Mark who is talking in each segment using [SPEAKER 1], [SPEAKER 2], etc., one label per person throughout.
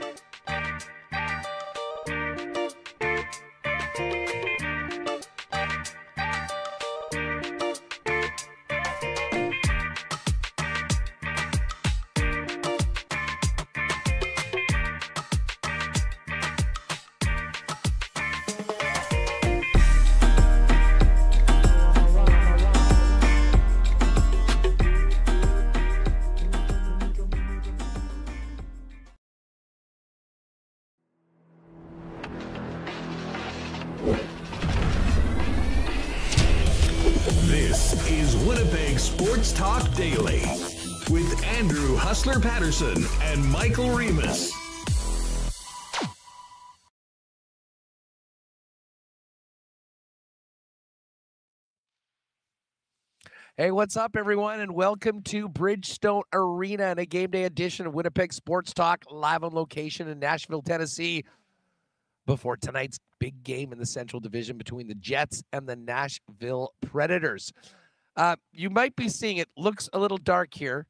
[SPEAKER 1] This is Winnipeg Sports Talk Daily with Andrew Paterson and Michael Remis.
[SPEAKER 2] Hey, what's up, everyone, and welcome to Bridgestone Arena and a game day edition of Winnipeg Sports Talk, live on location in Nashville, Tennessee, before tonight's big game in the Central Division between the Jets and the Nashville Predators. Uh, you might be seeing it looks a little dark here.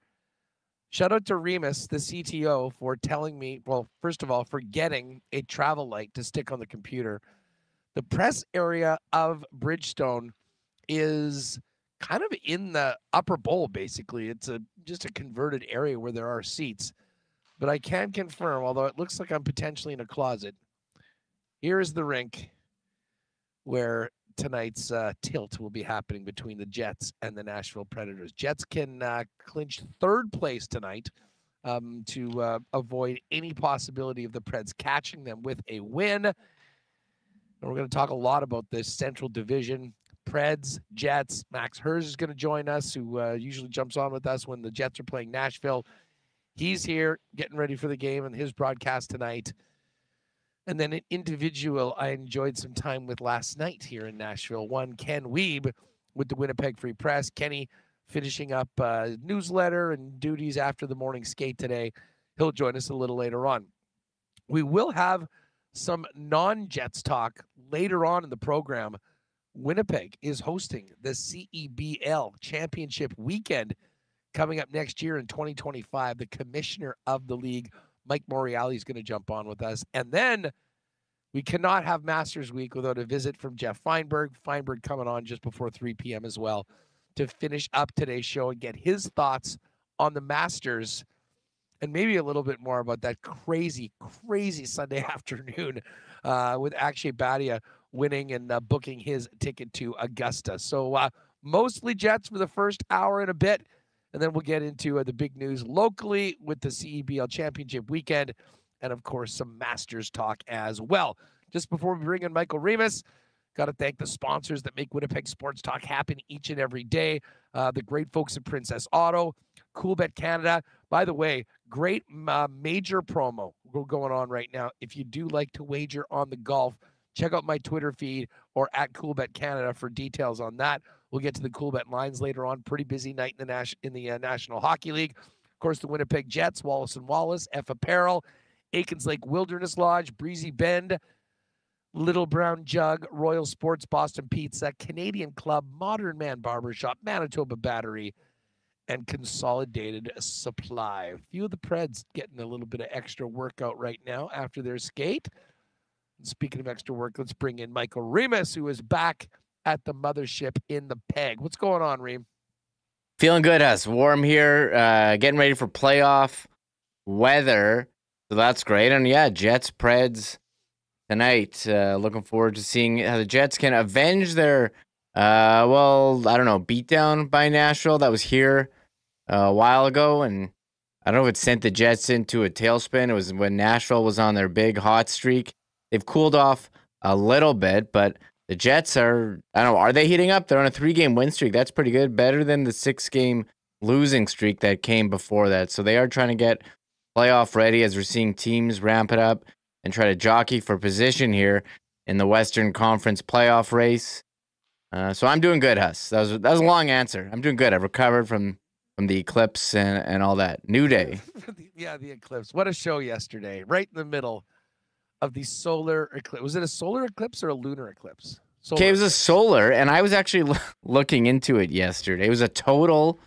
[SPEAKER 2] Shout out to Remis, the CTO, for telling me, well, first of all, for getting a travel light to stick on the computer. The press area of Bridgestone is kind of in the upper bowl, basically. It's a just a converted area where there are seats. But I can confirm, although it looks like I'm potentially in a closet, here is the rink where tonight's uh, tilt will be happening between the Jets and the Nashville Predators. Jets can uh, clinch third place tonight um, to uh, avoid any possibility of the Preds catching them with a win. And we're going to talk a lot about this Central Division. Preds, Jets. Max Herz is going to join us, who uh, usually jumps on with us when the Jets are playing Nashville. He's here getting ready for the game and his broadcast tonight. And then an individual I enjoyed some time with last night here in Nashville. One, Ken Wiebe with the Winnipeg Free Press. Kenny finishing up uh, newsletter and duties after the morning skate today. He'll join us a little later on. We will have some non Jets talk later on in the program. Winnipeg is hosting the CEBL Championship weekend coming up next year in 2025. The commissioner of the league Mike Morreale is going to jump on with us. And then we cannot have Masters Week without a visit from Geoff Fienberg. Fienberg coming on just before 3 p.m. as well to finish up today's show and get his thoughts on the Masters and maybe a little bit more about that crazy, crazy Sunday afternoon uh, with Akshay Bhatia winning and uh, booking his ticket to Augusta. So uh, mostly Jets for the first hour and a bit. And then we'll get into uh, the big news locally with the CEBL Championship weekend. And of course, some Masters talk as well. Just before we bring in Michael Remis, got to thank the sponsors that make Winnipeg Sports Talk happen each and every day. Uh, the great folks at Princess Auto, Coolbet Canada. By the way, great uh, major promo going on right now. If you do like to wager on the golf, check out my Twitter feed or at Coolbet Canada for details on that. We'll get to the Coolbet lines later on. Pretty busy night in the Nash in the uh, National Hockey League. Of course, the Winnipeg Jets, Wallace and Wallace, F Apparel, Aikens Lake Wilderness Lodge, Breezy Bend, Little Brown Jug, Royal Sports, Boston Pizza, Canadian Club, Modern Man Barbershop, Manitoba Battery, and Consolidated Supply. A few of the Preds getting a little bit of extra workout right now after their skate. Speaking of extra work, let's bring in Michael Remis, who is back at the mothership in the peg. What's going on, Reem?
[SPEAKER 3] Feeling good, us. Warm here, uh, getting ready for playoff weather. So that's great. And yeah, Jets, Preds tonight. Uh, looking forward to seeing how the Jets can avenge their, uh, well, I don't know, beatdown by Nashville that was here uh, a while ago. And I don't know if it sent the Jets into a tailspin. It was when Nashville was on their big hot streak. They've cooled off a little bit, but the Jets are, I don't know, are they heating up? They're on a three game win streak. That's pretty good. Better than the six game losing streak that came before that. So they are trying to get playoff ready as we're seeing teams ramp it up and try to jockey for position here in the Western Conference playoff race. Uh, so I'm doing good, Huss. That was that was a long answer. I'm doing good. I've recovered from from the eclipse and, and all that. New day.
[SPEAKER 2] yeah, the eclipse. What a show yesterday, right in the middle of the solar eclipse. Was it a solar eclipse or a lunar eclipse?
[SPEAKER 3] Solar okay, it was a solar, and I was actually looking into it yesterday. It was a total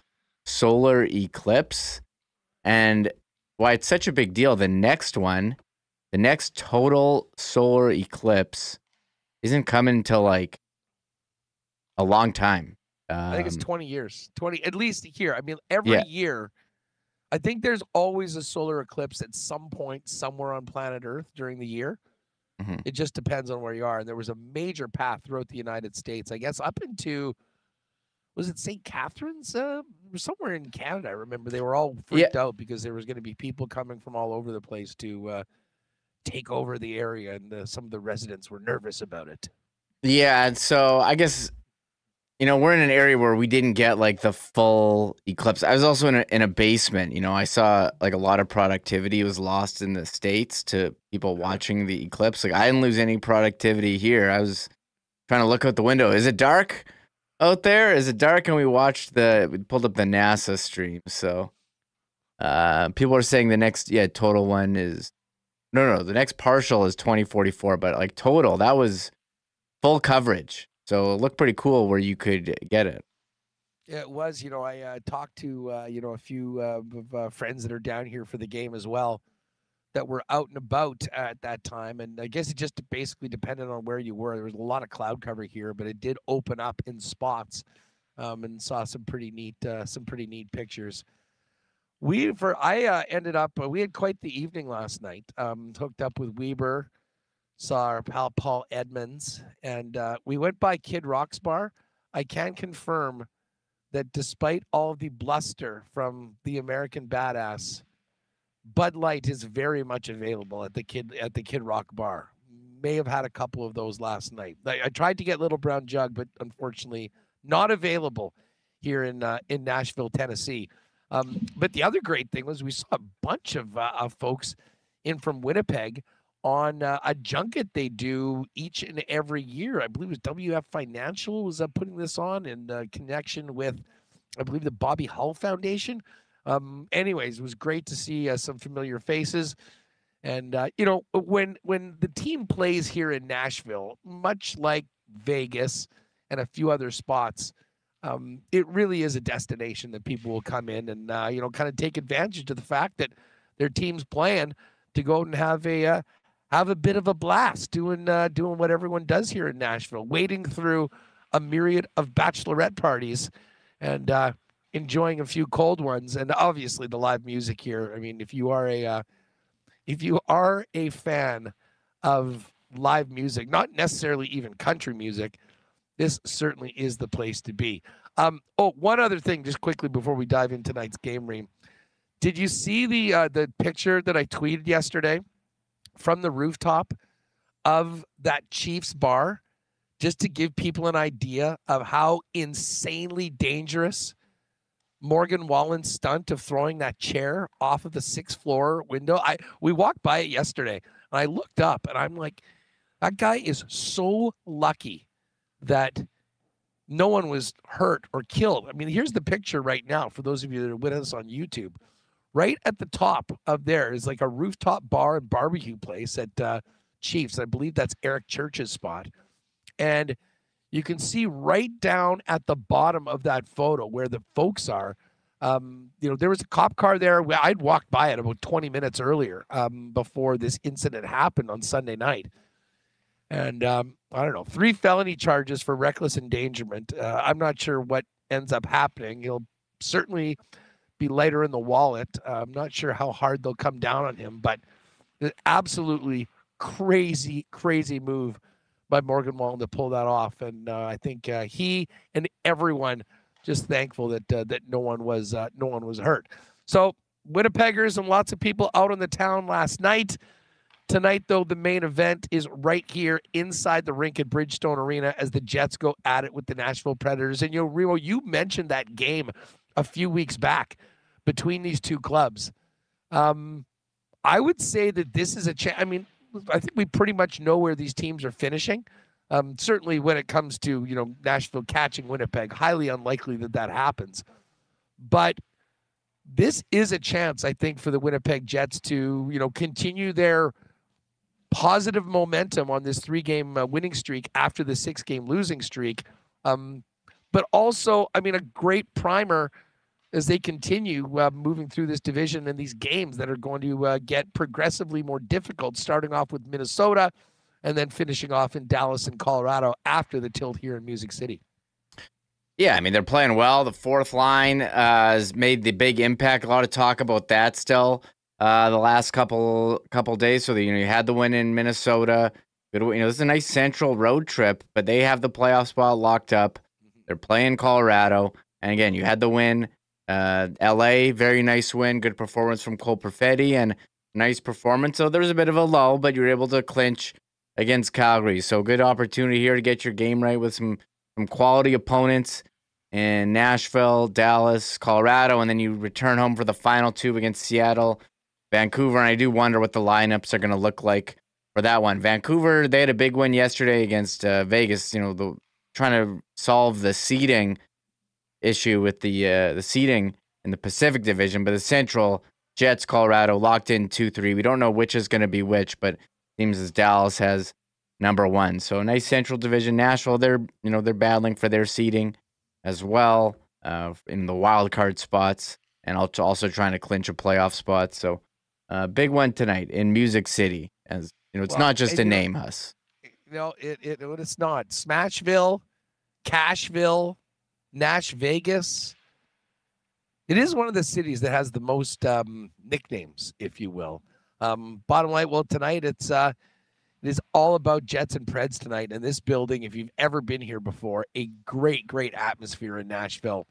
[SPEAKER 3] solar eclipse, and why it's such a big deal. The next one the next total solar eclipse isn't coming until like a long time. Um,
[SPEAKER 2] I think it's 20 years. 20 at least here. I mean, every
[SPEAKER 3] Yeah.
[SPEAKER 2] year I think there's always a solar eclipse at some point somewhere on planet Earth during the year.
[SPEAKER 3] Mhm.
[SPEAKER 2] It just depends on where you are. And there was a major path throughout the United States, I guess up into was it St. Catharines? Uh, somewhere in Canada, I remember they were all freaked out because there was going to be people coming from all over the place to uh, take over the area, and uh, some of the residents were nervous about it.
[SPEAKER 3] Yeah, and so I guess you know we're in an area where we didn't get like the full eclipse. I was also in a in a basement. You know, I saw like a lot of productivity was lost in the states to people watching the eclipse. Like I didn't lose any productivity here. I was trying to look out the window. Is it dark out there? Is it dark? And we watched the we pulled up the NASA stream. So uh, people are saying the next yeah total one is no no the next partial is twenty forty four, but like total that was full coverage. So it looked pretty cool where you could get it.
[SPEAKER 2] It was. You know, I uh, talked to uh, you know a few uh, uh, friends that are down here for the game as well, that were out and about at that time, and I guess it just basically depended on where you were. There was a lot of cloud cover here, but it did open up in spots, um, and saw some pretty neat uh, some pretty neat pictures. We for I uh, ended up we had quite the evening last night. Um, hooked up with Weber, saw our pal Paul Edmonds, and uh, we went by Kid Rock's bar. I can confirm that despite all the bluster from the American Badass, Bud Light is very much available at the kid at the Kid Rock bar. May have had a couple of those last night. I, I tried to get Little Brown Jug, but unfortunately not available here in uh, in Nashville, Tennessee. Um, but the other great thing was we saw a bunch of, uh, of folks in from Winnipeg on uh, a junket they do each and every year. I believe it was WF Financial was uh, putting this on in uh, connection with, I believe, the Bobby Hull Foundation. Um, anyways, it was great to see uh, some familiar faces. And uh, you know, when when the team plays here in Nashville, much like Vegas and a few other spots, um, it really is a destination that people will come in and uh, you know kind of take advantage of the fact that their team's playing to go out and have a uh, have a bit of a blast doing uh, doing what everyone does here in Nashville, wading through a myriad of bachelorette parties and uh, enjoying a few cold ones, and obviously the live music here. I mean, if you are a uh, if you are a fan of live music, not necessarily even country music, this certainly is the place to be. Um, oh, one other thing, just quickly before we dive into tonight's game, Reem. Did you see the uh, the picture that I tweeted yesterday from the rooftop of that Chiefs bar? Just to give people an idea of how insanely dangerous Morgan Wallen's stunt of throwing that chair off of the sixth floor window. I we walked by it yesterday and I looked up and I'm like, that guy is so lucky that no one was hurt or killed. I mean, here's the picture right now for those of you that are with us on YouTube. Right at the top of there is like a rooftop bar and barbecue place at uh, Chiefs. I believe that's Eric Church's spot. And you can see right down at the bottom of that photo where the folks are. Um, you know, there was a cop car there. I'd walked by it about 20 minutes earlier um, before this incident happened on Sunday night. And um, I don't know, three felony charges for reckless endangerment. Uh, I'm not sure what ends up happening. He'll certainly be lighter in the wallet. Uh, I'm not sure how hard they'll come down on him, but absolutely crazy, crazy move by Morgan Wallen to pull that off. And uh, I think uh, he and everyone just thankful that uh, that no one was uh, no one was hurt. So Winnipeggers and lots of people out in the town last night. Tonight, though, the main event is right here inside the rink at Bridgestone Arena as the Jets go at it with the Nashville Predators. And you know, Remo, you mentioned that game a few weeks back between these two clubs. Um, I would say that this is a chance. I mean, I think we pretty much know where these teams are finishing. Um, certainly, when it comes to you know Nashville catching Winnipeg, highly unlikely that that happens. But this is a chance, I think, for the Winnipeg Jets to you know continue their positive momentum on this three-game uh, winning streak after the six-game losing streak. Um, but also, I mean, a great primer as they continue uh, moving through this division and these games that are going to uh, get progressively more difficult, starting off with Minnesota and then finishing off in Dallas and Colorado after the tilt here in Music City.
[SPEAKER 3] Yeah, I mean they're playing well. The fourth line uh, has made the big impact. A lot of talk about that still uh, the last couple couple days. So that you know you had the win in Minnesota. Good, you know this is a nice central road trip, but they have the playoff spot locked up. They're playing Colorado, and again you had the win. Uh, L.A. very nice win, good performance from Cole Perfetti, and nice performance. So there was a bit of a lull, but you were able to clinch against Calgary. So good opportunity here to get your game right with some some quality opponents in Nashville, Dallas, Colorado, and then you return home for the final two against Seattle, Vancouver. And I do wonder what the lineups are going to look like for that one. Vancouver, they had a big win yesterday against uh, Vegas. You know, the trying to solve the seeding issue with the uh, the seeding in the Pacific Division, but the Central Jets, Colorado locked in two three. We don't know which is going to be which, but seems as Dallas has number one. So nice Central Division. Nashville, they're you know they're battling for their seeding as well uh, in the wild card spots, and also trying to clinch a playoff spot. So uh, big one tonight in Music City. As you know, it's well, not just a name, know.
[SPEAKER 2] You know, it, it it's not Smashville, Cashville, Nash Vegas. It is one of the cities that has the most um, nicknames, if you will. Um, bottom line, well, tonight it's uh, it is all about Jets and Preds tonight. And this building, if you've ever been here before, a great, great atmosphere in Nashville.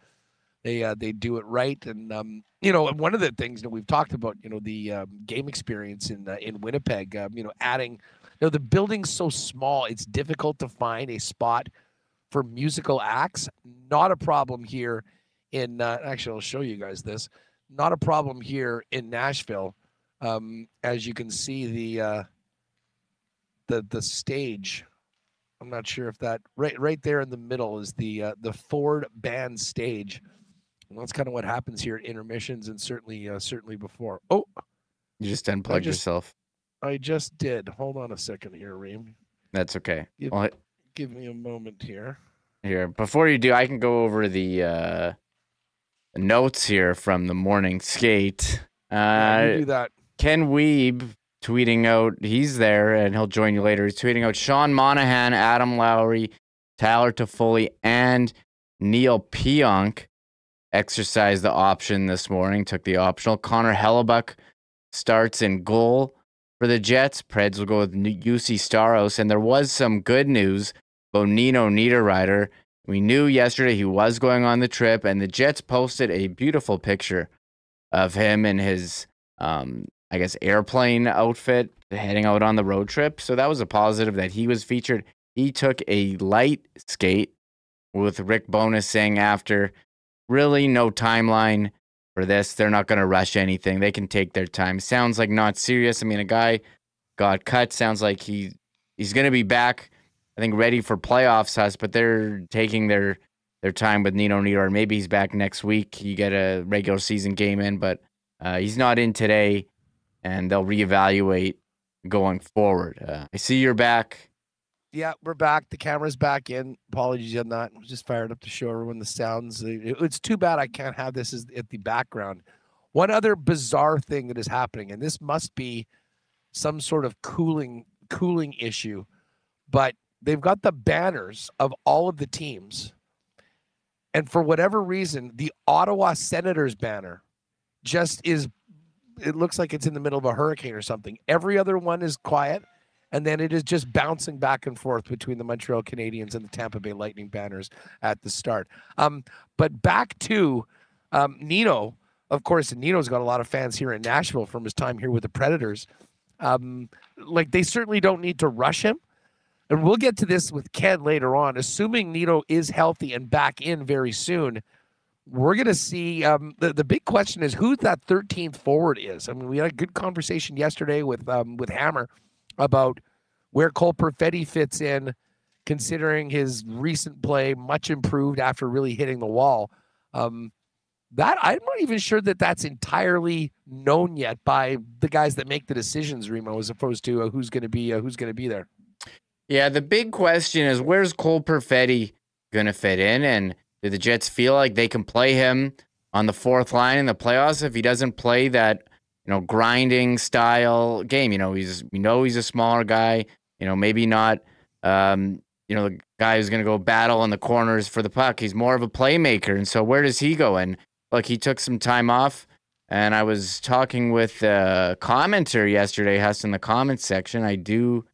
[SPEAKER 2] They uh, they do it right, and um, you know, one of the things that we've talked about, you know, the um, game experience in uh, in Winnipeg. Um, you know, adding, you know, the building's so small, it's difficult to find a spot for musical acts. Not a problem here in. Uh, actually, I'll show you guys this. Not a problem here in Nashville. Um, as you can see, the uh, the the stage. I'm not sure if that right right there in the middle is the uh, the Ford band stage. And that's kind of what happens here at intermissions, and certainly uh, certainly before. Oh,
[SPEAKER 3] you just unplugged just, yourself.
[SPEAKER 2] I just did. Hold on a second here, Reem.
[SPEAKER 3] That's okay.
[SPEAKER 2] Give, give me a moment here.
[SPEAKER 3] Here, before you do, I can go over the uh, notes here from the morning skate. Uh,
[SPEAKER 2] yeah, do that.
[SPEAKER 3] Ken Wiebe tweeting out, he's there and he'll join you later. He's tweeting out Sean Monahan, Adam Lowry, Tyler Toffoli, and Neil Pionk exercised the option this morning, took the optional. Connor Hellebuyck starts in goal for the Jets. Preds will go with Juuse Saros. And there was some good news about Nino Niederreiter. We knew yesterday he was going on the trip, and the Jets posted a beautiful picture of him in his um, I guess, airplane outfit heading out on the road trip. So that was a positive that he was featured. He took a light skate with Rick Bowness saying after, really no timeline for this. They're not going to rush anything. They can take their time. Sounds like not serious. I mean, a guy got cut. Sounds like he he's going to be back. I think ready for playoffs, us, but they're taking their their time with Nino Niederreiter. Maybe he's back next week. You get a regular season game in, but uh, he's not in today and they'll reevaluate going forward. Uh, I see you're back.
[SPEAKER 2] Yeah, we're back. The camera's back in. Apologies on that. Just fired up to show everyone the sounds. It's too bad I can't have this as at the background. One other bizarre thing that is happening, and this must be some sort of cooling cooling issue, but they've got the banners of all of the teams. And for whatever reason, the Ottawa Senators banner just is it looks like it's in the middle of a hurricane or something. Every other one is quiet, and then it is just bouncing back and forth between the Montreal Canadiens and the Tampa Bay Lightning banners at the start. Um, but back to um, Nino, of course, Nino's got a lot of fans here in Nashville from his time here with the Predators. Um, like they certainly don't need to rush him. And we'll get to this with Ken later on. Assuming Nino is healthy and back in very soon, we're going to see um, the, the big question is who that 13th forward is. I mean, we had a good conversation yesterday with um, with Hammer about where Cole Perfetti fits in, considering his recent play, much improved after really hitting the wall. Um, that I'm not even sure that that's entirely known yet by the guys that make the decisions, Remo, as opposed to uh, who's going to be uh, who's going to be there.
[SPEAKER 3] Yeah, the big question is where's Cole Perfetti going to fit in, and do the Jets feel like they can play him on the fourth line in the playoffs if he doesn't play that you know grinding style game. You know he's we know he's a smaller guy. You know maybe not um, you know the guy who's going to go battle in the corners for the puck. He's more of a playmaker, and so where does he go? And look, he took some time off. And I was talking with a commenter yesterday, Hus, in the comments section. I do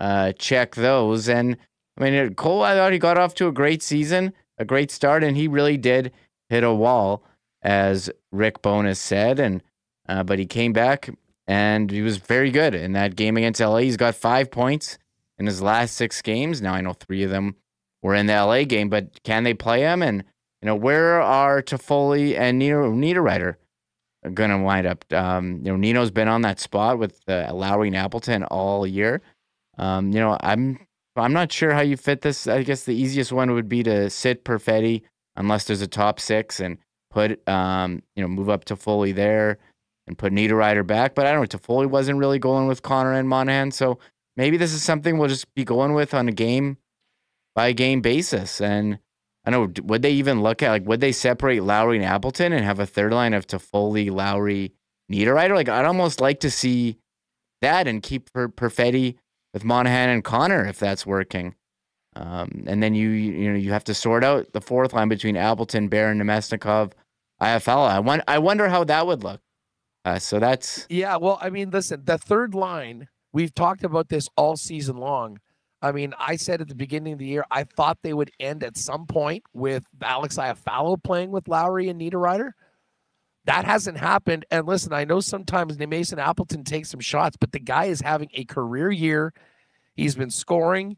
[SPEAKER 3] uh, check those. And I mean, Cole, I thought he got off to a great season, a great start, and he really did hit a wall, as Rick Bowness said. And uh, but he came back and he was very good in that game against LA. He's got five points in his last six games. Now I know three of them were in the LA game, but can they play him? And you know, where are Toffoli and Nino Niederreiter? going to wind up. Um, you know, Nino's been on that spot with uh, Lowry and Appleton all year. Um, you know, I'm I'm not sure how you fit this. I guess the easiest one would be to sit Perfetti unless there's a top six and put um, you know move up to Toffoli there and put Niederreiter back. But I don't know. Toffoli wasn't really going with Connor and Monahan, so maybe this is something we'll just be going with on a game by game basis. And I know. Would they even look at like would they separate Lowry and Appleton and have a third line of Toffoli, Lowry, Niederreiter? Like I'd almost like to see that and keep per- Perfetti with Monahan and Connor if that's working. Um, and then you you know you have to sort out the fourth line between Appleton, Barron, Namestnikov, Iafallo. I want I wonder how that would look. Uh, so that's
[SPEAKER 2] yeah. Well, I mean, listen, the third line. We've talked about this all season long. I mean, I said at the beginning of the year, I thought they would end at some point with Alex Iafallo playing with Lowry and Niederreiter. That hasn't happened. And listen, I know sometimes Mason Appleton takes some shots, but the guy is having a career year. He's been scoring,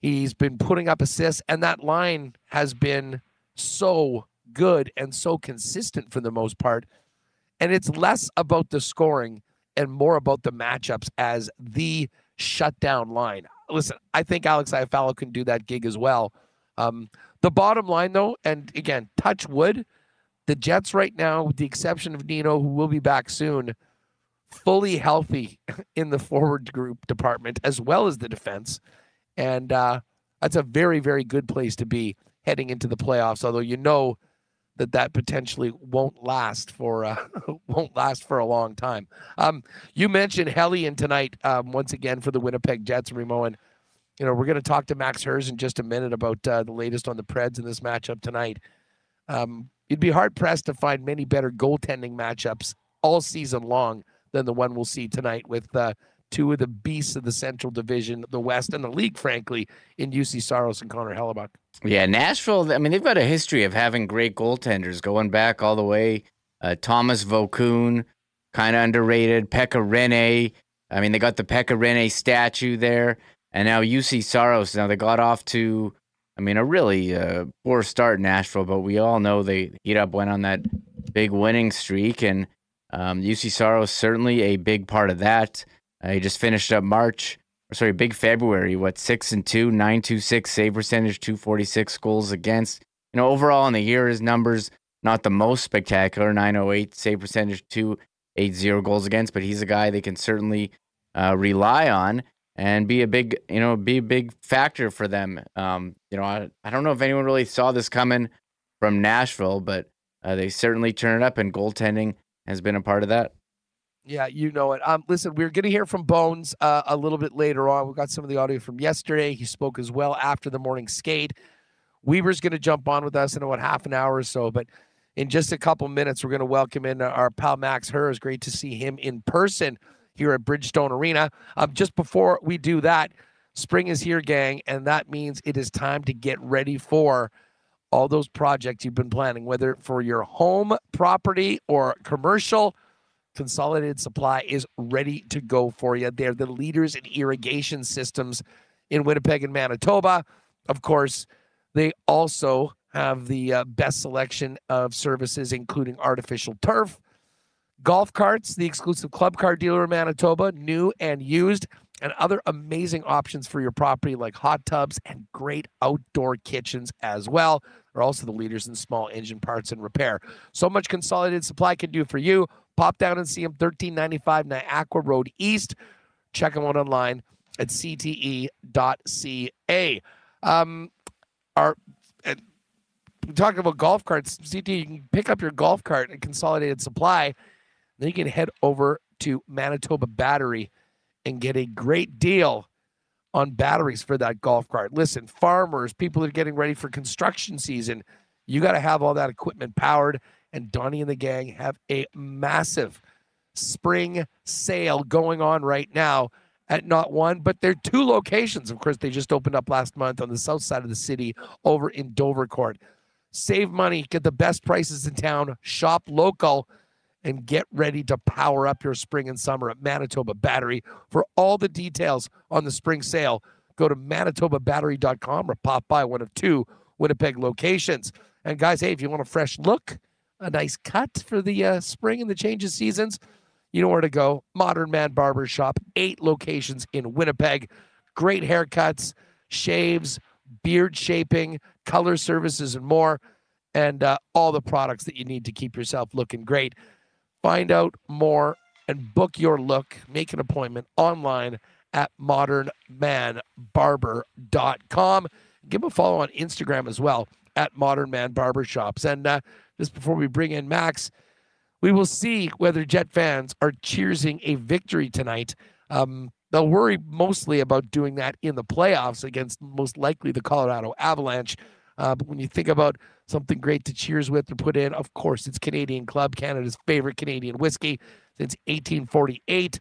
[SPEAKER 2] he's been putting up assists, and that line has been so good and so consistent for the most part. And it's less about the scoring and more about the matchups as the shutdown line listen, I think Alex Iafallo can do that gig as well. Um, the bottom line, though, and again, touch wood, the Jets right now, with the exception of Nino, who will be back soon, fully healthy in the forward group department as well as the defense, and uh, that's a very, very good place to be heading into the playoffs. Although you know that that potentially won't last for uh, won't last for a long time. Um, you mentioned Hellion tonight um, once again for the Winnipeg Jets, Remo, and you know we're going to talk to Max Herz in just a minute about uh, the latest on the Preds in this matchup tonight. Um, you'd be hard pressed to find many better goaltending matchups all season long than the one we'll see tonight with uh, two of the beasts of the Central Division, the West, and the league, frankly, in Juuse Saros and Connor Hellebuyck.
[SPEAKER 3] Yeah, Nashville. I mean, they've got a history of having great goaltenders going back all the way. Uh, Tomas Vokoun, kind of underrated. Pekka Rinne. I mean, they got the Pekka Rinne statue there, and now Juuse Saros. Now they got off to, I mean, a really uh, poor start in Nashville, but we all know they heat up went on that big winning streak, and um, Juuse Saros certainly a big part of that. Uh, he just finished up March, or sorry, big February. What six and two, nine two six save percentage, two forty six goals against. You know, overall in the year, his numbers not the most spectacular. Nine oh eight save percentage, two eight zero goals against. But he's a guy they can certainly uh, rely on and be a big, you know, be a big factor for them. Um, you know, I, I don't know if anyone really saw this coming from Nashville, but uh, they certainly turn it up, and goaltending has been a part of that.
[SPEAKER 2] Yeah, you know it. Um, listen, we're going to hear from Bones uh, a little bit later on. We got some of the audio from yesterday. He spoke as well after the morning skate. Weaver's going to jump on with us in about half an hour or so, but in just a couple minutes, we're going to welcome in our pal Max Herz. Great to see him in person here at Bridgestone Arena. Um, just before we do that, spring is here, gang, and that means it is time to get ready for all those projects you've been planning, whether for your home property or commercial Consolidated Supply is ready to go for you. They're the leaders in irrigation systems in Winnipeg and Manitoba. Of course, they also have the uh, best selection of services, including artificial turf, golf carts, the exclusive club car dealer in Manitoba, new and used, and other amazing options for your property like hot tubs and great outdoor kitchens as well. They're also the leaders in small engine parts and repair. So much consolidated supply can do for you. Pop down and see them, 1395 Niagara Road East. Check them out online at cte.ca. Um, our, talking about golf carts, CT, you can pick up your golf cart at Consolidated Supply. Then you can head over to Manitoba Battery and get a great deal on batteries for that golf cart. Listen, farmers, people are getting ready for construction season, you got to have all that equipment powered. And Donnie and the gang have a massive spring sale going on right now at not one, but there are two locations. Of course, they just opened up last month on the south side of the city over in Dovercourt. Save money, get the best prices in town, shop local, and get ready to power up your spring and summer at Manitoba Battery. For all the details on the spring sale, go to manitobabattery.com or pop by one of two Winnipeg locations. And guys, hey, if you want a fresh look, a nice cut for the uh, spring and the change of seasons, you know where to go. Modern Man Barber Shop, eight locations in Winnipeg. Great haircuts, shaves, beard shaping, color services, and more. And uh, all the products that you need to keep yourself looking great. Find out more and book your look. Make an appointment online at modernmanbarber.com. Give them a follow on Instagram as well at Modern Man Barbershops. And uh, just before we bring in Max, we will see whether Jet fans are cheersing a victory tonight. Um, they'll worry mostly about doing that in the playoffs against most likely the Colorado Avalanche. Uh, but when you think about something great to cheers with or put in, of course, it's Canadian Club, Canada's favorite Canadian whiskey since 1848.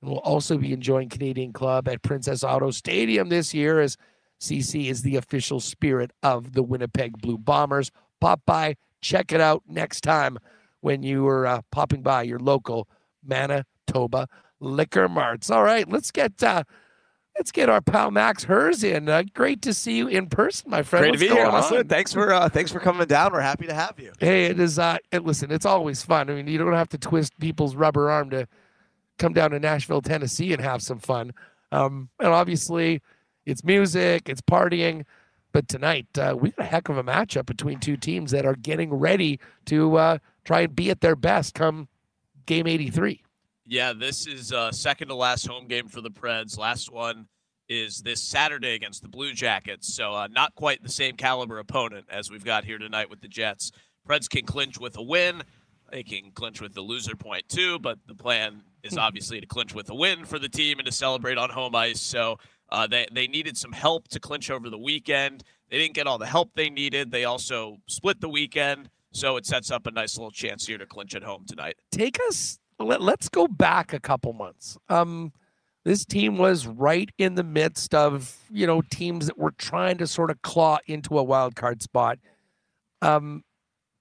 [SPEAKER 2] And we'll also be enjoying Canadian Club at Princess Auto Stadium this year as CC is the official spirit of the Winnipeg Blue Bombers. Pop by, check it out next time when you were uh, popping by your local Manitoba liquor marts. All right, let's get uh, let's get our pal Max Herz in. Uh, great to see you in person, my friend.
[SPEAKER 4] Great
[SPEAKER 2] What's
[SPEAKER 4] to be here,
[SPEAKER 2] going
[SPEAKER 4] Thanks for uh, thanks for coming down. We're happy to have you.
[SPEAKER 2] Hey, it is. Uh, and listen, it's always fun. I mean, you don't have to twist people's rubber arm to come down to Nashville, Tennessee, and have some fun. Um, and obviously, it's music, it's partying. But tonight, uh, we got a heck of a matchup between two teams that are getting ready to uh, try and be at their best come game 83.
[SPEAKER 5] Yeah, this is uh, second to last home game for the Preds. Last one is this Saturday against the Blue Jackets. So uh, not quite the same caliber opponent as we've got here tonight with the Jets. Preds can clinch with a win. They can clinch with the loser point too, but the plan is obviously to clinch with a win for the team and to celebrate on home ice. So uh, they they needed some help to clinch over the weekend. They didn't get all the help they needed. They also split the weekend, so it sets up a nice little chance here to clinch at home tonight.
[SPEAKER 2] Take us, let, let's go back a couple months. Um, this team was right in the midst of, you know, teams that were trying to sort of claw into a wild card spot. Um,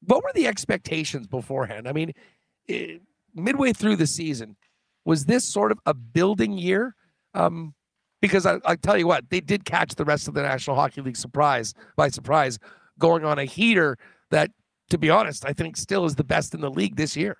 [SPEAKER 2] what were the expectations beforehand? I mean, it, midway through the season, was this sort of a building year? Um, because I, I tell you what, they did catch the rest of the National Hockey League surprise by surprise, going on a heater that, to be honest, I think still is the best in the league this year.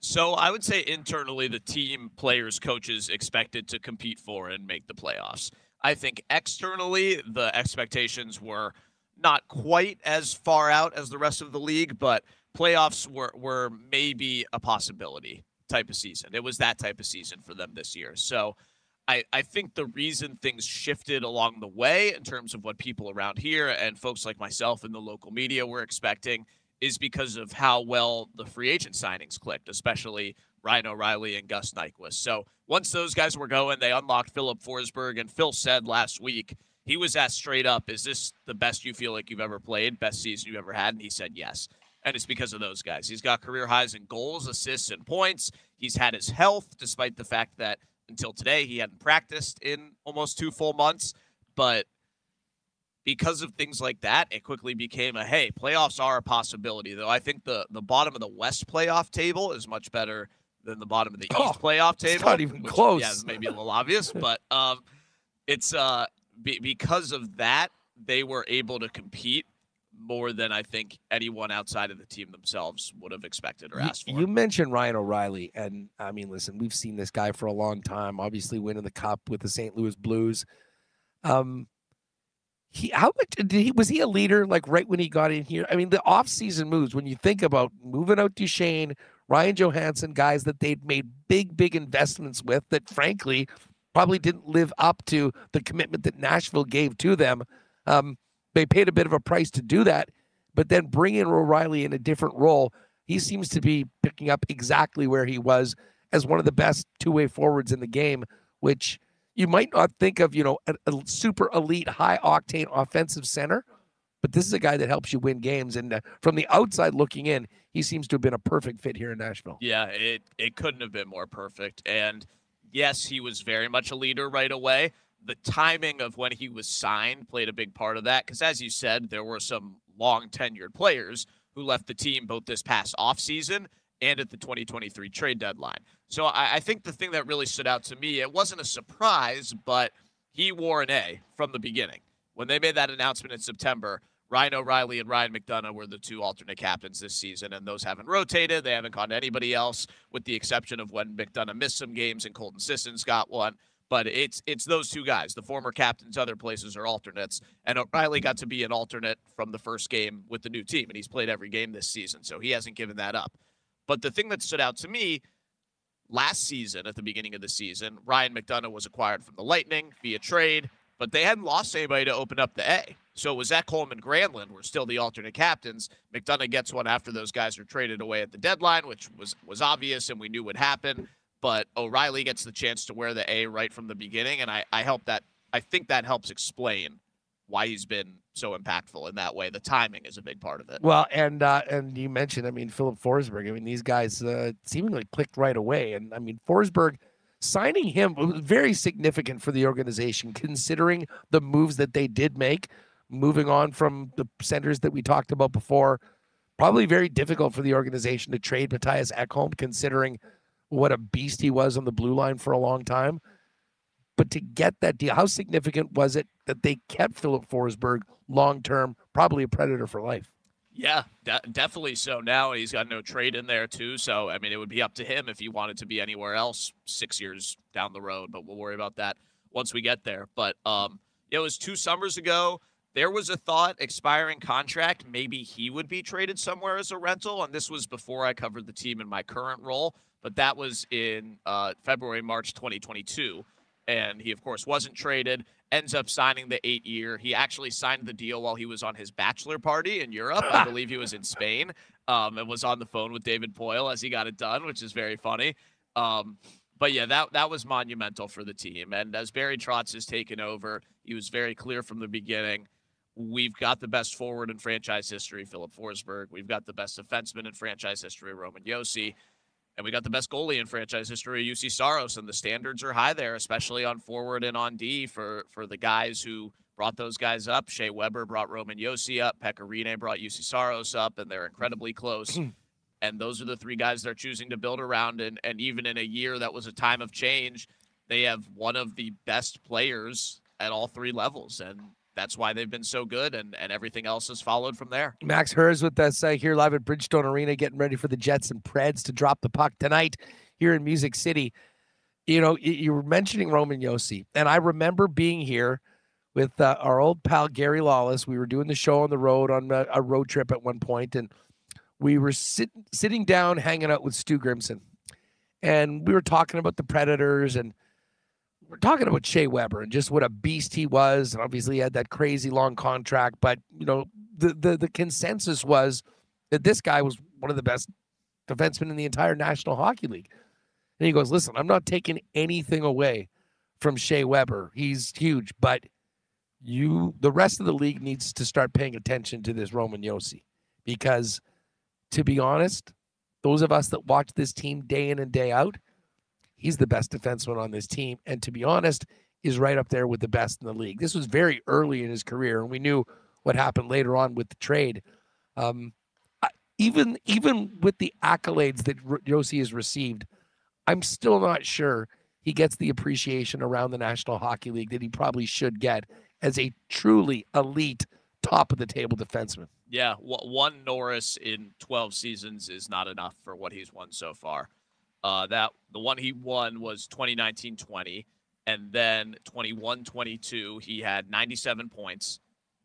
[SPEAKER 5] So I would say internally, the team, players, coaches expected to compete for and make the playoffs. I think externally, the expectations were not quite as far out as the rest of the league, but playoffs were, were maybe a possibility type of season. It was that type of season for them this year. So I, I think the reason things shifted along the way in terms of what people around here and folks like myself in the local media were expecting is because of how well the free agent signings clicked, especially Ryan O'Reilly and Gus Nyquist. So once those guys were going, they unlocked Filip Forsberg. And Phil said last week, he was asked straight up, Is this the best you feel like you've ever played, best season you've ever had? And he said yes. And it's because of those guys. He's got career highs in goals, assists, and points. He's had his health, despite the fact that until today he hadn't practiced in almost two full months. But because of things like that, it quickly became a hey, playoffs are a possibility. Though I think the the bottom of the West playoff table is much better than the bottom of the East
[SPEAKER 2] Oh,
[SPEAKER 5] playoff
[SPEAKER 2] it's
[SPEAKER 5] table.
[SPEAKER 2] not even
[SPEAKER 5] which,
[SPEAKER 2] close.
[SPEAKER 5] Yeah, maybe a little obvious, but um, it's uh be, because of that they were able to compete more than I think anyone outside of the team themselves would have expected or
[SPEAKER 2] You-
[SPEAKER 5] asked for.
[SPEAKER 2] You mentioned Ryan O'Reilly, and I mean, listen, we've seen this guy for a long time. Obviously, winning the cup with the St. Louis Blues. Um, he how much did he was he a leader like right when he got in here? I mean, the offseason moves when you think about moving out Duchene, Ryan Johansen, guys that they'd made big, big investments with that frankly probably didn't live up to the commitment that Nashville gave to them. Um, they paid a bit of a price to do that. but then bring in O'Reilly in a different role. He seems to be picking up exactly where he was as one of the best two way forwards in the game, which you might not think of, you know, a, a super elite, high octane offensive center, but this is a guy that helps you win games. And uh, from the outside looking in, he seems to have been a perfect fit here in Nashville.
[SPEAKER 5] Yeah, it it couldn't have been more perfect. And yes, he was very much a leader right away. The timing of when he was signed played a big part of that because, as you said, there were some long tenured players who left the team both this past offseason and at the 2023 trade deadline. So I, I, think the thing that really stood out to me, it wasn't a surprise, but he wore an A from the beginning. When they made that announcement in September, Ryan O'Reilly and Ryan McDonagh were the two alternate captains this season, and those haven't rotated. They haven't caught anybody else, with the exception of when McDonagh missed some games and Colton Sissons got one. But it's it's those two guys. The former captains other places are alternates, and O'Reilly got to be an alternate from the first game with the new team, and he's played every game this season, so he hasn't given that up. But the thing that stood out to me last season, at the beginning of the season, Ryan McDonagh was acquired from the Lightning via trade, but they hadn't lost anybody to open up the A. So it was Zach Coleman Granlund were still the alternate captains. McDonagh gets one after those guys are traded away at the deadline, which was was obvious and we knew would happen. But O'Reilly gets the chance to wear the A right from the beginning, and I, I help that I think that helps explain why he's been so impactful in that way. The timing is a big part of it.
[SPEAKER 2] Well, and uh, and you mentioned, I mean, Filip Forsberg. I mean, these guys uh, seemingly clicked right away, and I mean, Forsberg signing him was very significant for the organization, considering the moves that they did make moving on from the centers that we talked about before. Probably very difficult for the organization to trade Mattias Ekholm, considering what a beast he was on the blue line for a long time. But to get that deal, how significant was it that they kept Filip Forsberg long term, probably a predator for life?
[SPEAKER 5] Yeah, de- definitely so. Now he's got no trade in there too, so I mean it would be up to him if he wanted to be anywhere else six years down the road. But we'll worry about that once we get there. But um, it was two summers ago there was a thought expiring contract maybe he would be traded somewhere as a rental and this was before i covered the team in my current role but that was in uh, february march 2022 and he of course wasn't traded ends up signing the eight year he actually signed the deal while he was on his bachelor party in europe i believe he was in spain um, and was on the phone with david poile as he got it done which is very funny um, but yeah, that that was monumental for the team. And as Barry Trotz has taken over, he was very clear from the beginning We've got the best forward in franchise history, Filip Forsberg. We've got the best defenseman in franchise history, Roman Josi. And we got the best goalie in franchise history, Juuse Saros. And the standards are high there, especially on forward and on D for, for the guys who brought those guys up. Shea Weber brought Roman Josi up. Pekka Rinne brought Juuse Saros up, and they're incredibly close. and those are the three guys they're choosing to build around. And, and even in a year that was a time of change, they have one of the best players at all three levels. And that's why they've been so good, and, and everything else has followed from there.
[SPEAKER 2] Max Herz with us uh, here live at Bridgestone Arena, getting ready for the Jets and Preds to drop the puck tonight here in Music City. You know, you were mentioning Roman Josi, and I remember being here with uh, our old pal Gary Lawless. We were doing the show on the road on a, a road trip at one point, and we were sit, sitting down hanging out with Stu Grimson, and we were talking about the Predators and we're talking about Shea Weber and just what a beast he was. And obviously, he had that crazy long contract. But you know, the the the consensus was that this guy was one of the best defensemen in the entire National Hockey League. And he goes, "Listen, I'm not taking anything away from Shea Weber. He's huge, but you, the rest of the league, needs to start paying attention to this Roman Josi because, to be honest, those of us that watch this team day in and day out." He's the best defenseman on this team. And to be honest, is right up there with the best in the league. This was very early in his career, and we knew what happened later on with the trade. Um, even even with the accolades that Josi has received, I'm still not sure he gets the appreciation around the National Hockey League that he probably should get as a truly elite, top of the table defenseman.
[SPEAKER 5] Yeah, one Norris in 12 seasons is not enough for what he's won so far. Uh, that the one he won was 2019-20, and then 21-22 he had 97 points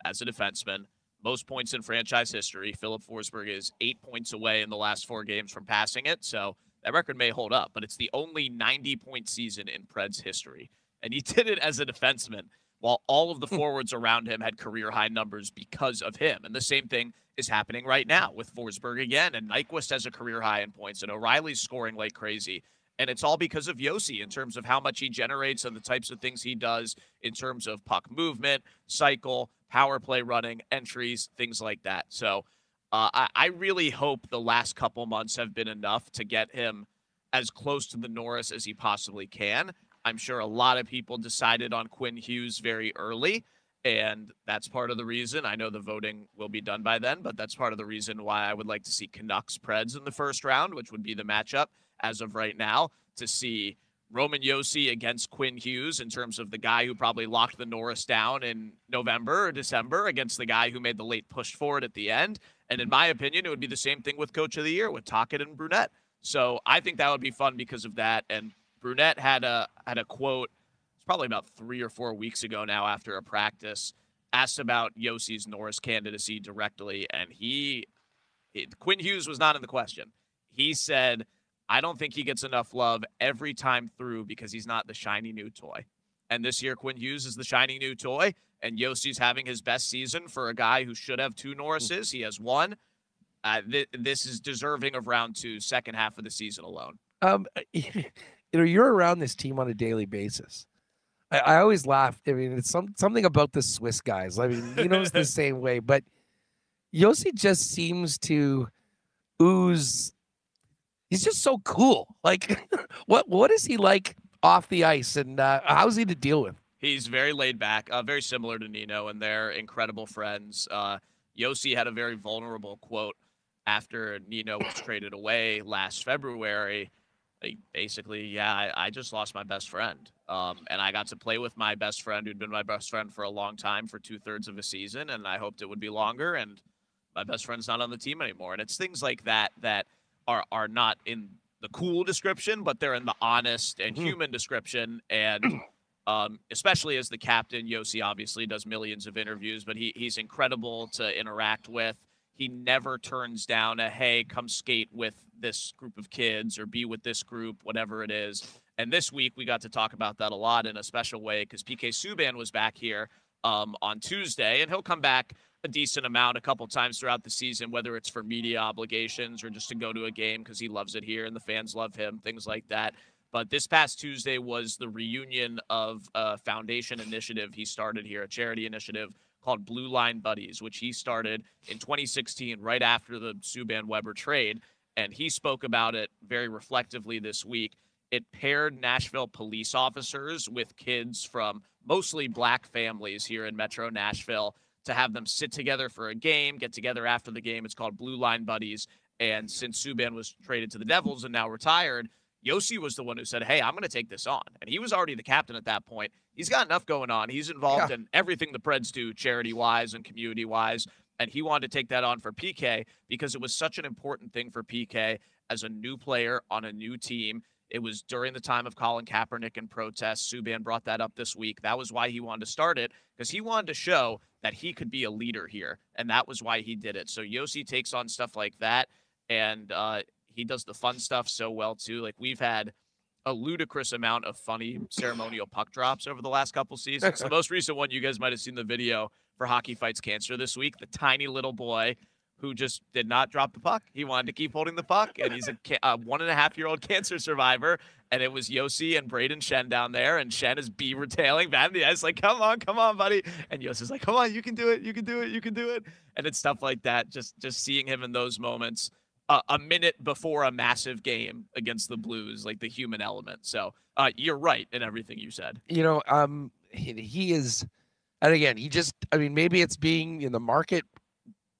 [SPEAKER 5] as a defenseman, most points in franchise history. Filip Forsberg is eight points away in the last four games from passing it, so that record may hold up. But it's the only 90-point season in Preds history, and he did it as a defenseman. While all of the forwards around him had career high numbers because of him. And the same thing is happening right now with Forsberg again. And Nyquist has a career high in points, and O'Reilly's scoring like crazy. And it's all because of Josi in terms of how much he generates and the types of things he does in terms of puck movement, cycle, power play running, entries, things like that. So uh, I, I really hope the last couple months have been enough to get him as close to the Norris as he possibly can. I'm sure a lot of people decided on Quinn Hughes very early, and that's part of the reason. I know the voting will be done by then, but that's part of the reason why I would like to see Canucks Preds in the first round, which would be the matchup as of right now, to see Roman Josi against Quinn Hughes in terms of the guy who probably locked the Norris down in November or December against the guy who made the late push forward at the end. And in my opinion, it would be the same thing with Coach of the Year with Tocchet and Brunette. So I think that would be fun because of that. And Brunette had a had a quote. It's probably about three or four weeks ago now after a practice, asked about Josi's Norris candidacy directly, and he Quinn Hughes was not in the question. He said, "I don't think he gets enough love every time through because he's not the shiny new toy." And this year, Quinn Hughes is the shiny new toy, and Josi's having his best season for a guy who should have two Norrises. He has one. Uh, th- this is deserving of round two, second half of the season alone.
[SPEAKER 2] Um, you know, you're around this team on a daily basis. I, I always laugh. I mean, it's some something about the Swiss guys. I mean, you know, it's the same way, but Josi just seems to ooze. He's just so cool. Like, what what is he like off the ice, and uh, how's he to deal with?
[SPEAKER 5] He's very laid back, uh, very similar to Nino, and they're incredible friends. Uh, Josi had a very vulnerable quote after Nino was traded away last February basically, yeah, I, I, just lost my best friend. Um, and I got to play with my best friend who'd been my best friend for a long time for two thirds of a season. And I hoped it would be longer. And my best friend's not on the team anymore. And it's things like that that are, are not in the cool description, but they're in the honest and mm-hmm. human description. And um, especially as the captain, Josi obviously does millions of interviews, but he, he's incredible to interact with. He never turns down a, hey, come skate with this group of kids or be with this group, whatever it is. And this week we got to talk about that a lot in a special way because PK Subban was back here um, on Tuesday, and he'll come back a decent amount a couple times throughout the season, whether it's for media obligations or just to go to a game because he loves it here and the fans love him, things like that. But this past Tuesday was the reunion of a foundation initiative he started here, a charity initiative called Blue Line Buddies, which he started in 2016, right after the Subban Weber trade and he spoke about it very reflectively this week. It paired Nashville police officers with kids from mostly black families here in Metro Nashville to have them sit together for a game, get together after the game. It's called Blue Line Buddies. And since Subban was traded to the Devils and now retired, Josi was the one who said, Hey, I'm going to take this on. And he was already the captain at that point. He's got enough going on. He's involved yeah. in everything the Preds do, charity wise and community wise and he wanted to take that on for PK because it was such an important thing for PK as a new player on a new team. It was during the time of Colin Kaepernick and protests. Subban brought that up this week. That was why he wanted to start it because he wanted to show that he could be a leader here, and that was why he did it. So Josi takes on stuff like that, and uh, he does the fun stuff so well too. Like we've had a ludicrous amount of funny ceremonial puck drops over the last couple seasons. the most recent one, you guys might have seen the video for Hockey Fights Cancer this week. The tiny little boy who just did not drop the puck. He wanted to keep holding the puck, and he's a, a one and a half year old cancer survivor. And it was Josi and Braden Shen down there, and Shen is beaver tailing Van the ice, like, come on, come on, buddy. And Josi's like, come on, you can do it, you can do it, you can do it. And it's stuff like that. Just just seeing him in those moments. Uh, a minute before a massive game against the Blues, like the human element. So uh, you're right in everything you said.
[SPEAKER 2] You know, um, he, he is and again, he just, I mean, maybe it's being in the market,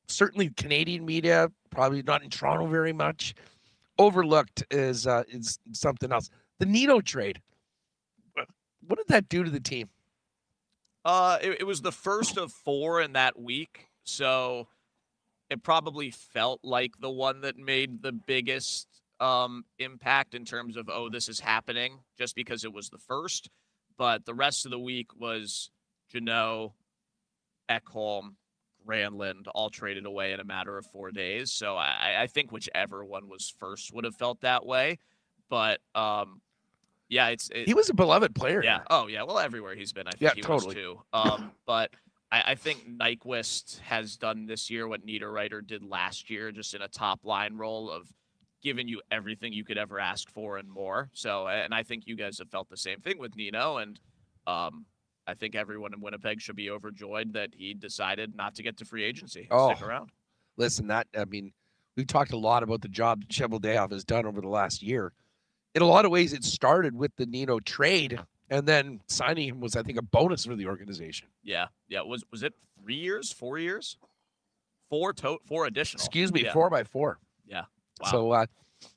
[SPEAKER 2] certainly Canadian media, probably not in Toronto very much. Overlooked is uh, is something else. The Nino trade. What did that do to the team?
[SPEAKER 5] Uh, it, it was the first of four in that week, so it probably felt like the one that made the biggest um, impact in terms of oh, this is happening, just because it was the first. But the rest of the week was Jeannot, Ekholm, Granlund all traded away in a matter of four days. So I, I think whichever one was first would have felt that way. But um, Yeah, it's it,
[SPEAKER 2] He was a beloved player.
[SPEAKER 5] yeah. Oh yeah. Well, everywhere he's been, I think
[SPEAKER 2] Yeah,
[SPEAKER 5] he
[SPEAKER 2] totally.
[SPEAKER 5] was too. Um, but I, I think Nyquist has done this year what Niederreiter did last year, just in a top line role of giving you everything you could ever ask for and more. So, and I think you guys have felt the same thing with Nino, and um, I think everyone in Winnipeg should be overjoyed that he decided not to get to free agency. and
[SPEAKER 2] Oh.
[SPEAKER 5] Stick around.
[SPEAKER 2] Listen, that I mean, we've talked a lot about the job that Cheveldayoff has done over the last year. In a lot of ways, it started with the Nino trade, and then signing him was, I think, a bonus for the organization.
[SPEAKER 5] Yeah, yeah. Was was it three years, four years, four to four additional?
[SPEAKER 2] Excuse me,
[SPEAKER 5] Yeah.
[SPEAKER 2] four by four. Yeah.
[SPEAKER 5] Wow.
[SPEAKER 2] So, uh,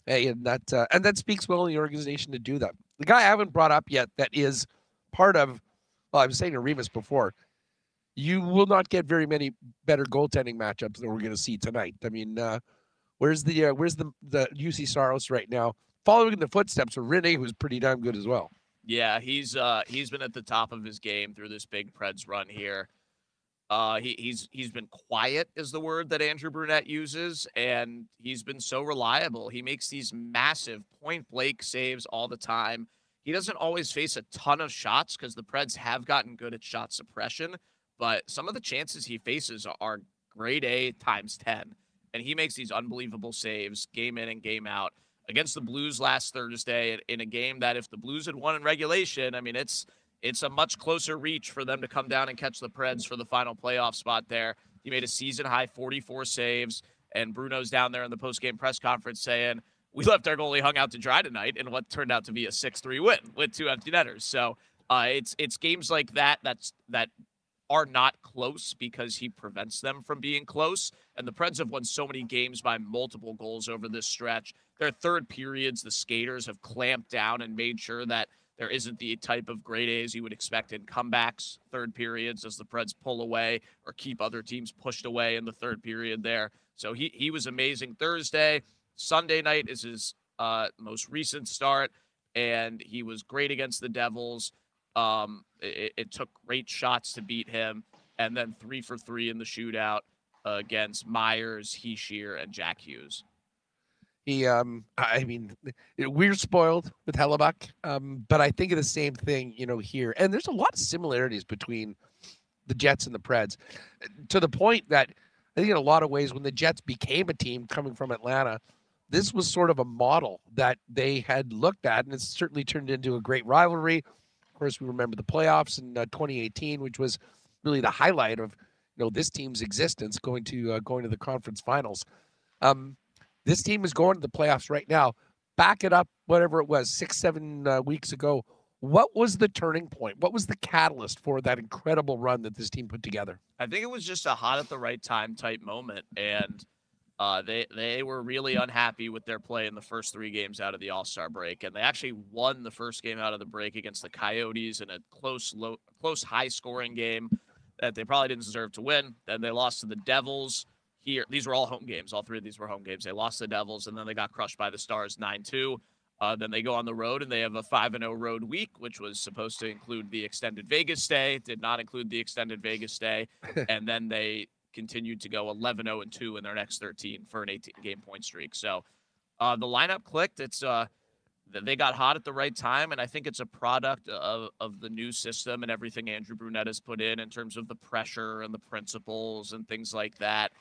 [SPEAKER 2] hey, and that uh, and that speaks well of the organization to do that. The guy I haven't brought up yet that is part of. Well, I was saying to Remis before, you will not get very many better goaltending matchups than we're going to see tonight. I mean, uh, where's the uh, where's the the Juuse Saros right now, following in the footsteps of Rinne, who's pretty damn good as well.
[SPEAKER 5] Yeah, he's uh he's been at the top of his game through this big Preds run here. Uh he he's he's been quiet is the word that Andrew Brunette uses and he's been so reliable. He makes these massive point blank saves all the time. He doesn't always face a ton of shots cuz the Preds have gotten good at shot suppression, but some of the chances he faces are grade A times 10 and he makes these unbelievable saves game in and game out against the Blues last Thursday in- a game that if the Blues had won in regulation, I mean it's it's a much closer reach for them to come down and catch the Preds for the final playoff spot there. He made a season high 44 saves and Bruno's down there in the post-game press conference saying, "We left our goalie hung out to dry tonight in what turned out to be a 6-3 win with two empty netters." So, uh, it's it's games like that that's that are not close because he prevents them from being close. And the Preds have won so many games by multiple goals over this stretch. Their third periods, the skaters have clamped down and made sure that there isn't the type of great A's you would expect in comebacks, third periods, as the Preds pull away or keep other teams pushed away in the third period there. So he, he was amazing Thursday. Sunday night is his uh, most recent start, and he was great against the Devils. Um, it, it took great shots to beat him, and then three for three in the shootout against Myers, Hischier, and Jack Hughes.
[SPEAKER 2] He, um, I mean, we're spoiled with Hellebuyck, um, but I think of the same thing, you know, here. And there's a lot of similarities between the Jets and the Preds, to the point that I think in a lot of ways, when the Jets became a team coming from Atlanta, this was sort of a model that they had looked at, and it's certainly turned into a great rivalry. Of course, we remember the playoffs in uh, 2018, which was really the highlight of you know this team's existence going to uh, going to the conference finals. Um, this team is going to the playoffs right now. Back it up, whatever it was, six, seven uh, weeks ago. What was the turning point? What was the catalyst for that incredible run that this team put together?
[SPEAKER 5] I think it was just a hot at the right time type moment, and uh, they they were really unhappy with their play in the first three games out of the All Star break, and they actually won the first game out of the break against the Coyotes in a close, low, close, high scoring game that they probably didn't deserve to win. Then they lost to the Devils. Here, these were all home games. All three of these were home games. They lost the Devils, and then they got crushed by the Stars nine two. Uh, then they go on the road and they have a 5 0 road week, which was supposed to include the extended Vegas stay. It did not include the extended Vegas stay. and then they continued to go 11 0 and 2 in their next 13 for an 18 game point streak. So uh, the lineup clicked. It's uh, they got hot at the right time, and I think it's a product of, of the new system and everything Andrew Brunette has put in in terms of the pressure and the principles and things like that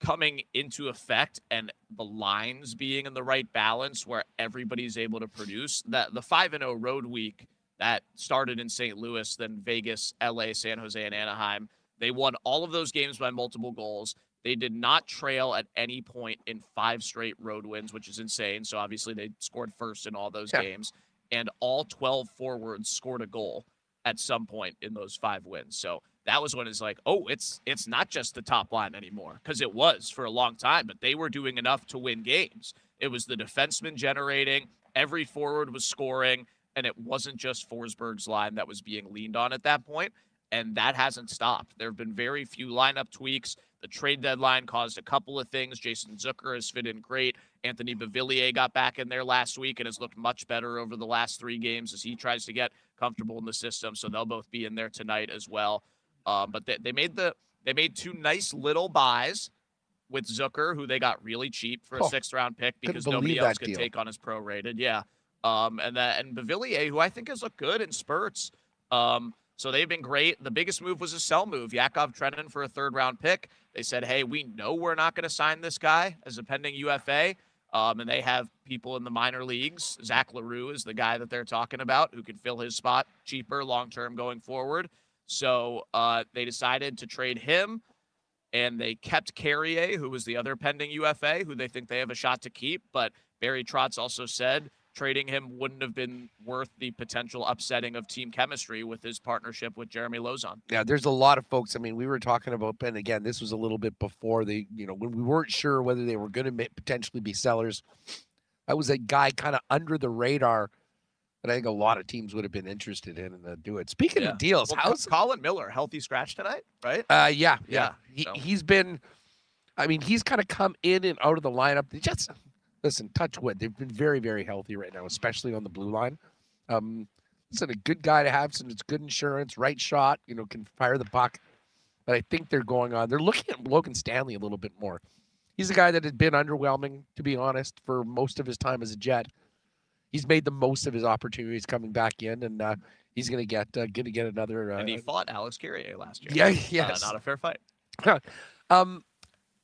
[SPEAKER 5] coming into effect and the lines being in the right balance where everybody's able to produce that the 5 and 0 road week that started in St. Louis then Vegas, LA, San Jose and Anaheim they won all of those games by multiple goals they did not trail at any point in five straight road wins which is insane so obviously they scored first in all those
[SPEAKER 2] Yeah.
[SPEAKER 5] games and all 12 forwards scored a goal at some point in those five wins so that was when it's like, oh, it's it's not just the top line anymore because it was for a long time, but they were doing enough to win games. It was the defenseman generating, every forward was scoring, and it wasn't just Forsberg's line that was being leaned on at that point, and that hasn't stopped. There have been very few lineup tweaks. The trade deadline caused a couple of things. Jason Zucker has fit in great. Anthony Beauvillier got back in there last week and has looked much better over the last three games as he tries to get comfortable in the system. So they'll both be in there tonight as well. Um, but they, they made the they made two nice little buys with Zucker, who they got really cheap for a
[SPEAKER 2] Oh,
[SPEAKER 5] sixth round pick because nobody else could
[SPEAKER 2] deal.
[SPEAKER 5] take on his prorated. Yeah. Um, and that and Beauvillier, who I think has looked good in spurts. Um, so they've been great. The biggest move was a sell move. Yakov Trenin for a third round pick. They said, hey, we know we're not going to sign this guy as a pending UFA. Um, and they have people in the minor leagues. Zach L'Heureux is the guy that they're talking about who could fill his spot cheaper long term going forward. So uh, they decided to trade him, and they kept Carrier, who was the other pending UFA, who they think they have a shot to keep. But Barry Trotz also said trading him wouldn't have been worth the potential upsetting of team chemistry with his partnership with Jeremy Lauzon.
[SPEAKER 2] Yeah, there's a lot of folks. I mean, we were talking about, and again, this was a little bit before they, you know, when we weren't sure whether they were going to potentially be sellers. That was a guy kind of under the radar that I think a lot of teams would have been interested in and uh, do it. Speaking
[SPEAKER 5] Yeah.
[SPEAKER 2] of deals,
[SPEAKER 5] Well,
[SPEAKER 2] how's
[SPEAKER 5] Colin Miller healthy scratch tonight, right?
[SPEAKER 2] uh yeah, yeah.
[SPEAKER 5] Yeah,
[SPEAKER 2] He,
[SPEAKER 5] so.
[SPEAKER 2] he's been I mean, he's kind of come in and out of the lineup. They just listen, touch wood. They've been very, very healthy right now, especially on the blue line. Um listen, a good guy to have since it's good insurance, right shot, you know, can fire the puck. But I think they're going on. They're looking at Logan Stanley a little bit more. He's a guy that had been underwhelming, to be honest, for most of his time as a Jet. He's made the most of his opportunities coming back in, and uh, he's going to get uh, going to get another. Uh,
[SPEAKER 5] and he fought Alex Carrier last year.
[SPEAKER 2] yeah,
[SPEAKER 5] Uh,
[SPEAKER 2] yes.
[SPEAKER 5] not a fair fight.
[SPEAKER 2] Um,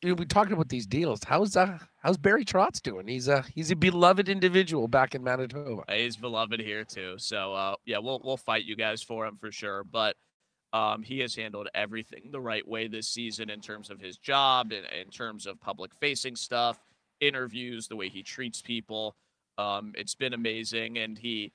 [SPEAKER 2] you know, we talking about these deals. How's uh, how's Barry Trotz doing? He's a he's a beloved individual back in Manitoba.
[SPEAKER 5] Uh, He's beloved here too. So uh, yeah, we'll we'll fight you guys for him for sure. But um, he has handled everything the right way this season in terms of his job, in, in terms of public facing stuff, interviews, the way he treats people. Um, it's been amazing, and he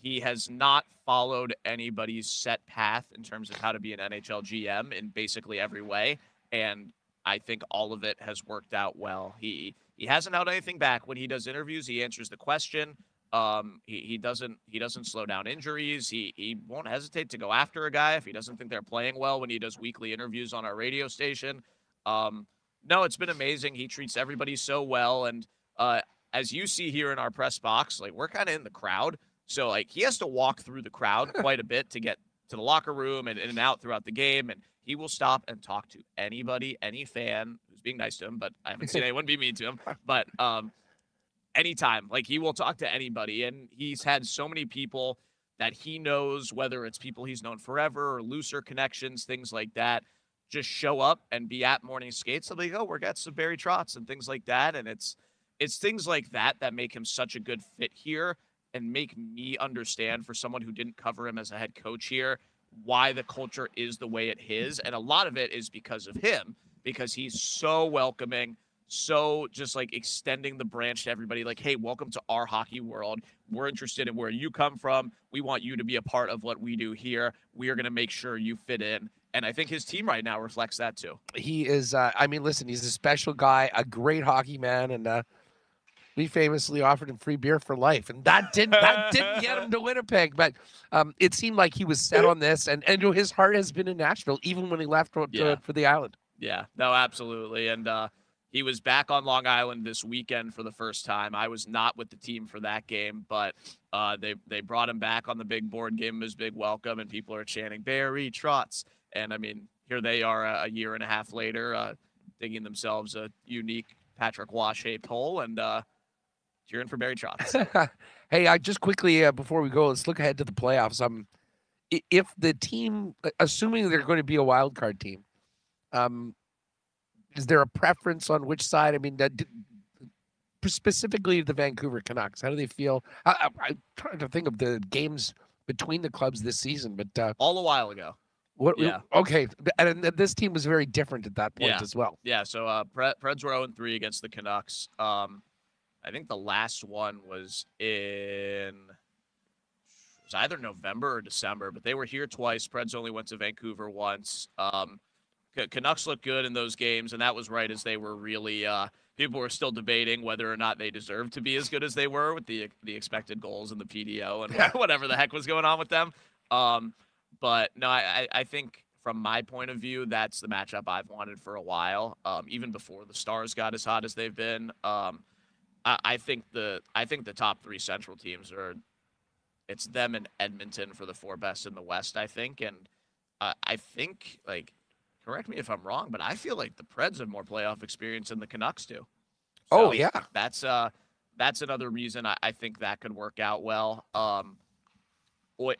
[SPEAKER 5] he has not followed anybody's set path in terms of how to be an NHL GM in basically every way. And I think all of it has worked out well. He he hasn't held anything back when he does interviews. He answers the question. Um, he, he doesn't he doesn't slow down injuries. He he won't hesitate to go after a guy if he doesn't think they're playing well when he does weekly interviews on our radio station. Um, no, it's been amazing. He treats everybody so well, and uh, as you see here in our press box, like we're kind of in the crowd, so like he has to walk through the crowd quite a bit to get to the locker room and in and out throughout the game, and he will stop and talk to anybody, any fan who's being nice to him. But I haven't seen anyone be mean to him. But um, anytime, like he will talk to anybody, and he's had so many people that he knows, whether it's people he's known forever or looser connections, things like that, just show up and be at morning skates. So they go, we're at some Barry Trotz and things like that, and it's it's things like that that make him such a good fit here and make me understand for someone who didn't cover him as a head coach here why the culture is the way it is and a lot of it is because of him because he's so welcoming so just like extending the branch to everybody like hey welcome to our hockey world. We're interested in where you come from. We want you to be a part of what we do here. We are going to make sure you fit in. And i think his team right now reflects that too.
[SPEAKER 2] He is. Uh, I mean, listen, he's a special guy, a great hockey man, and uh, we famously offered him free beer for life, and that didn't that didn't get him to Winnipeg. But um, it seemed like he was set on this, and and his heart has been in Nashville, even when he left to,
[SPEAKER 5] Yeah.
[SPEAKER 2] for the island.
[SPEAKER 5] Yeah, no, absolutely. And uh, he was back on Long Island this weekend for the first time. I was not with the team for that game, but uh, they they brought him back on the big board, gave him his big welcome, and people are chanting Barry Trotz. And I mean, here they are a, a year and a half later, uh, digging themselves a unique Patrick shaped hole and uh, cheering for Barry Trotz.
[SPEAKER 2] hey, I just quickly uh, before we go, let's look ahead to the playoffs. Um, if the team, assuming they're going to be a wild card team, um, is there a preference on which side? I mean, specifically the Vancouver Canucks. How do they feel? I, I, I'm trying to think of the games between the clubs this season, but uh,
[SPEAKER 5] All a while ago.
[SPEAKER 2] what?
[SPEAKER 5] Yeah.
[SPEAKER 2] Okay, and, and this team was very different at that point
[SPEAKER 5] Yeah.
[SPEAKER 2] as well.
[SPEAKER 5] Yeah, so uh, Preds were 0 3 against the Canucks. Um, I think the last one was in it was either November or December, but they were here twice. Preds only went to Vancouver once. Um, Canucks looked good in those games, and that was right as they were really. Uh, people were still debating whether or not they deserved to be as good as they were with the the expected goals and the PDO and
[SPEAKER 2] Yeah.
[SPEAKER 5] whatever the heck was going on with them. Um, but no, I, I I think from my point of view, that's the matchup I've wanted for a while. Um, even before the Stars got as hot as they've been. Um, I, I think the I think the top three Central teams are. It's them and Edmonton for the four best in the West, I think, and uh, I think like, correct me if I'm wrong, but I feel like the Preds have more playoff experience than the Canucks do.
[SPEAKER 2] Oh yeah,
[SPEAKER 5] that's uh that's another reason I, I think that could work out well. Um,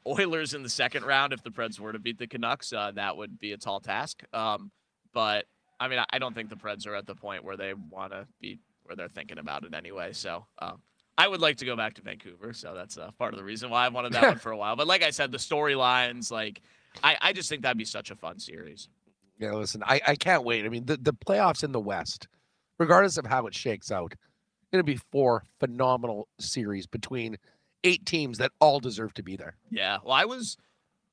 [SPEAKER 5] Oilers in the second round, if the Preds were to beat the Canucks, uh, that would be a tall task. Um, but I mean, I, I don't think the Preds are at the point where they want to be where they're thinking about it anyway. So um, I would like to go back to Vancouver. So that's uh, part of the reason why I wanted that one for a while. But like I said, the storylines, like I, I just think that'd be such a fun series.
[SPEAKER 2] Yeah, listen, I, I can't wait. I mean, the, the playoffs in the West, regardless of how it shakes out, going to be four phenomenal series between eight teams that all deserve to be there.
[SPEAKER 5] Yeah. Well, I was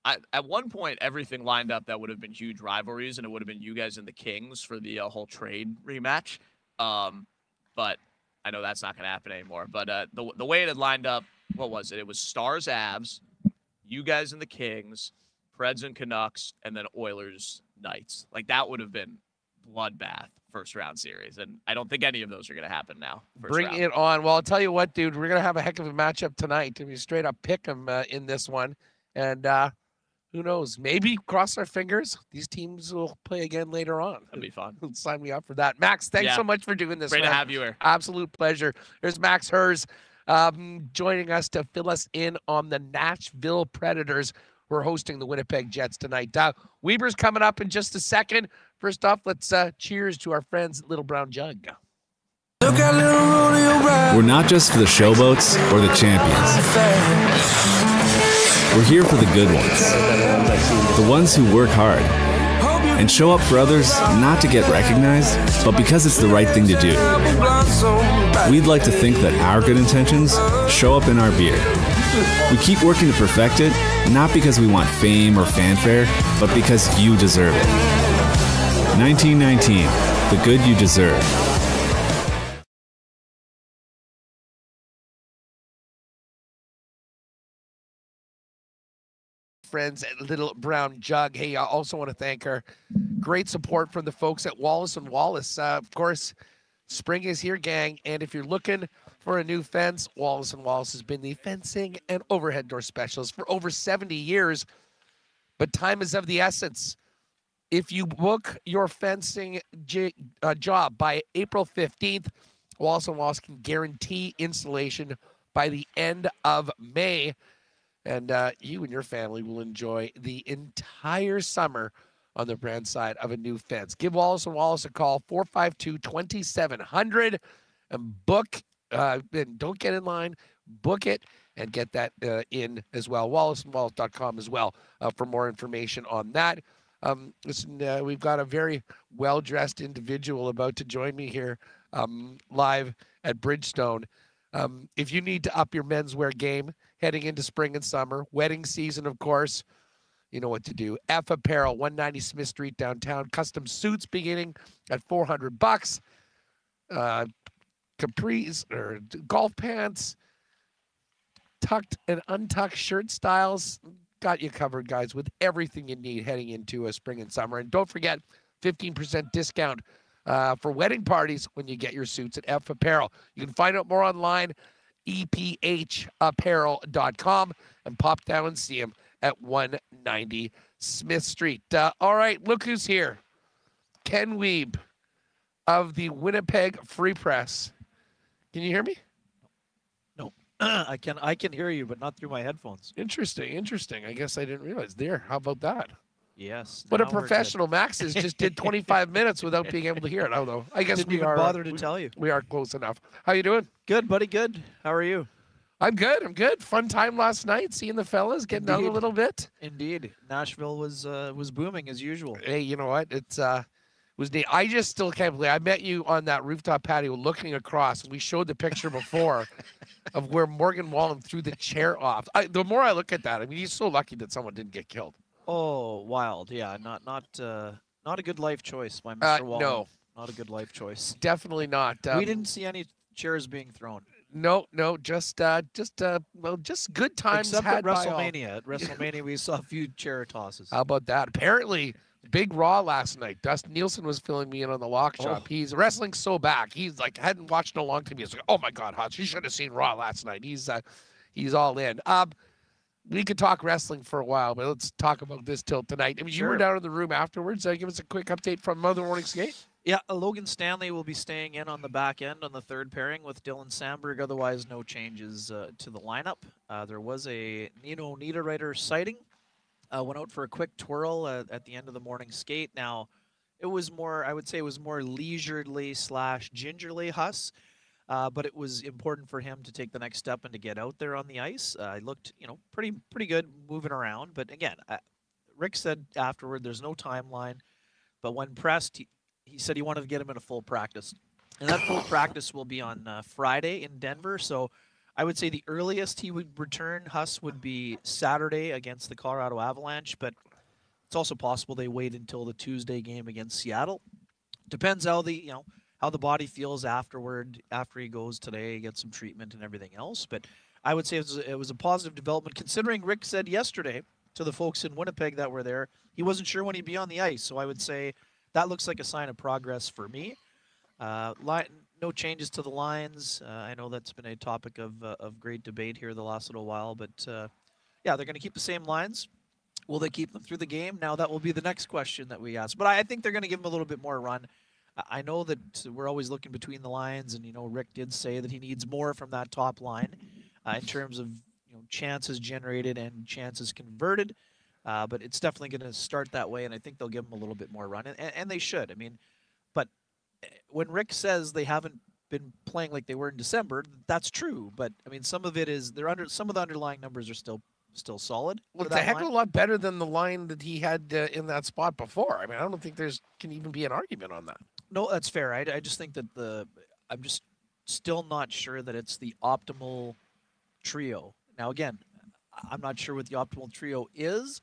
[SPEAKER 5] I, at one point everything lined up that would have been huge rivalries, and it would have been you guys and the Kings for the uh, whole trade rematch. Um, but I know that's not going to happen anymore. But uh, the the way it had lined up, what was it? It was Stars, Avs, you guys and the Kings, Preds and Canucks, and then Oilers, Knights. Like that would have been bloodbath first round series, and I don't think any of those are going to happen now.
[SPEAKER 2] Bring
[SPEAKER 5] round.
[SPEAKER 2] it on. Well, I'll tell you what, dude, we're going to have a heck of a matchup tonight. I mean, straight up pick them uh, in this one. And uh, who knows? Maybe cross our fingers. These teams will play again later on.
[SPEAKER 5] That'd be fun.
[SPEAKER 2] Sign me up for that. Max, thanks
[SPEAKER 5] Yeah.
[SPEAKER 2] so much for doing this.
[SPEAKER 5] Great to have you here.
[SPEAKER 2] Absolute pleasure. There's Max Herz um, joining us to fill us in on the Nashville Predators. We're hosting the Winnipeg Jets tonight. Uh, Wiebe's coming up in just a second. First off, let's uh, cheers to our friends at Little Brown Jug.
[SPEAKER 6] We're not just for the showboats or the champions. We're here for the good ones. The ones who work hard and show up for others not to get recognized, but because it's the right thing to do. We'd like to think that our good intentions show up in our beer. We keep working to perfect it, not because we want fame or fanfare, but because you deserve it. 1919, the good you deserve.
[SPEAKER 2] Friends at Little Brown Jug. Hey, I also want to thank her. great support from the folks at Wallace and Wallace. Uh, of course, spring is here, gang, and if you're looking for a new fence, Wallace and Wallace has been the fencing and overhead door specialist for over 70 years. But time is of the essence. If you book your fencing j- uh, job by April 15th, Wallace and Wallace can guarantee installation by the end of May and uh, you and your family will enjoy the entire summer on the brand side of a new fence. Give Wallace and Wallace a call 452-2700 and book uh, and don't get in line, book it and get that uh, in as well. WallaceandWallace.com as well uh, for more information on that. Um, listen, uh, we've got a very well-dressed individual about to join me here um, live at Bridgestone. Um, if you need to up your menswear game heading into spring and summer, wedding season, of course, you know what to do. F Apparel, 190 Smith Street downtown. Custom suits beginning at 400 bucks. Uh, capris or golf pants, tucked and untucked shirt styles. Got you covered, guys, with everything you need heading into a spring and summer. And don't forget, 15% discount uh, for wedding parties when you get your suits at F Apparel. You can find out more online, E epapparel.com, and pop down and see him at 190 Smith Street. Uh, all right, look who's here. Ken Wiebe of the Winnipeg Free Press. Can you hear me?
[SPEAKER 7] No, I can I can hear you, but not through my headphones.
[SPEAKER 2] Interesting, interesting. I guess I didn't realize. There, how about that?
[SPEAKER 7] Yes.
[SPEAKER 2] What a
[SPEAKER 7] now we're good.
[SPEAKER 2] professional Max is just did 25 minutes without being able to hear it. I don't know. I guess
[SPEAKER 7] Didn't
[SPEAKER 2] we
[SPEAKER 7] even
[SPEAKER 2] are
[SPEAKER 7] bother to
[SPEAKER 2] we,
[SPEAKER 7] tell you.
[SPEAKER 2] we are close enough. How you doing?
[SPEAKER 7] Good, buddy. Good. How are you?
[SPEAKER 2] I'm good. I'm good. Fun time last night, seeing the fellas, getting out a little bit.
[SPEAKER 7] Indeed. Nashville was uh, was booming as usual.
[SPEAKER 2] Hey, you know what? It's uh was neat. I just still can't believe I met you on that rooftop patio looking across. We showed the picture before of where Morgan Wallen threw the chair off. I, the more I look at that, I mean, he's so lucky that someone didn't get killed.
[SPEAKER 7] Oh, wild. Yeah, not not uh, not a good life choice by
[SPEAKER 2] Uh,
[SPEAKER 7] Mr. Wallen.
[SPEAKER 2] no,
[SPEAKER 7] Not a good life choice.
[SPEAKER 2] definitely not. Um,
[SPEAKER 7] we didn't see any chairs being thrown.
[SPEAKER 2] No, no, just uh, just uh, well, just good times
[SPEAKER 7] Except
[SPEAKER 2] had
[SPEAKER 7] at. WrestleMania. At WrestleMania, we saw a few chair tosses.
[SPEAKER 2] How about that? Apparently, big Raw last night. Dustin Nielsen was filling me in on the lock shop.
[SPEAKER 7] Oh.
[SPEAKER 2] He's wrestling so back. He's like hadn't watched in a long time. He's like, oh my god, Hutch, you should have seen Raw last night. He's uh, he's all in. Um, we could talk wrestling for a while, but let's talk about this till tonight. I mean, you were down in the room afterwards. Uh, give us a quick update from Mother Morning Skate.
[SPEAKER 7] Yeah, uh, Logan Stanley will be staying in on the back end on the third pairing with Dylan Samberg. Otherwise, no changes uh, to the lineup. Uh, there was a Nino Niederreiter sighting. Uh, went out for a quick twirl at, at the end of the morning skate. Now, it was more, I would say, it was more leisurely slash gingerly Huss. Uh, but it was important for him to take the next step and to get out there on the ice. Uh, he looked, you know, pretty pretty good moving around. But again, uh, Rick said afterward, there's no timeline. But when pressed, he, he said he wanted to get him in a full practice, and that full practice will be on uh, Friday in Denver. So I would say the earliest he would return Huss would be Saturday against the Colorado Avalanche, but it's also possible they wait until the Tuesday game against Seattle. Depends how the you know how the body feels afterward after he goes today, gets some treatment and everything else. But I would say it was, it was a positive development considering Rick said yesterday to the folks in Winnipeg that were there, he wasn't sure when he'd be on the ice. So I would say that looks like a sign of progress for me. Uh, line, no changes to the lines. Uh, I know that's been a topic of, uh, of great debate here the last little while, but uh, yeah, they're going to keep the same lines. Will they keep them through the game? Now that will be the next question that we ask. But I, I think they're going to give him a little bit more run. I know that we're always looking between the lines, and you know Rick did say that he needs more from that top line uh, in terms of you know chances generated and chances converted. Uh, but it's definitely going to start that way, and I think they'll give him a little bit more run, and, and they should. I mean, but eh, when Rick says they haven't been playing like they were in December, that's true. But I mean, some of it is they're under some of the underlying numbers are still still solid.
[SPEAKER 2] Well, it's a heck of a lot better than the line that he had uh, in that spot before. I mean, I don't think there's can even be an argument on that.
[SPEAKER 7] No, that's fair. I, I just think that the I'm just still not sure that it's the optimal trio. Now, again, I'm not sure what the optimal trio is,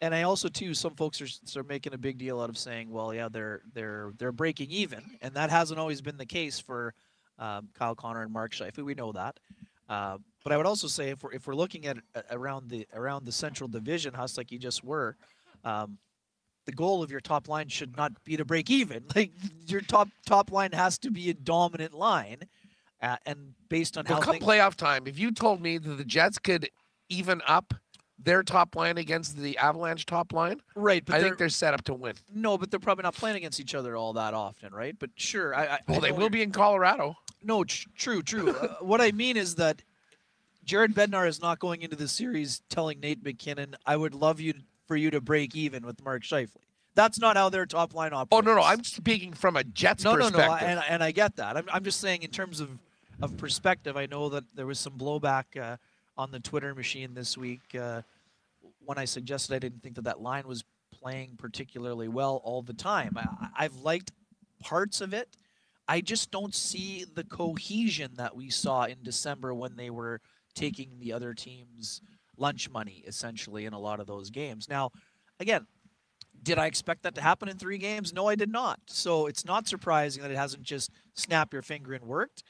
[SPEAKER 7] and I also too some folks are, are making a big deal out of saying, well, yeah, they're they're they're breaking even, and that hasn't always been the case for um, Kyle Connor and Mark Scheifele. We know that. Uh, but I would also say if we're if we're looking at around the around the Central Division, Huss, like you just were, um, the goal of your top line should not be to break even. Like your top top line has to be a dominant line, uh, and based on
[SPEAKER 2] well,
[SPEAKER 7] how
[SPEAKER 2] come
[SPEAKER 7] things...
[SPEAKER 2] playoff time, if you told me that the Jets could even up their top line against the Avalanche top line,
[SPEAKER 7] right?
[SPEAKER 2] But I think they're set up to win.
[SPEAKER 7] No, but they're probably not playing against each other all that often, right? But sure, I, I
[SPEAKER 2] well,
[SPEAKER 7] I
[SPEAKER 2] they will be in Colorado.
[SPEAKER 7] No, tr- true, true. uh, what I mean is that Jared Bednar is not going into the series telling Nate MacKinnon, "I would love you for you to break even with Mark Scheifele." That's not how their top line operates.
[SPEAKER 2] Oh no, no, I'm speaking from a Jets
[SPEAKER 7] no,
[SPEAKER 2] perspective.
[SPEAKER 7] No, no, and and I get that. I'm I'm just saying in terms of of perspective. I know that there was some blowback uh, on the Twitter machine this week uh, when I suggested I didn't think that that line was playing particularly well all the time. I, I've liked parts of it. I just don't see the cohesion that we saw in December when they were taking the other team's lunch money essentially in a lot of those games. Now, again, did I expect that to happen in three games? No, I did not. So it's not surprising that it hasn't just snap your finger and worked.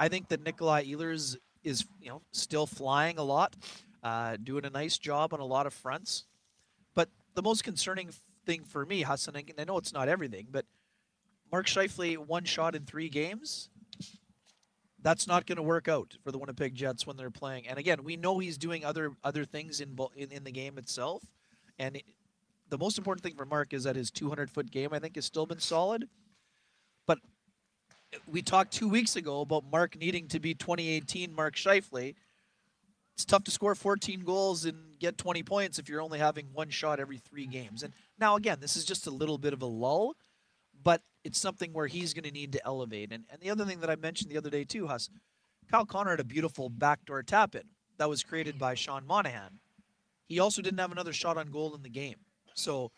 [SPEAKER 7] I think that Nikolai Ehlers is you know still flying a lot, uh, doing a nice job on a lot of fronts. But the most concerning thing for me, Hassan, and I know it's not everything, but Mark Scheifele one shot in three games that's not going to work out for the Winnipeg Jets when they're playing. And again, we know he's doing other other things in in, in the game itself. And it, the most important thing for Mark is that his 200 foot game I think has still been solid. But we talked two weeks ago about Mark needing to be 2018 Mark Scheifele. It's tough to score 14 goals and get 20 points if you're only having one shot every three games. And now again, this is just a little bit of a lull but it's something where he's going to need to elevate. And, and the other thing that I mentioned the other day too, Huss, Kyle Connor had a beautiful backdoor tap in that was created by Sean Monahan. He also didn't have another shot on goal in the game. So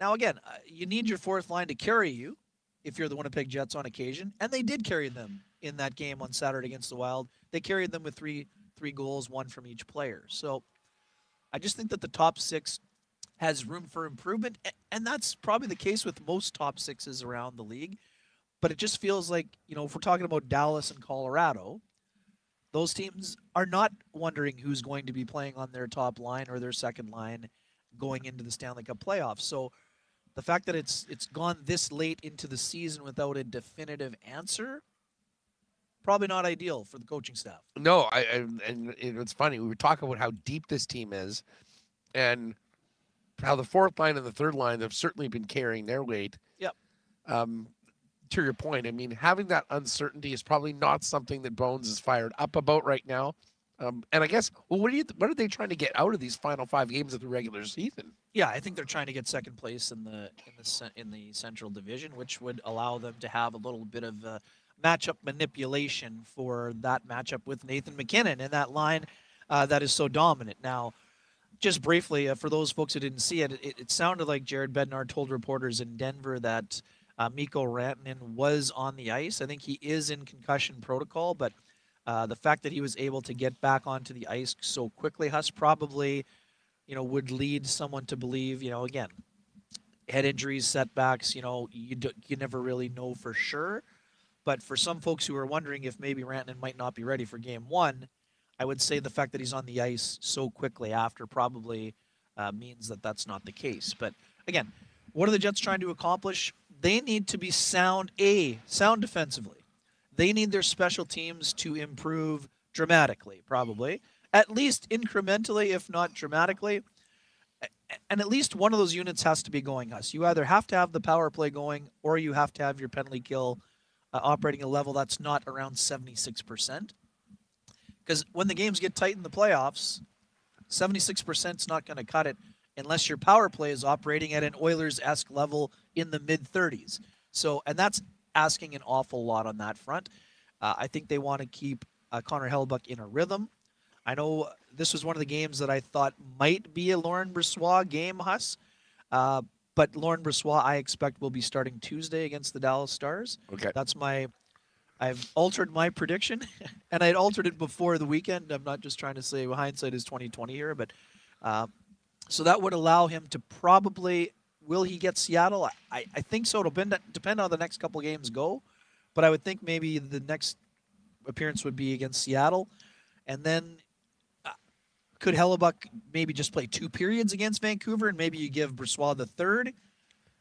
[SPEAKER 7] now again, uh, you need your fourth line to carry you if you're the Winnipeg Jets on occasion, and they did carry them in that game on Saturday against the Wild. They carried them with three three goals, one from each player. So I just think that the top six has room for improvement. And that's probably the case with most top sixes around the league. But it just feels like, you know, if we're talking about Dallas and Colorado, those teams are not wondering who's going to be playing on their top line or their second line going into the Stanley Cup playoffs. So the fact that it's it's gone this late into the season without a definitive answer probably not ideal for the coaching staff.
[SPEAKER 2] No, I, I and it's funny. We were talking about how deep this team is, and how the fourth line and the third line have certainly been carrying their weight.
[SPEAKER 7] Yep.
[SPEAKER 2] Um, to your point, I mean, having that uncertainty is probably not something that Bones is fired up about right now. Um, and I guess, well, what are you? What are they trying to get out of these final five games of the regular season?
[SPEAKER 7] Yeah, I think they're trying to get second place in the in the in the Central Division, which would allow them to have a little bit of uh, matchup manipulation for that matchup with Nathan MacKinnon in that line uh, that is so dominant. Now, just briefly, uh, for those folks who didn't see it, it, it sounded like Jared Bednar told reporters in Denver that uh, Mikko Rantanen was on the ice. I think he is in concussion protocol, but uh, the fact that he was able to get back onto the ice so quickly, Huss probably, you know, would lead someone to believe, you know, again, head injuries, setbacks, you know, you do, you never really know for sure. But for some folks who are wondering if maybe Rantanen might not be ready for Game One, I would say the fact that he's on the ice so quickly after probably uh, means that that's not the case. But again, what are the Jets trying to accomplish? They need to be sound, a sound defensively. They need their special teams to improve dramatically, probably at least incrementally, if not dramatically. And at least one of those units has to be going us. You either have to have the power play going, or you have to have your penalty kill uh, operating a level that's not around 76%. Because when the games get tight in the playoffs, 76% is not going to cut it unless your power play is operating at an Oilers esque level in the mid 30s. So, and that's asking an awful lot on that front. Uh, I think they want to keep uh, Connor Hellebuyck in a rhythm. I know this was one of the games that I thought might be a Laurent Brossoit game, Huss. Uh, but Laurent Brossoit, I expect, will be starting Tuesday against the Dallas Stars.
[SPEAKER 2] Okay.
[SPEAKER 7] That's my. I've altered my prediction, and I had altered it before the weekend. I'm not just trying to say well, hindsight is 2020 here, but uh, so that would allow him to probably. Will he get Seattle? I, I think so. It'll depend, depend on how the next couple games go, but I would think maybe the next appearance would be against Seattle, and then uh, could Hellebuyck maybe just play two periods against Vancouver, and maybe you give Brossoit the third.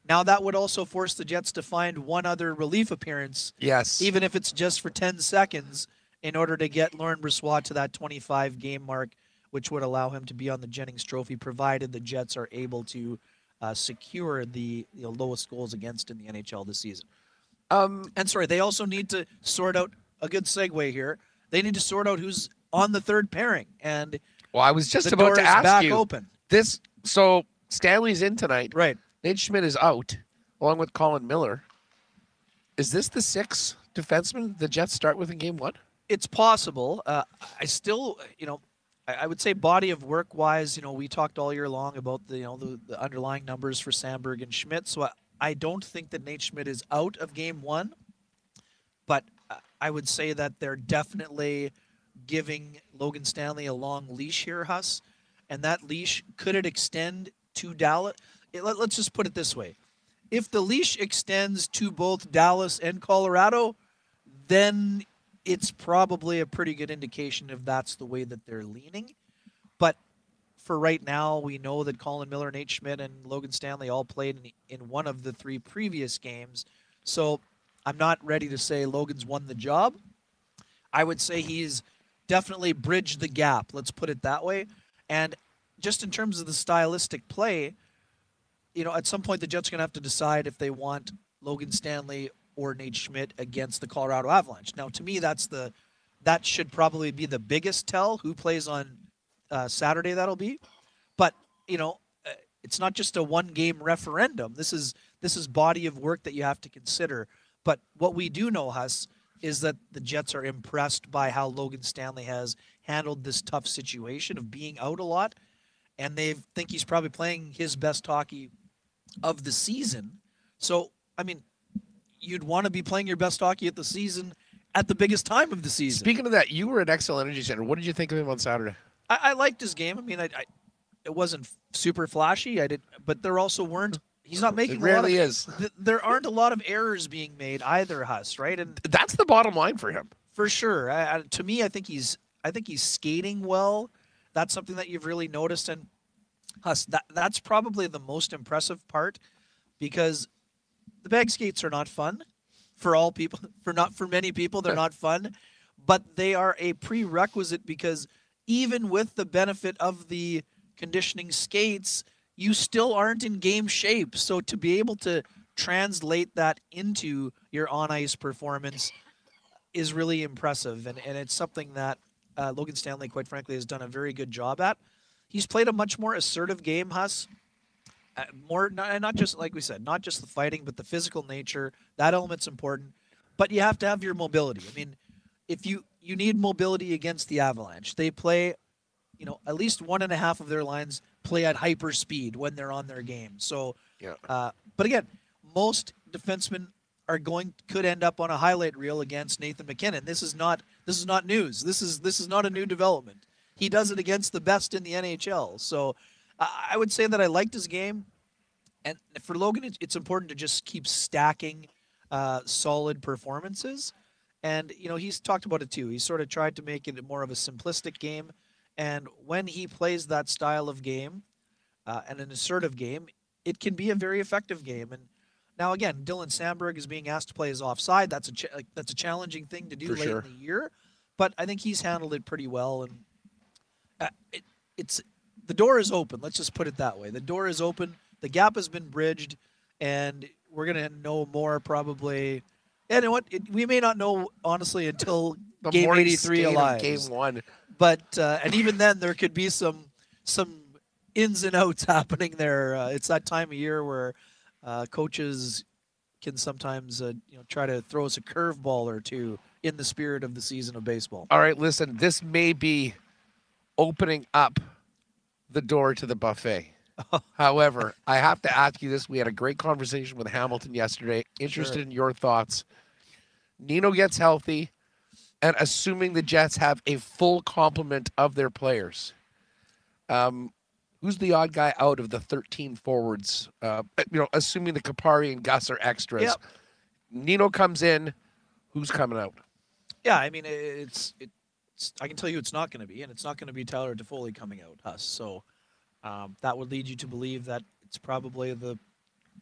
[SPEAKER 7] Now that would also force the Jets to find one other relief appearance,
[SPEAKER 2] Yes.
[SPEAKER 7] even if it's just for 10 seconds, in order to get Laurent Brossoit to that 25 game mark, which would allow him to be on the Jennings Trophy, provided the Jets are able to uh, secure the you know, lowest goals against in the NHL this season.
[SPEAKER 2] um,
[SPEAKER 7] And sorry, they also need to sort out a good segue here. They need to sort out who's on the third pairing, and
[SPEAKER 2] well, I was just about to ask
[SPEAKER 7] back
[SPEAKER 2] you
[SPEAKER 7] open.
[SPEAKER 2] this. So Stanley's in tonight.
[SPEAKER 7] Right.
[SPEAKER 2] Nate Schmidt is out, along with Colin Miller. Is this the six defenseman the Jets start with in Game One?
[SPEAKER 7] it's possible. Uh, I still, you know, I, I would say body of work wise, you know, we talked all year long about the, you know, the, the underlying numbers for Samberg and Schmidt. So I, I don't think that Nate Schmidt is out of game one, but I would say that they're definitely giving Logan Stanley a long leash here, Huss. And that leash, could it extend to Dallas? Let, let's just put it this way. If the leash extends to both Dallas and Colorado, then it's probably a pretty good indication if that's the way that they're leaning. But for right now, we know that Colin Miller, Nate Schmidt, and Logan Stanley all played in, in one of the three previous games. So I'm not ready to say Logan's won the job. I would say he's definitely bridged the gap. Let's put it that way. And just in terms of the stylistic play, you know, at some point the Jets are going to have to decide if they want Logan Stanley or Nate Schmidt against the Colorado Avalanche. Now, to me, that's the that should probably be the biggest tell who plays on uh, Saturday. That'll be, but you know, uh, it's not just a one game referendum. This is this is body of work that you have to consider. But what we do know, Huss, is that the Jets are impressed by how Logan Stanley has handled this tough situation of being out a lot, and they think he's probably playing his best hockey of the season. So, I mean, you'd want to be playing your best hockey at the season at the biggest time of the season.
[SPEAKER 2] Speaking of that, you were at Xcel Energy Center. What did you think of him on Saturday?
[SPEAKER 7] I, I liked his game. I mean, I, I it wasn't super flashy. I did, but there also weren't. He's not making.
[SPEAKER 2] It
[SPEAKER 7] a lot
[SPEAKER 2] rarely
[SPEAKER 7] of,
[SPEAKER 2] is.
[SPEAKER 7] th- There aren't a lot of errors being made either, Huss. Right, and
[SPEAKER 2] That's the bottom line for him.
[SPEAKER 7] for sure. I, I, to me, I think he's. I think he's skating well. That's something that you've really noticed, and Huss. That that's probably the most impressive part, because the bag skates are not fun for all people. For not for many people, they're not fun, but they are a prerequisite because even with the benefit of the conditioning skates, you still aren't in game shape. So to be able to translate that into your on ice performance is really impressive, and and it's something that uh, Logan Stanley, quite frankly, has done a very good job at. He's played a much more assertive game, Huss. Uh, more not, not just like we said, not just the fighting, but the physical nature. That element's important, but you have to have your mobility. I mean, if you you need mobility against the Avalanche, they play, you know, at least one and a half of their lines play at hyper speed when they're on their game. So,
[SPEAKER 2] Yeah.
[SPEAKER 7] uh, but again, most defensemen are going could end up on a highlight reel against Nathan MacKinnon. This is not this is not news. This is this is not a new development. He does it against the best in the NHL. So I would say that I liked his game, and for Logan, it's, it's important to just keep stacking uh, solid performances. And you know he's talked about it too. He's sort of tried to make it more of a simplistic game, and when he plays that style of game, uh, and an assertive game, it can be a very effective game. And now again, Dylan Samberg is being asked to play his offside. That's a ch- like, that's a challenging thing to do
[SPEAKER 2] For
[SPEAKER 7] late
[SPEAKER 2] sure.
[SPEAKER 7] in the year, but I think he's handled it pretty well. And uh, it, it's the door is open. Let's just put it that way. The door is open. The gap has been bridged, and we're gonna know more probably. And what? It, we may not know honestly until
[SPEAKER 2] The
[SPEAKER 7] game 83 alive
[SPEAKER 2] Game one.
[SPEAKER 7] but uh, and even then there could be some some ins and outs happening there. Uh, it's that time of year where uh, coaches can sometimes uh, you know try to throw us a curveball or two in the spirit of the season of baseball.
[SPEAKER 2] All right, listen, this may be opening up the door to the buffet. However, I have to ask you this. We had a great conversation with Hamilton yesterday. Interested
[SPEAKER 7] Sure.
[SPEAKER 2] in your thoughts. Nino gets healthy, and assuming the Jets have a full complement of their players, um, who's the odd guy out of the 13 forwards? Uh, you know, assuming the Kupari and Gus are extras.
[SPEAKER 7] Yep.
[SPEAKER 2] Nino comes in. Who's coming out?
[SPEAKER 7] Yeah, I mean it's it's I can tell you it's not going to be, and it's not going to be Tyler Toffoli coming out. Us, so um, that would lead you to believe that it's probably the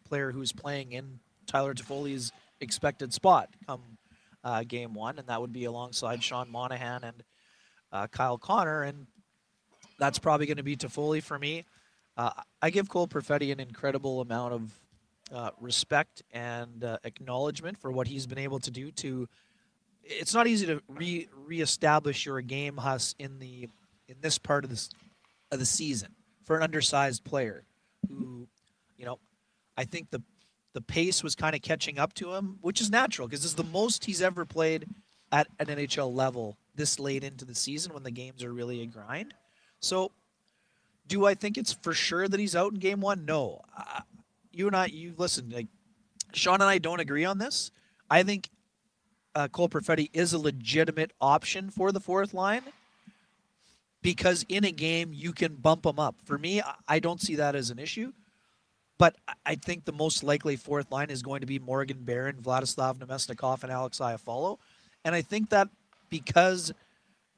[SPEAKER 7] player who's playing in Tyler Toffoli's expected spot come uh, game one, and that would be alongside Sean Monahan and uh, Kyle Connor, and that's probably going to be Toffoli for me. Uh, I give Cole Perfetti an incredible amount of uh, respect and uh, acknowledgement for what he's been able to do to it's not easy to re reestablish your game Huss in the in this part of this of the season for an undersized player who you know I think the the pace was kind of catching up to him which is natural because it's the most he's ever played at an NHL level this late into the season when the games are really a grind. So do I think it's for sure that he's out in game 1 no. Uh, you and I you listen like Sean and I don't agree on this. I think uh, Cole Perfetti is a legitimate option for the fourth line because in a game you can bump him up. For me, I- don't see that as an issue. But I- think the most likely fourth line is going to be Morgan Barron, Vladislav Namestnikov, and Alex Iafallo. And I think that because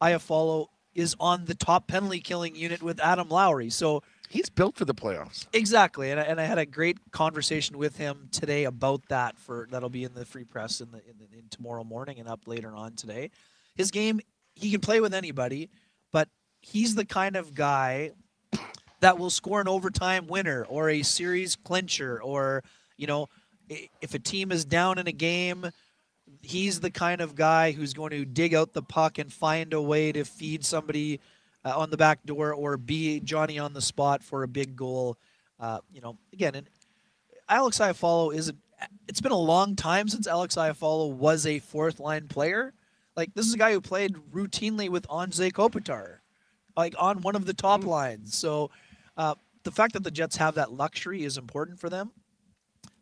[SPEAKER 7] Iafallo is on the top penalty killing unit with Adam Lowry. So
[SPEAKER 2] He's built for the playoffs.
[SPEAKER 7] Exactly, and I, and I had a great conversation with him today about that. For that'll be in the free press in the, in, the, in tomorrow morning and up later on today. His game, he can play with anybody, but he's the kind of guy that will score an overtime winner or a series clincher, or you know, if a team is down in a game, he's the kind of guy who's going to dig out the puck and find a way to feed somebody uh, on the back door or be Johnny on the spot for a big goal. Uh, you know, again, and Alex Iafallo is. A, it's been a long time since Alex Iafallo was a fourth line player. Like this is a guy who played routinely with Anze Kopitar, like on one of the top lines. So uh, the fact that the Jets have that luxury is important for them.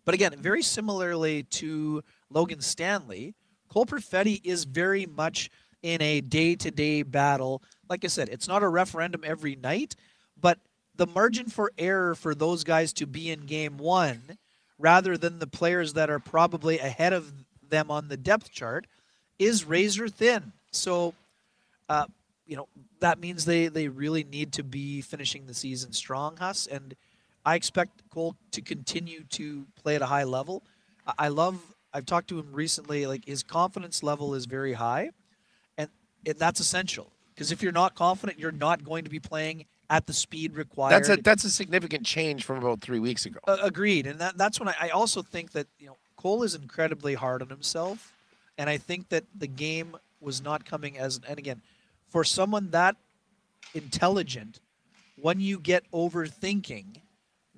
[SPEAKER 7] But again, very similarly to Logan Stanley, Cole Perfetti is very much in a day-to-day battle. Like I said, it's not a referendum every night, but the margin for error for those guys to be in game one, rather than the players that are probably ahead of them on the depth chart, is razor thin. So, uh, you know, that means they they really need to be finishing the season strong, Huss, and I expect Cole to continue to play at a high level. I love. I've talked to him recently. Like his confidence level is very high, and, and that's essential. Because if you're not confident, you're not going to be playing at the speed required.
[SPEAKER 2] That's a that's a significant change from about three weeks ago.
[SPEAKER 7] Uh, agreed, and that, that's when I, I also think that you know Cole is incredibly hard on himself, and I think that the game was not coming as. And again, for someone that intelligent, when you get overthinking,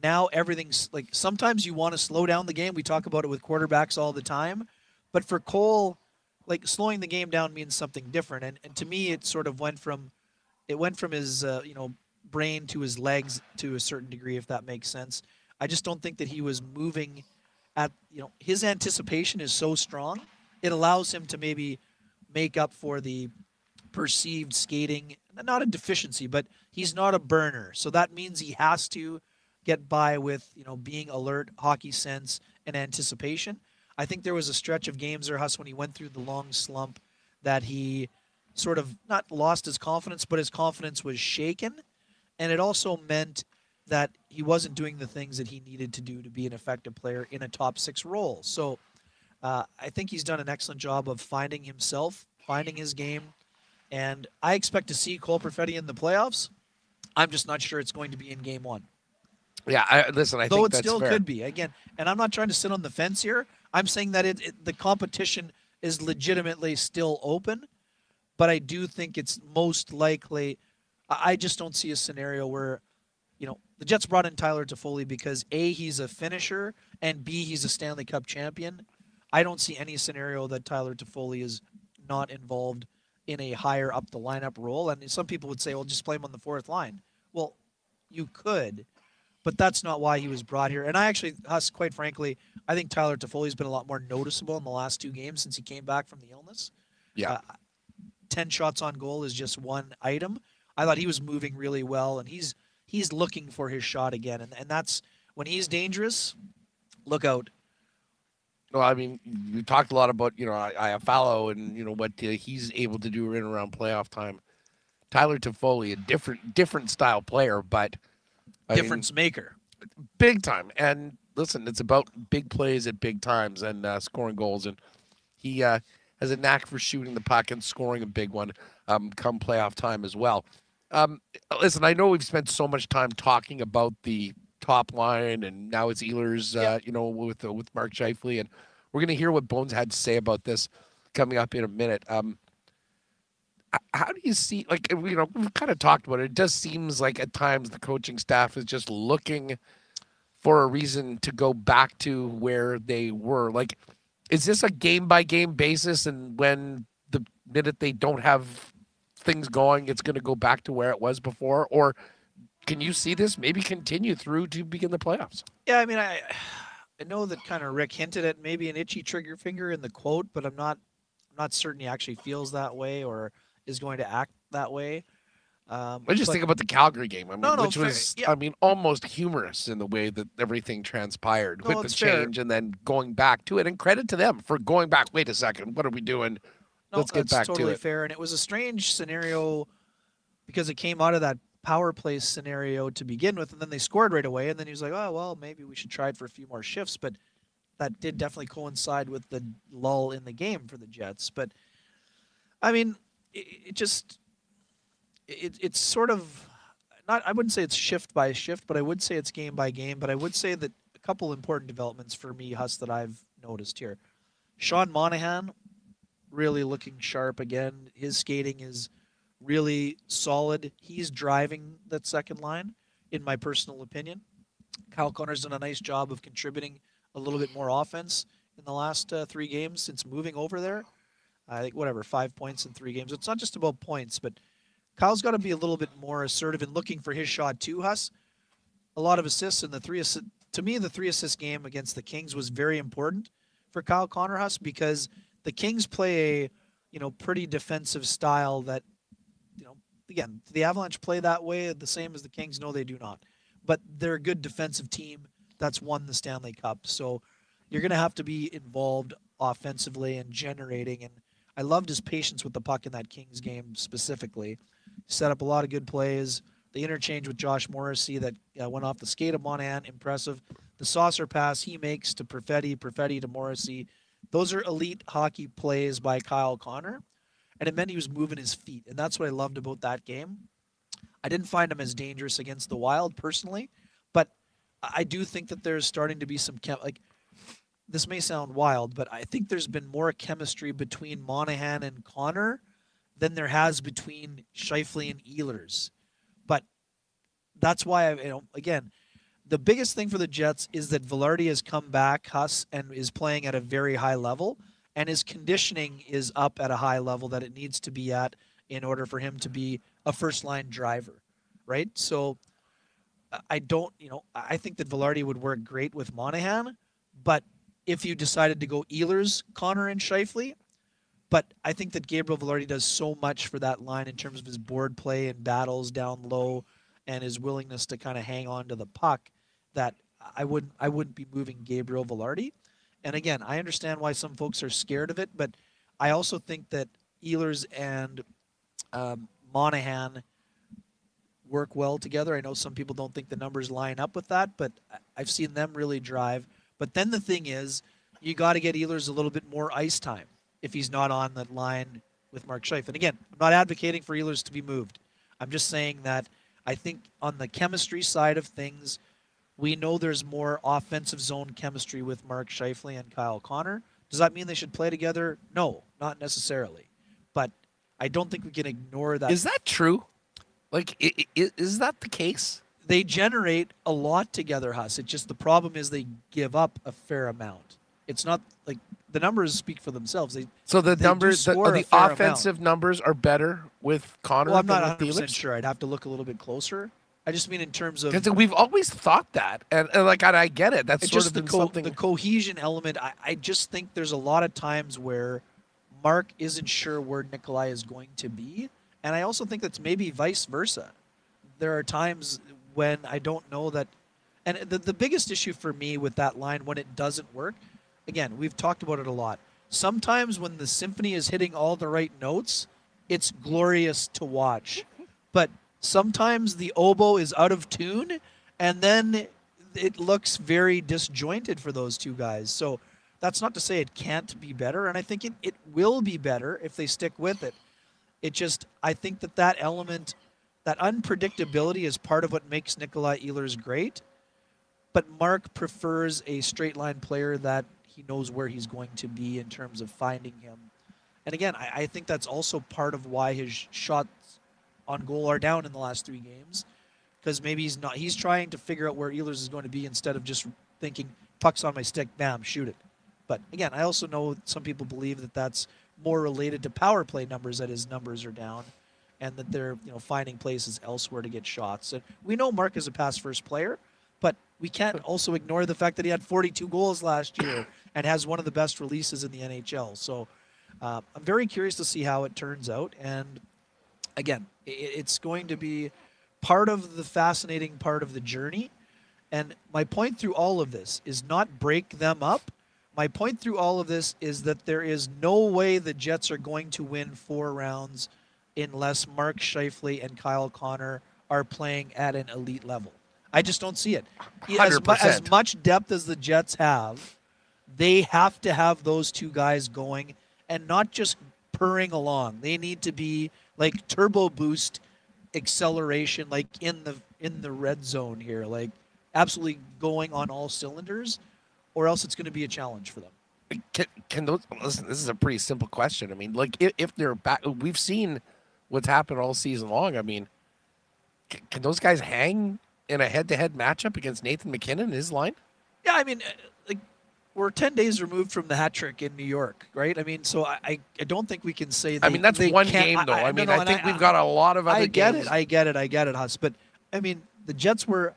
[SPEAKER 7] now everything's like sometimes you want to slow down the game. We talk about it with quarterbacks all the time, but for Cole, like slowing the game down means something different. And, and to me, it sort of went from it went from his uh, you know brain to his legs to a certain degree, if that makes sense. I just don't think that he was moving at you know his anticipation is so strong, it allows him to maybe make up for the perceived skating, not a deficiency, but he's not a burner. So that means he has to get by with you know being alert, hockey sense, and anticipation. I think there was a stretch of games or Huss, when he went through the long slump that he sort of not lost his confidence, but his confidence was shaken. And it also meant that he wasn't doing the things that he needed to do to be an effective player in a top six role. So uh, I think he's done an excellent job of finding himself, finding his game. And I expect to see Cole Perfetti in the playoffs. I'm just not sure it's going to be in game one.
[SPEAKER 2] Yeah, I, listen, I
[SPEAKER 7] Though
[SPEAKER 2] think
[SPEAKER 7] it still
[SPEAKER 2] fair.
[SPEAKER 7] could be. Again, and I'm not trying to sit on the fence here. I'm saying that it, it, the competition is legitimately still open, but I do think it's most likely. I just don't see a scenario where, you know, the Jets brought in Tyler Toffoli because a he's a finisher and b he's a Stanley Cup champion. I don't see any scenario that Tyler Toffoli is not involved in a higher up the lineup role. And some people would say, well, just play him on the fourth line. Well, you could, but that's not why he was brought here. And I actually, us, quite frankly, I think Tyler Toffoli's been a lot more noticeable in the last two games since he came back from the illness.
[SPEAKER 2] Yeah.
[SPEAKER 7] Uh, 10 shots on goal is just one item. I thought he was moving really well, and he's he's looking for his shot again. And, and that's when he's dangerous, look out.
[SPEAKER 2] Well, I mean, we talked a lot about you know I, I follow and you know what uh, he's able to do in around playoff time. Tyler Toffoli, a different different style player, but I mean,
[SPEAKER 7] Difference maker.
[SPEAKER 2] big time. And listen, it's about big plays at big times and uh, scoring goals. And he uh, has a knack for shooting the puck and scoring a big one um, come playoff time as well. Um, listen, I know we've spent so much time talking about the top line, and now it's Ehlers, uh,
[SPEAKER 7] Yeah.
[SPEAKER 2] you know, with uh, with Mark Scheifele, and we're gonna hear what Bones had to say about this coming up in a minute. Um, how do you see, like, uh, you know, we've kind of talked about it. It just seems like at times the coaching staff is just looking for a reason to go back to where they were. Like, is this a game by game basis? And when the minute they don't have things going, it's going to go back to where it was before? Or can you see this maybe continue through to begin the playoffs?
[SPEAKER 7] Yeah, I mean, I I know that kind of Rick hinted at maybe an itchy trigger finger in the quote, but I'm not I'm not certain he actually feels that way or is going to act that way. Um,
[SPEAKER 2] I just
[SPEAKER 7] but-
[SPEAKER 2] think about the Calgary game. I mean,
[SPEAKER 7] No, no,
[SPEAKER 2] which
[SPEAKER 7] fair.
[SPEAKER 2] was,
[SPEAKER 7] Yeah.
[SPEAKER 2] I mean, almost humorous in the way that everything transpired
[SPEAKER 7] No,
[SPEAKER 2] with the
[SPEAKER 7] it's fair.
[SPEAKER 2] change and then going back to it. And credit to them for going back. Wait a second, what are we doing?
[SPEAKER 7] No,
[SPEAKER 2] Let's get back to it.
[SPEAKER 7] Totally fair. And it was a strange scenario because it came out of that power play scenario to begin with, and then they scored right away. And then he was like, "Oh well, maybe we should try it for a few more shifts." But that did definitely coincide with the lull in the game for the Jets. But I mean, it, it just it, it's sort of not. I wouldn't say it's shift by shift, but I would say it's game by game. But I would say that a couple important developments for me, Huss, that I've noticed here. Sean Monahan really looking sharp again. His skating is really solid. He's driving that second line, in my personal opinion. Kyle Connor's done a nice job of contributing a little bit more offense in the last uh, three games since moving over there. I think whatever five points in three games. It's not just about points, but Kyle's got to be a little bit more assertive in looking for his shot too. Huss, a lot of assists and the three assi- to me the three assist game against the Kings was very important for Kyle Connor Huss because the Kings play a you know pretty defensive style that you know again the Avalanche play that way the same as the Kings no they do not but they're a good defensive team that's won the Stanley Cup so you're going to have to be involved offensively and generating and I loved his patience with the puck in that Kings game specifically set up a lot of good plays the interchange with Josh Morrissey that uh, went off the skate of Monahan impressive the saucer pass he makes to Perfetti Perfetti to Morrissey those are elite hockey plays by Kyle Connor. And it meant he was moving his feet. And that's what I loved about that game. I didn't find him as dangerous against the Wild personally, but I do think that there's starting to be some chem- like this may sound wild, but I think there's been more chemistry between Monahan and Connor than there has between Scheifele and Ehlers. But that's why I, you know, again, the biggest thing for the Jets is that Vilardi has come back, Huss, and is playing at a very high level, and his conditioning is up at a high level that it needs to be at in order for him to be a first line driver, right? So I don't, you know, I think that Vilardi would work great with Monahan, but if you decided to go Ehlers, Connor, and Scheifele, but I think that Gabriel Vilardi does so much for that line in terms of his board play and battles down low and his willingness to kind of hang on to the puck that I wouldn't I wouldn't be moving Gabriel Vilardi. And again, I understand why some folks are scared of it, but I also think that Ehlers and um, Monahan work well together. I know some people don't think the numbers line up with that, but I've seen them really drive. But then the thing is, you got to get Ehlers a little bit more ice time if he's not on the line with Mark Scheif. And again, I'm not advocating for Ehlers to be moved. I'm just saying that I think on the chemistry side of things, we know there's more offensive zone chemistry with Mark Scheifele and Kyle Connor. Does that mean they should play together? No, not necessarily. But I don't think we can ignore that.
[SPEAKER 2] Is that true? Like, is that the case?
[SPEAKER 7] They generate a lot together, Huss. It's just the problem is they give up a fair amount. It's not like the numbers speak for themselves. They
[SPEAKER 2] so the numbers, the, the offensive amount. numbers are better with Connor.
[SPEAKER 7] Well, I'm not 100 percent sure. I'd have to look a little bit closer. I just mean in terms of
[SPEAKER 2] because we've always thought that, and, and like and I get it. That's sort
[SPEAKER 7] just
[SPEAKER 2] of
[SPEAKER 7] the, co-
[SPEAKER 2] something.
[SPEAKER 7] the cohesion element. I, I just think there's a lot of times where Mark isn't sure where Nikolai is going to be, and I also think that's maybe vice versa. There are times when I don't know that, and the the biggest issue for me with that line when it doesn't work, again we've talked about it a lot. Sometimes when the symphony is hitting all the right notes, it's glorious to watch, but sometimes the oboe is out of tune and then it looks very disjointed for those two guys. So that's not to say it can't be better. And I think it, it will be better if they stick with it. It just, I think that that element, that unpredictability is part of what makes Nikolai Ehlers great. But Mark prefers a straight line player that he knows where he's going to be in terms of finding him. And again, I, I think that's also part of why his shots on goal are down in the last three games because maybe he's not. He's trying to figure out where Ehlers is going to be instead of just thinking pucks on my stick, bam, shoot it. But again, I also know some people believe that that's more related to power play numbers that his numbers are down, and that they're you know finding places elsewhere to get shots. And we know Mark is a pass first player, but we can't also ignore the fact that he had 42 goals last year and has one of the best releases in the NHL. So uh, I'm very curious to see how it turns out. And again, it's going to be part of the fascinating part of the journey. And my point through all of this is not break them up. My point through all of this is that there is no way the Jets are going to win four rounds unless Mark Scheifele and Kyle Connor are playing at an elite level. I just don't see it. As, as much depth as the Jets have, they have to have those two guys going and not just purring along. They need to be like turbo boost acceleration like in the in the red zone here like absolutely going on all cylinders or else it's going to be a challenge for them
[SPEAKER 2] can, can those listen this is a pretty simple question i mean like if, if they're back we've seen what's happened all season long i mean can, can those guys hang in a head-to-head matchup against nathan mackinnon and his line
[SPEAKER 7] yeah i mean uh, like we're 10 days removed from the hat trick in New York, right? I mean, so I, I don't think we can say that.
[SPEAKER 2] I mean, that's one game, though. I, I mean, no, no, I think I, we've got a lot of other
[SPEAKER 7] I get
[SPEAKER 2] games.
[SPEAKER 7] it. I get it. I get it, Huss. But, I mean, the Jets were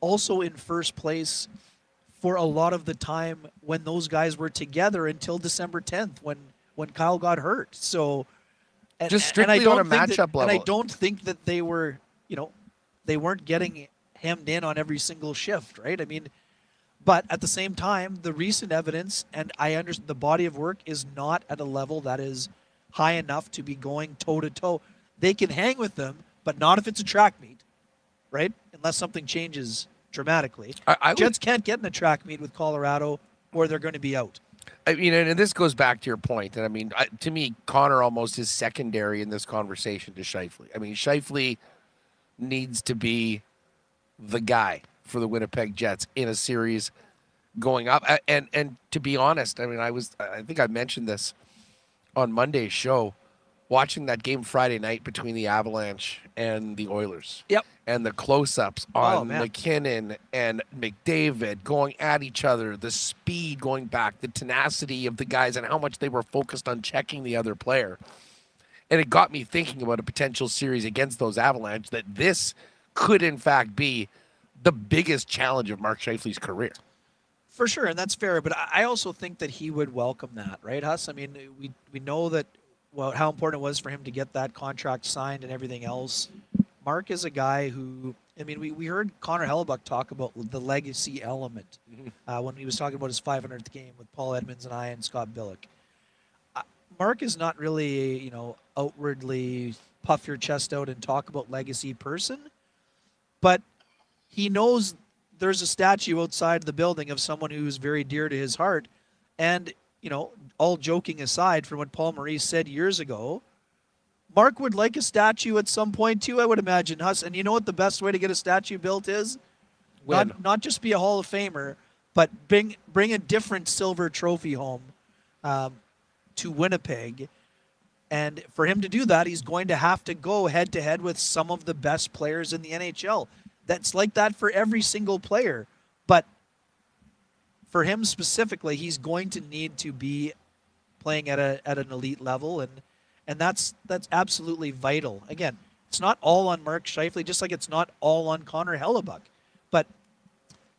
[SPEAKER 7] also in first place for a lot of the time when those guys were together until December 10th when, when Kyle got hurt. So,
[SPEAKER 2] and, just strictly and I don't on a matchup
[SPEAKER 7] that,
[SPEAKER 2] level.
[SPEAKER 7] And I don't think that they were, you know, they weren't getting hemmed in on every single shift, right? I mean – but at the same time, the recent evidence and I understand the body of work is not at a level that is high enough to be going toe to toe. They can hang with them, but not if it's a track meet, right? Unless something changes dramatically. I, I Jets would, can't get in a track meet with Colorado, or they're going to be out.
[SPEAKER 2] I mean, and this goes back to your point. and I mean, to me, Connor almost is secondary in this conversation to Scheifele. I mean, Scheifele needs to be the guy for the Winnipeg Jets in a series going up. And and to be honest, I mean, I was I think I mentioned this on Monday's show, watching that game Friday night between the Avalanche and the Oilers.
[SPEAKER 7] Yep.
[SPEAKER 2] And the close-ups
[SPEAKER 7] Oh,
[SPEAKER 2] on
[SPEAKER 7] man.
[SPEAKER 2] MacKinnon and McDavid going at each other, the speed going back, the tenacity of the guys, and how much they were focused on checking the other player. And it got me thinking about a potential series against those Avalanche that this could, in fact, be the biggest challenge of Mark Scheifele's career.
[SPEAKER 7] For sure, and that's fair. But I I also think that he would welcome that, right, Huss? I mean, we we know that well how important it was for him to get that contract signed and everything else. Mark is a guy who, I mean, we, we heard Connor Hellebuyck talk about the legacy element uh, when he was talking about his 500th game with Paul Edmonds and I and Scott Billeck. Uh, Mark is not really, you know, outwardly puff your chest out and talk about legacy person, but he knows there's a statue outside the building of someone who's very dear to his heart. And, you know, all joking aside from what Paul Maurice said years ago, Mark would like a statue at some point too, I would imagine. Huss. And you know what the best way to get a statue built is? Not, not just be a Hall of Famer, but bring, bring a different silver trophy home um, to Winnipeg. And for him to do that, he's going to have to go head to head with some of the best players in the NHL. That's like that for every single player. But for him specifically, he's going to need to be playing at a at an elite level and and that's that's absolutely vital. Again, it's not all on Mark Scheifele, just like it's not all on Connor Hellebuyck. But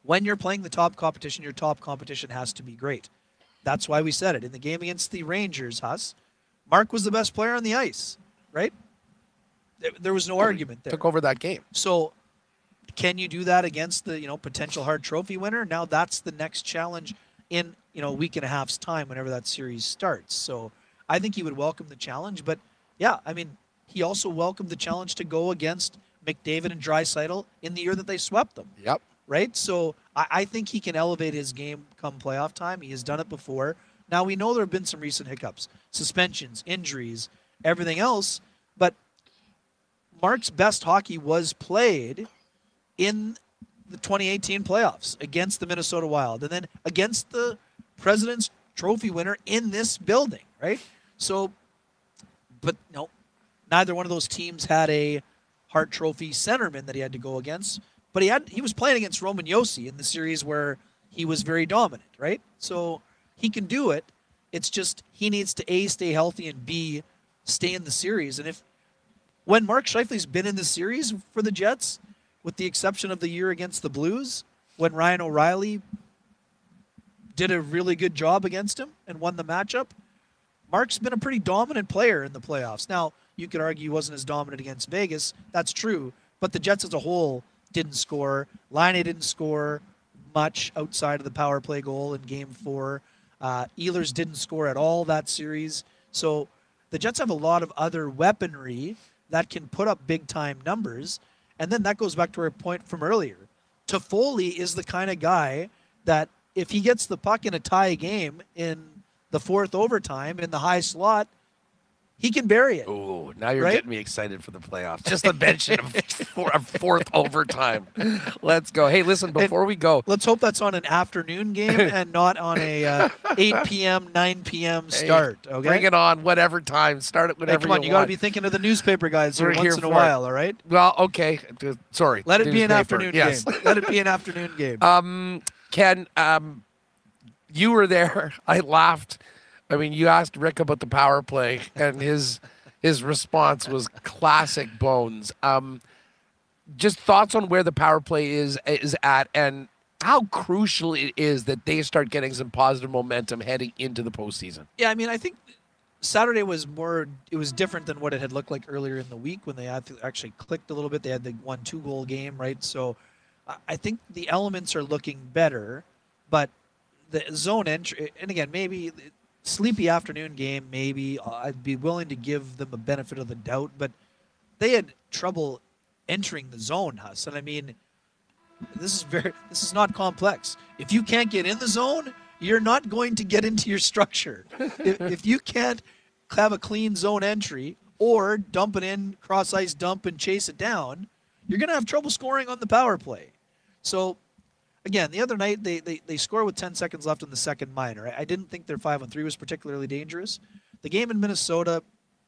[SPEAKER 7] when you're playing the top competition, your top competition has to be great. That's why we said it. In the game against the Rangers, Huss, Mark was the best player on the ice, right? There, there was no argument there.
[SPEAKER 2] Took over that game.
[SPEAKER 7] So, can you do that against the you know potential Hart trophy winner? Now that's the next challenge in you know a week and a half's time, whenever that series starts. So, I think he would welcome the challenge. But yeah, I mean, he also welcomed the challenge to go against McDavid and Draisaitl in the year that they swept them
[SPEAKER 2] Yep.
[SPEAKER 7] right? So I, I think he can elevate his game come playoff time. He has done it before. Now we know there have been some recent hiccups, suspensions, injuries, everything else, but Mark's best hockey was played in the 2018 playoffs against the Minnesota Wild and then against the President's Trophy winner in this building, right? So, but no, neither one of those teams had a Hart Trophy centerman that he had to go against. But he had he was playing against Roman Josi in the series where he was very dominant, right? So he can do it. It's just he needs to a stay healthy and b stay in the series. And if when Mark Scheifele's been in the series for the Jets, with the exception of the year against the Blues, when Ryan O'Reilly did a really good job against him and won the matchup, Mark's been a pretty dominant player in the playoffs. Now, you could argue he wasn't as dominant against Vegas. That's true. But the Jets as a whole didn't score. Line didn't score much outside of the power play goal in game four. Uh, Ehlers didn't score at all that series. So the Jets have a lot of other weaponry that can put up big time numbers. And then that goes back to our point from earlier. Toffoli is the kind of guy that if he gets the puck in a tie game in the fourth overtime in the high slot, he can bury it.
[SPEAKER 2] Ooh, now you're
[SPEAKER 7] Right?
[SPEAKER 2] getting me excited for the playoffs. Just the mention of a fourth overtime. Let's go. Hey, listen, before we go,
[SPEAKER 7] Let's hope that's on an afternoon game and not on a uh, 8 p.m., 9 p.m. start. Okay.
[SPEAKER 2] bring it on, whatever time. Start it
[SPEAKER 7] Hey,
[SPEAKER 2] whenever
[SPEAKER 7] come on, you, got to be thinking of the newspaper guys
[SPEAKER 2] We're
[SPEAKER 7] once in a
[SPEAKER 2] for it.
[SPEAKER 7] while. All right.
[SPEAKER 2] Well, okay. Sorry.
[SPEAKER 7] Let it be an
[SPEAKER 2] newspaper.
[SPEAKER 7] afternoon
[SPEAKER 2] yes.
[SPEAKER 7] game. Let it be an afternoon game.
[SPEAKER 2] Um, Ken, um, you were there. I laughed. I mean, you asked Rick about the power play, and his his response was classic Bones. Um, just thoughts on where the power play is is at, and how crucial it is that they start getting some positive momentum heading into the postseason.
[SPEAKER 7] Yeah, I mean, I think Saturday was more. It was different than what it had looked like earlier in the week when they actually clicked a little bit. They had the one two goal game, right? So I- I think the elements are looking better, but the zone entry, and again, maybe sleepy afternoon game. Maybe uh, I'd be willing to give them a benefit of the doubt, but they had trouble entering the zone, Huss. And I mean, this is very this is not complex. If you can't get in the zone, you're not going to get into your structure. if, if you can't have a clean zone entry or dump it in, cross ice dump and chase it down, you're going to have trouble scoring on the power play. So again, the other night they, they, they score with 10 seconds left in the second minor. I, didn't think their 5 on 3 was particularly dangerous. The game in Minnesota,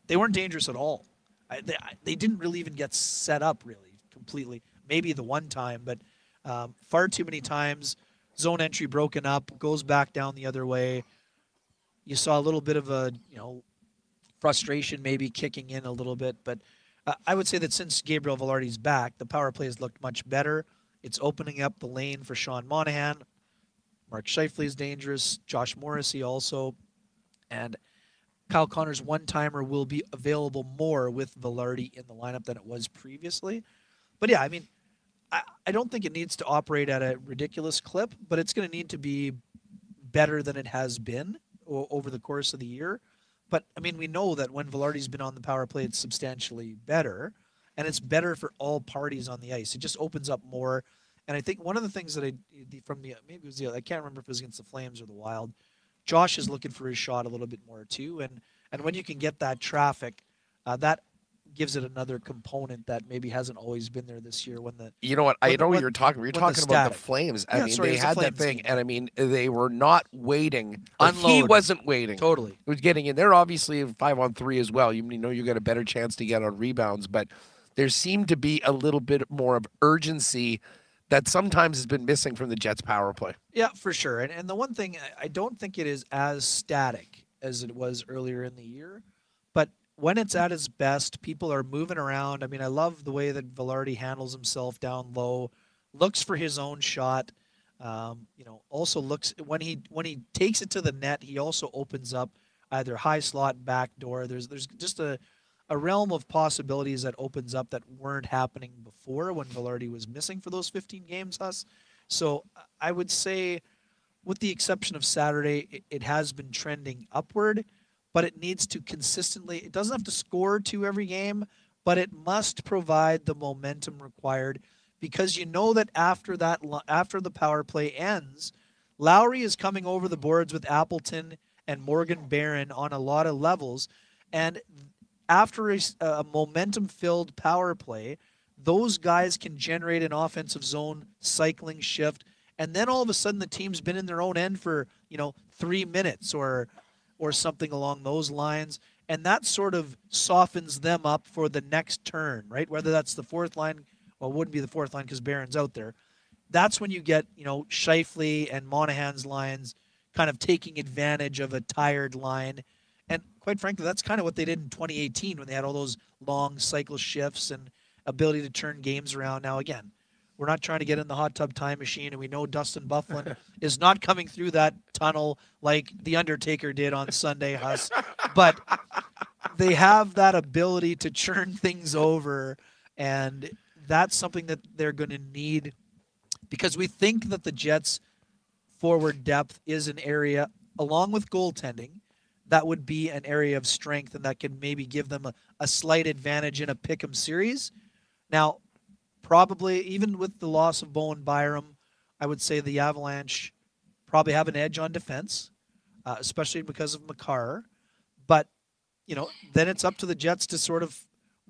[SPEAKER 7] they weren't dangerous at all. I, they, I, they didn't really even get set up, really, completely. Maybe the one time, but um, far too many times. Zone entry broken up, goes back down the other way. You saw a little bit of a, you know, frustration maybe kicking in a little bit, but uh, I would say that since Gabriel Vilardi's back, the power play has looked much better. It's opening up the lane for Sean Monahan. Mark Scheifele is dangerous. Josh Morrissey also. And Kyle Connor's one timer will be available more with Vilardi in the lineup than it was previously. But yeah, I mean, I, I don't think it needs to operate at a ridiculous clip, but it's going to need to be better than it has been over the course of the year. But I mean, we know that when Vilardi's been on the power play, it's substantially better, and it's better for all parties on the ice. It just opens up more. And I think one of the things that I from the maybe it was the I can't remember if it was against the Flames or the Wild. Josh is looking for his shot a little bit more too, and and when you can get that traffic, uh, that gives it another component that maybe hasn't always been there this year. When the
[SPEAKER 2] you know what I know what you're talking. You're
[SPEAKER 7] when the
[SPEAKER 2] talking about the. Flames. I
[SPEAKER 7] Yeah,
[SPEAKER 2] mean,
[SPEAKER 7] sorry,
[SPEAKER 2] they
[SPEAKER 7] it's the
[SPEAKER 2] had that thing,
[SPEAKER 7] game.
[SPEAKER 2] and I mean, they were not waiting. He wasn't waiting.
[SPEAKER 7] totally
[SPEAKER 2] He was getting in. They're obviously five on three as well. You know, you got a better chance to get on rebounds, but there seemed to be a little bit more of urgency that sometimes has been missing from the Jets' power play.
[SPEAKER 7] Yeah, for sure. And and the one thing I- don't think it is as static as it was earlier in the year, but when it's at its best, people are moving around. I mean, I love the way that Vilardi handles himself down low, looks for his own shot. Um, you know, also looks when he when he takes it to the net, he also opens up either high slot, back door. There's there's just a a realm of possibilities that opens up that weren't happening before when Vilardi was missing for those 15 games. Us, so I would say, with the exception of Saturday, it, it has been trending upward, but it needs to consistently. It doesn't have to score two every game, but it must provide the momentum required because you know that after that after the power play ends, Lowry is coming over the boards with Appleton and Morgan Barron on a lot of levels, and after a momentum-filled power play, those guys can generate an offensive zone cycling shift, and then all of a sudden the team's been in their own end for you know three minutes or or something along those lines, and that sort of softens them up for the next turn, right? Whether that's the fourth line, well, wouldn't be the fourth line because Barron's out there. That's when you get you know Scheifele and Monahan's lines kind of taking advantage of a tired line. And quite frankly, that's kind of what they did in 2018 when they had all those long cycle shifts and ability to turn games around. Now, again, we're not trying to get in the hot tub time machine, and we know Dustin Byfuglien is not coming through that tunnel like The Undertaker did on Sunday, Huss. But they have that ability to churn things over, and that's something that they're going to need because we think that the Jets' forward depth is an area, along with goaltending, that would be an area of strength and that could maybe give them a, a slight advantage in a pick 'em series. Now, probably even with the loss of Bowen Byram, I would say the Avalanche probably have an edge on defense, uh, especially because of Makar. But you know, then it's up to the Jets to sort of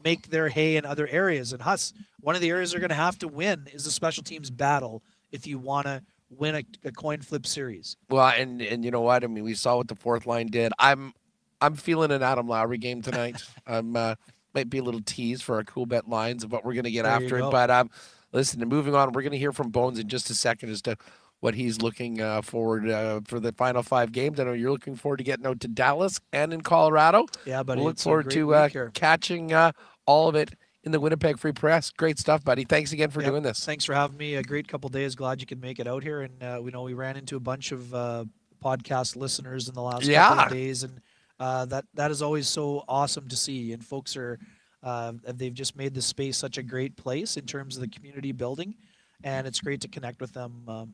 [SPEAKER 7] make their hay in other areas. And Huss, one of the areas they're going to have to win is the special teams battle if you want to win a, a coin flip series.
[SPEAKER 2] Well, and and you know what? I mean, we saw what the fourth line did. I'm I'm feeling an Adam Lowry game tonight. I'm uh, might be a little tease for our Coolbet lines of what we're going to get
[SPEAKER 7] There
[SPEAKER 2] after it.
[SPEAKER 7] go.
[SPEAKER 2] But um, listen, and moving on, we're going to hear from Bones in just a second as to what he's looking uh, forward uh, for the final five games. I know you're looking forward to getting out to Dallas and in Colorado.
[SPEAKER 7] Yeah, but
[SPEAKER 2] We'll look forward to uh, catching uh, all of it in the Winnipeg Free Press. Great stuff, buddy. Thanks again for
[SPEAKER 7] Yep.
[SPEAKER 2] doing this.
[SPEAKER 7] Thanks for having me. A great couple days. Glad you could make it out here. And uh, we know we ran into a bunch of uh, podcast listeners in the last couple of days, and uh, that that is always so awesome to see. And folks are uh, they've just made the space such a great place in terms of the community building, and it's great to connect with them um,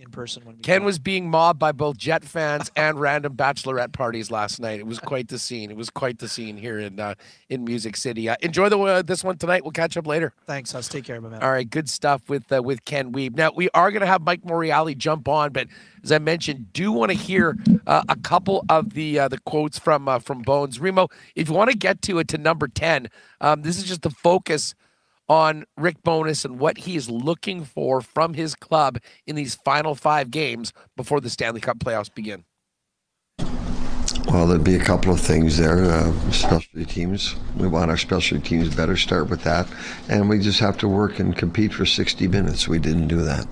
[SPEAKER 7] in person when we
[SPEAKER 2] Ken was being mobbed by both Jet fans and random bachelorette parties last night. It was quite the scene. It was quite the scene here in uh, in Music City. Uh, enjoy the uh, this one tonight. We'll catch up later.
[SPEAKER 7] Thanks, Huss. Take care, my man.
[SPEAKER 2] All right, good stuff with uh, with Ken Wiebe. Now we are going to have Mike Morreale jump on, but as I mentioned, do want to hear uh, a couple of the uh, the quotes from uh, from Bones Remo. If you want to get to it to number ten, um, this is just the focus on Rick Bowness and what he is looking for from his club in these final five games before the Stanley Cup playoffs begin?
[SPEAKER 8] Well, there'd be a couple of things there. Uh, specialty teams. We want our specialty teams better. Start with that, and we just have to work and compete for 60 minutes. We didn't do that.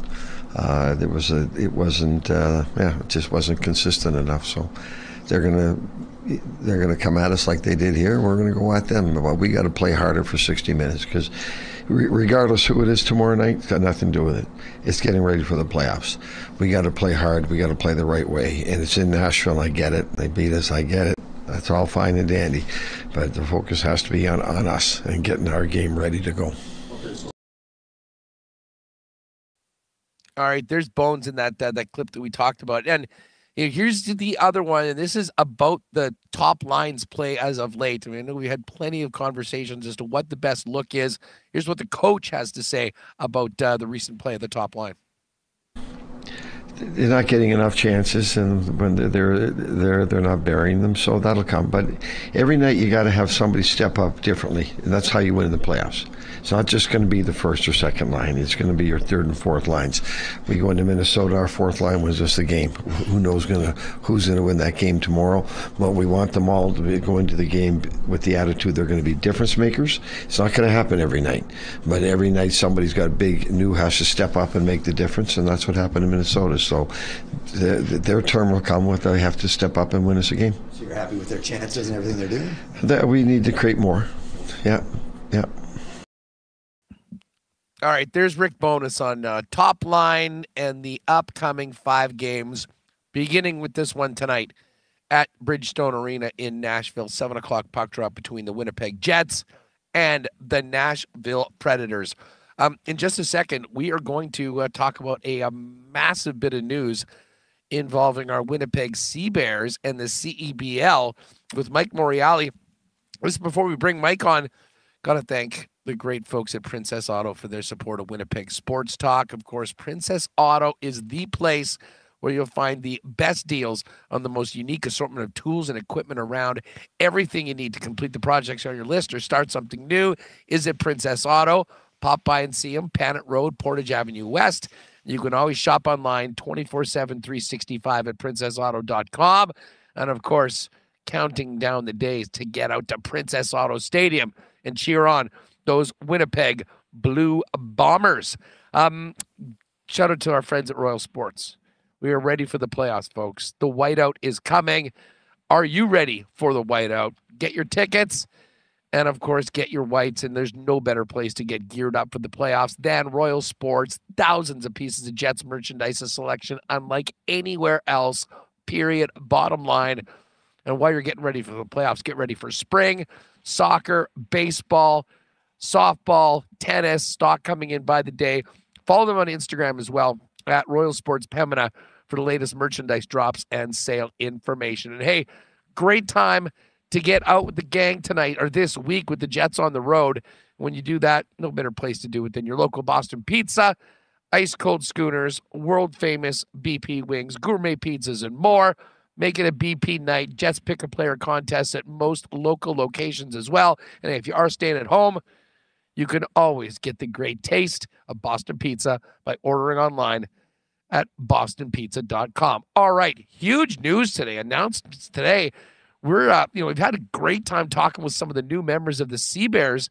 [SPEAKER 8] Uh, there was a. It wasn't. Uh, yeah, it just wasn't consistent enough. So they're gonna they're gonna come at us like they did here. We're gonna go at them. But we got to play harder for 60 minutes because regardless who it is tomorrow night, got nothing to do with it. It's getting ready for the playoffs. We got to play hard. We got to play the right way. And it's in Nashville. I get it. They beat us. I get it. That's all fine and dandy. But the focus has to be on, on us and getting our game ready to go.
[SPEAKER 2] All right, there's bones in that that, that clip that we talked about, and Here's the other one, and this is about the top lines play as of late. I mean, we had plenty of conversations as to what the best look is. Here's what the coach has to say about uh, the recent play of the top line
[SPEAKER 8] they're not getting enough chances, and when they're they're they're not burying them, so that'll come. But every night you got to have somebody step up differently, and that's how you win the playoffs. It's not just going to be the first or second line. It's going to be your third and fourth lines. We go into Minnesota, our fourth line wins us the game. Who knows to who's going to win that game tomorrow? But we want them all to be, go into the game with the attitude they're going to be difference makers. It's not going to happen every night, but every night somebody's got a big new has to step up and make the difference, and that's what happened in Minnesota. So the, the, their term will come when they have to step up and win us a game.
[SPEAKER 9] So you're happy with their chances and everything they're doing?
[SPEAKER 8] That we need to create more. Yeah, yeah.
[SPEAKER 2] All right, there's Rick Bowness on uh, top line and the upcoming five games, beginning with this one tonight at Bridgestone Arena in Nashville. Seven o'clock puck drop between the Winnipeg Jets and the Nashville Predators. Um, in just a second, we are going to uh, talk about a, a, massive bit of news involving our Winnipeg Sea Bears and the CEBL with Mike Morreale. This before we bring Mike on. Got to thank the great folks at Princess Auto for their support of Winnipeg Sports Talk. Of course, Princess Auto is the place where you'll find the best deals on the most unique assortment of tools and equipment around. Everything you need to complete the projects on your list or start something new is at Princess Auto. Pop by and see them, Panet Road, Portage Avenue West. You can always shop online 24 7, 365 at princessauto.com. And of course, counting down the days to get out to Princess Auto Stadium and cheer on those Winnipeg Blue Bombers. Um, shout out to our friends at Royal Sports. We are ready for the playoffs, folks. The whiteout is coming. Are you ready for the whiteout? Get your tickets and of course get your whites and there's no better place to get geared up for the playoffs than royal sports. Thousands of pieces of jets merchandise a selection unlike anywhere else period bottom line. And while you're getting ready for the playoffs get ready for spring soccer baseball softball tennis stock coming in by the day. Follow them on instagram as well at royal sports Pembina for the latest merchandise drops and sale information. And hey great time to get out with the gang tonight or this week with the Jets on the road. When you do that, no better place to do it than your local Boston Pizza, ice cold schooners, world famous BP wings, gourmet pizzas, and more. Make it a BP night. Jets pick a player contest at most local locations as well. And if you are staying at home, you can always get the great taste of Boston Pizza by ordering online at bostonpizza.com. All right, huge news today. Announced today we're uh, you know we've had a great time talking with some of the new members of the Sea Bears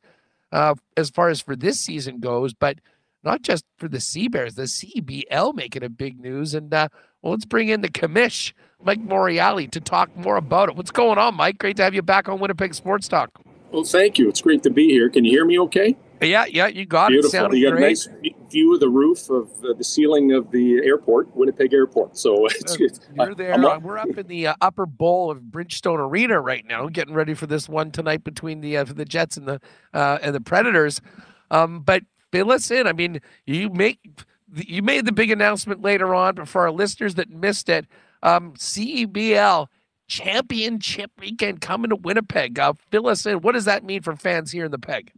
[SPEAKER 2] uh, as far as for this season goes, but not just for the Sea Bears, the CBL making a big news. And uh, well, let's bring in the commish, Mike Morreale, to talk more about it. What's going on, Mike? Great to have you back on Winnipeg Sports Talk.
[SPEAKER 10] Well, thank you. It's great to be here. Can you hear me okay?
[SPEAKER 2] Yeah, yeah, you got
[SPEAKER 10] Beautiful.
[SPEAKER 2] it.
[SPEAKER 10] you got
[SPEAKER 2] great. a
[SPEAKER 10] nice view of the roof of uh, the ceiling of the airport, Winnipeg Airport. So it's,
[SPEAKER 2] it's you're there. Uh, we're up in the uh, upper bowl of Bridgestone Arena right now, getting ready for this one tonight between the uh, the Jets and the uh, and the Predators. Um, but fill us in. I mean, you make you made the big announcement later on, but for our listeners that missed it, um, CEBL championship weekend coming to Winnipeg. Uh, fill us in. What does that mean for fans here in the Peg?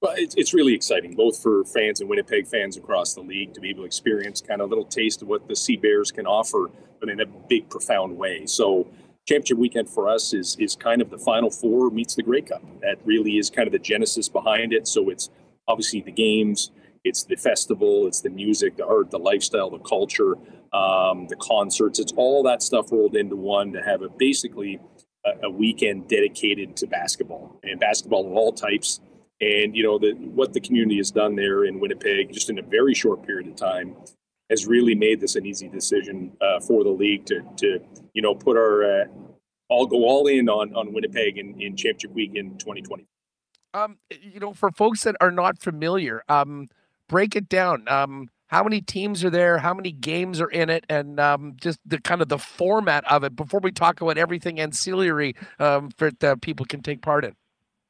[SPEAKER 10] Well, it's, it's really exciting, both for fans and Winnipeg fans across the league, to be able to experience kind of a little taste of what the Sea Bears can offer, but in a big, profound way. So, championship weekend for us is is kind of the Final Four meets the Grey Cup. That really is kind of the genesis behind it. So it's obviously the games, it's the festival, it's the music, the art, the lifestyle, the culture, um, the concerts. It's all that stuff rolled into one to have a basically a, a weekend dedicated to basketball and basketball of all types. And you know the, what the community has done there in Winnipeg, just in a very short period of time, has really made this an easy decision uh, for the league to to you know put our uh, all go all in on on Winnipeg in, in championship week in 2020.
[SPEAKER 2] Um, you know, for folks that are not familiar, um, break it down. Um, how many teams are there? How many games are in it? And um, just the kind of the format of it before we talk about everything ancillary um, for that people can take part in.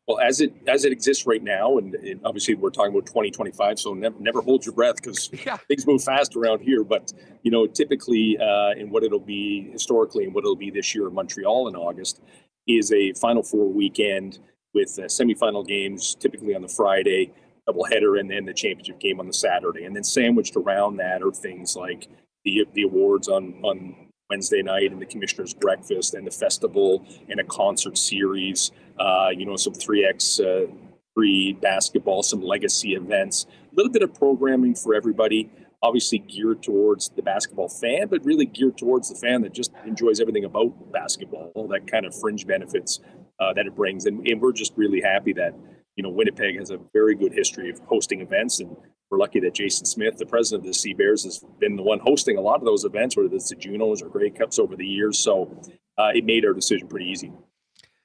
[SPEAKER 10] Well, as it as it exists right now, and, and obviously we're talking about 2025, so never never hold your breath because
[SPEAKER 2] yeah.
[SPEAKER 10] things move fast around here. But you know, typically, uh, and what it'll be historically, and what it'll be this year in Montreal in August, is a Final Four weekend with uh, semifinal games typically on the Friday, doubleheader, and then the championship game on the Saturday, and then sandwiched around that are things like the the awards on on Wednesday night and the commissioner's breakfast and the festival and a concert series. Uh, you know, some 3x uh, free basketball, some legacy events, a little bit of programming for everybody. Obviously geared towards the basketball fan, but really geared towards the fan that just enjoys everything about basketball, all that kind of fringe benefits uh, that it brings. And, and we're just really happy that you know Winnipeg has a very good history of hosting events and we're lucky that Jason Smith, the president of the Sea Bears, has been the one hosting a lot of those events, whether it's the Junos or Grey Cups over the years. So uh, it made our decision pretty easy.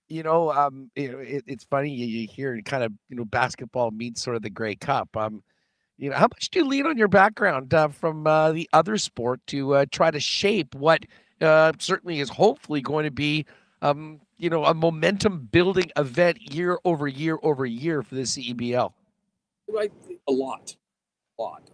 [SPEAKER 2] You know, um, you know, it, it's funny you, you, hear kind of you know basketball meets sort of the Grey Cup. Um, you know, how much do you lean on your background uh, from uh, the other sport to uh, try to shape what uh, certainly is hopefully going to be, um, you know, a momentum building event year over year over year for the CEBL?
[SPEAKER 10] Right, a lot lot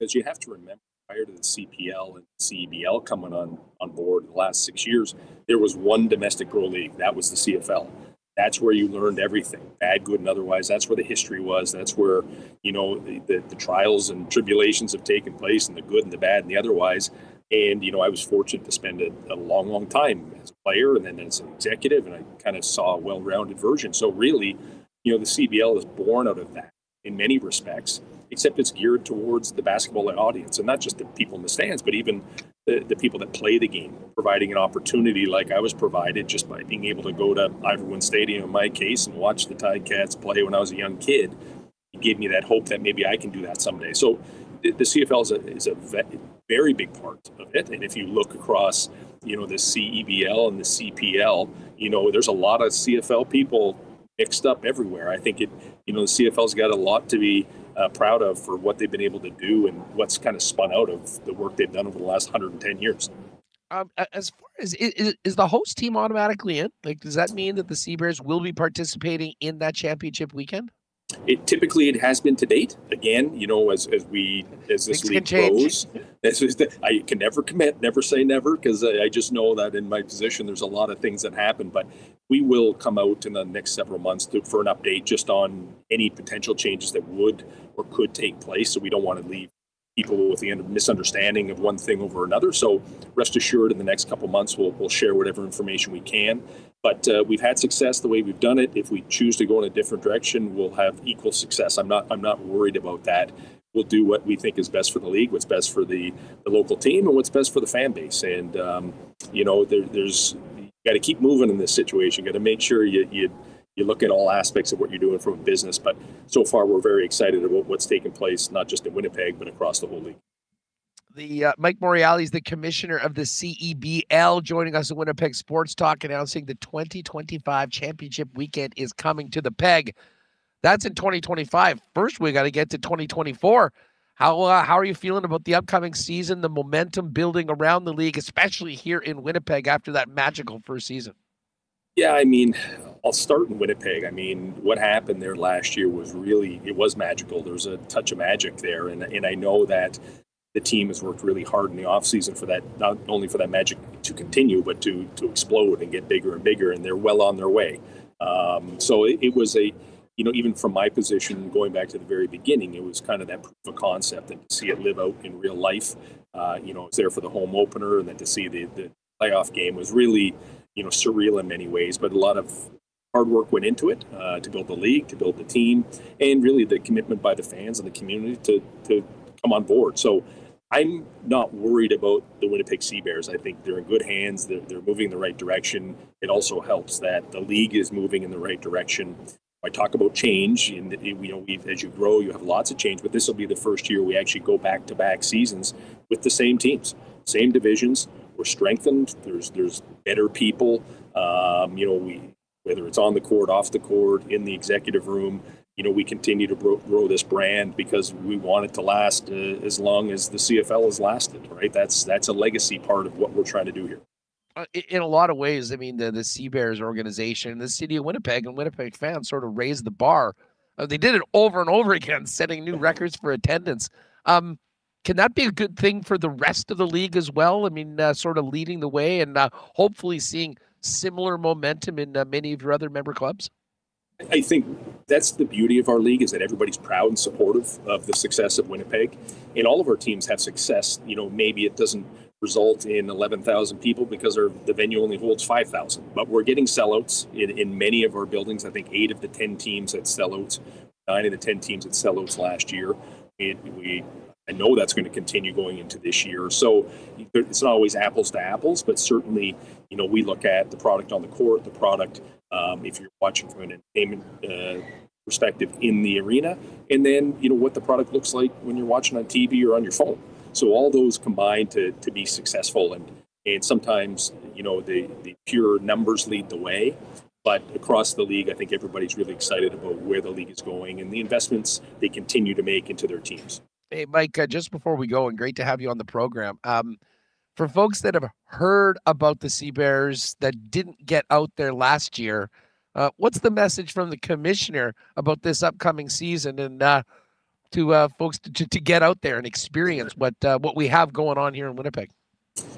[SPEAKER 10] because you have to remember prior to the CPL and CEBL coming on on board in the last six years, there was one domestic pro league. That was the CFL. That's where you learned everything, bad, good, and otherwise. That's where the history was. That's where you know the, the, the trials and tribulations have taken place, and the good and the bad and the otherwise. And you know, I was fortunate to spend a, a long, long time as a player, and then as an executive, and I kind of saw a well-rounded version. So really, you know, the CBL is born out of that in many respects except it's geared towards the basketball audience and not just the people in the stands, but even the, the people that play the game, providing an opportunity like I was provided just by being able to go to Ivor Stadium in my case and watch the Tide Ticats play when I was a young kid. It gave me that hope that maybe I can do that someday. So the, the CFL is a, is a very big part of it. And if you look across, you know, the CEBL and the CPL, you know, there's a lot of CFL people mixed up everywhere. I think it, you know, the CFL's got a lot to be uh, proud of for what they've been able to do and what's kind of spun out of the work they've done over the last 110 years.
[SPEAKER 2] Um, as far as is, is the host team automatically in? Like, does that mean that the Sea Bears will be participating in that championship weekend?
[SPEAKER 10] It typically it has been to date. Again, you know, as as we as this Things league grows, this is I can never commit, never say never, because I, I, just know that in my position there's a lot of things that happen. But we will come out in the next several months to, for an update just on any potential changes that would or could take place. So we don't want to leave people with the misunderstanding of one thing over another. So rest assured, in the next couple months, we'll, we'll share whatever information we can. But uh, we've had success the way we've done it. If we choose to go in a different direction, we'll have equal success. I'm not I'm not worried about that. We'll do what we think is best for the league, what's best for the, the local team, and what's best for the fan base. And um, you know, there, there's got to keep moving in this situation. Got to make sure you, you you look at all aspects of what you're doing from a business. But so far, we're very excited about what's taking place, not just in Winnipeg, but across the whole league.
[SPEAKER 2] The uh, Mike Morreale is the commissioner of the CEBL, joining us at Winnipeg Sports Talk, announcing the 2025 championship weekend is coming to the Peg. That's in 2025. First, we got to get to 2024. How uh, how are you feeling about the upcoming season, the momentum building around the league, especially here in Winnipeg after that magical first season?
[SPEAKER 10] Yeah, I mean, I'll start in Winnipeg. I mean, what happened there last year was really it was magical. There was a touch of magic there, and and I know that the team has worked really hard in the offseason for that not only for that magic to continue, but to to explode and get bigger and bigger, and they're well on their way. Um, so it, it was a you know, even from my position, going back to the very beginning, it was kind of that proof of concept and to see it live out in real life. Uh, you know, I was there for the home opener, and then to see the, the playoff game was really, you know, surreal in many ways, but a lot of hard work went into it uh, to build the league, to build the team, and really the commitment by the fans and the community to to come on board. So I'm not worried about the Winnipeg Sea Bears. I think they're in good hands. They're, they're moving in the right direction. It also helps that the league is moving in the right direction. I talk about change, and you know, as you grow, you have lots of change. But this will be the first year we actually go back to back seasons with the same teams, same divisions. We're strengthened. There's there's better people. Um, you know, we whether it's on the court, off the court, in the executive room you know, we continue to grow, grow this brand because we want it to last uh, as long as the CFL has lasted, right? That's that's a legacy part of what we're trying to do here.
[SPEAKER 2] Uh, in a lot of ways, I mean, the the Sea Bears organization, the city of Winnipeg, and Winnipeg fans sort of raised the bar. Uh, they did it over and over again, setting new records for attendance. Um, can that be a good thing for the rest of the league as well? I mean, uh, sort of leading the way and hopefully seeing similar momentum in many of your other member clubs.
[SPEAKER 10] I think that's the beauty of our league is that everybody's proud and supportive of the success of Winnipeg, and all of our teams have success. You know, maybe it doesn't result in 11,000 people because our, the venue only holds 5,000, but we're getting sellouts in, in many of our buildings. I think eight of the 10 teams had sellouts, nine of the 10 teams had sellouts last year. We, we I know that's going to continue going into this year. So it's not always apples to apples, but certainly, you know, we look at the product on the court, the product um, if you're watching from an entertainment uh, perspective in the arena, and then you know what the product looks like when you're watching on TV or on your phone. So all those combine to to be successful, and and sometimes you know the the pure numbers lead the way. But across the league, I think everybody's really excited about where the league is going and the investments they continue to make into their teams.
[SPEAKER 2] Hey, Mike, uh, just before we go, and great to have you on the program. Um, for folks that have heard about the Sea Bears that didn't get out there last year, uh, what's the message from the commissioner about this upcoming season and uh, to uh, folks to, to, to, get out there and experience what uh, what we have going on here in Winnipeg?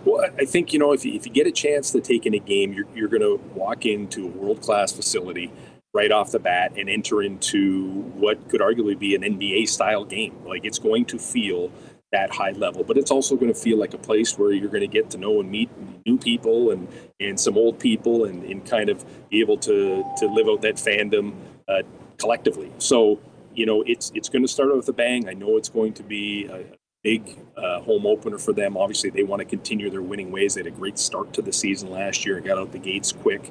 [SPEAKER 10] Well, I think you know if you, if you get a chance to take in a game, you're you're going to walk into a world class facility right off the bat and enter into what could arguably be an NBA style game. Like it's going to feel that high level. But it's also going to feel like a place where you're going to get to know and meet new people and, and some old people and, and kind of be able to, to live out that fandom uh, collectively. So, you know, it's it's going to start with a bang. I know it's going to be a big uh, home opener for them. Obviously, they want to continue their winning ways. They had a great start to the season last year and got out the gates quick.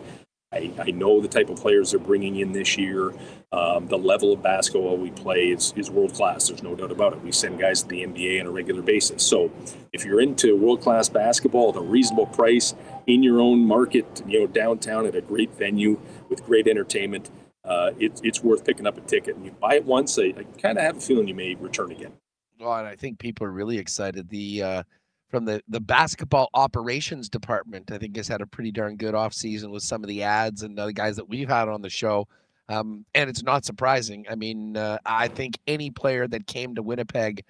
[SPEAKER 10] I, I know the type of players they're bringing in this year. Um, the level of basketball we play is, is world class. There's no doubt about it. We send guys to the NBA on a regular basis. So if you're into world class basketball at a reasonable price in your own market, you know, downtown at a great venue with great entertainment, uh, it, it's worth picking up a ticket. And you buy it once, I, I kind of have a feeling you may return again.
[SPEAKER 2] Well, and I think people are really excited. The uh, from the the basketball operations department. I think has had a pretty darn good off season with some of the ads and the guys that we've had on the show. Um, and it's not surprising. I mean, uh, I think any player that came to Winnipeg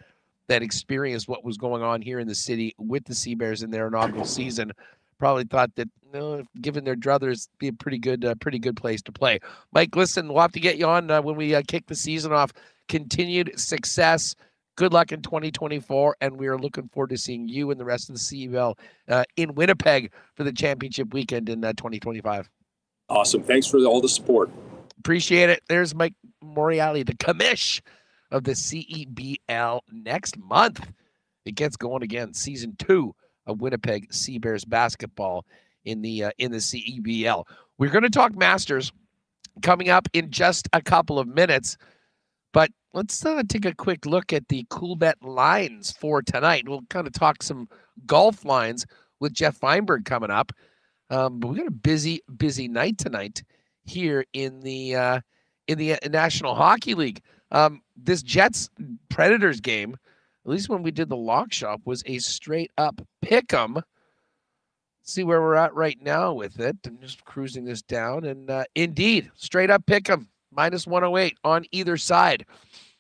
[SPEAKER 2] that experienced what was going on here in the city with the Sea Bears in their inaugural season probably thought that you know, given their druthers, be a pretty good, uh, pretty good place to play. Mike, listen, we'll have to get you on uh, when we uh, kick the season off. Continued success good luck in 2024, and we are looking forward to seeing you and the rest of the CEL uh, in Winnipeg for the championship weekend in uh, 2025.
[SPEAKER 10] Awesome. Thanks for all the support.
[SPEAKER 2] Appreciate it. There's Mike Morreale, the commish of the CEBL next month. It gets going again, season two of Winnipeg Sea Bears basketball in the uh, in the CEBL. We're going to talk Masters coming up in just a couple of minutes. But let's uh, take a quick look at the Coolbet lines for tonight. We'll kind of talk some golf lines with Geoff Fienberg coming up. Um, but we got a busy, busy night tonight here in the uh, in the uh, National Hockey League. Um, this Jets Predators game, at least when we did the lock shop, was a straight up pick 'em. See where we're at right now with it. I'm just cruising this down, and uh, indeed, straight up pick 'em minus 108 on either side.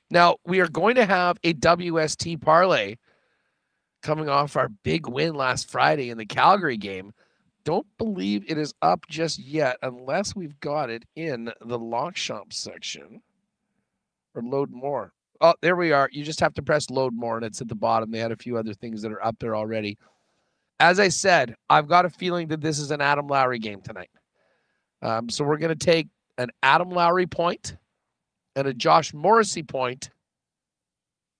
[SPEAKER 2] Now, we are going to have a WST parlay coming off our big win last Friday in the Calgary game. Don't believe it is up just yet unless we've got it in the lock shop section or load more. Oh, there we are. You just have to press load more and it's at the bottom. They had a few other things that are up there already. As I said, I've got a feeling that this is an Adam Lowry game tonight. Um, so we're going to take an Adam Lowry point, and a Josh Morrissey point,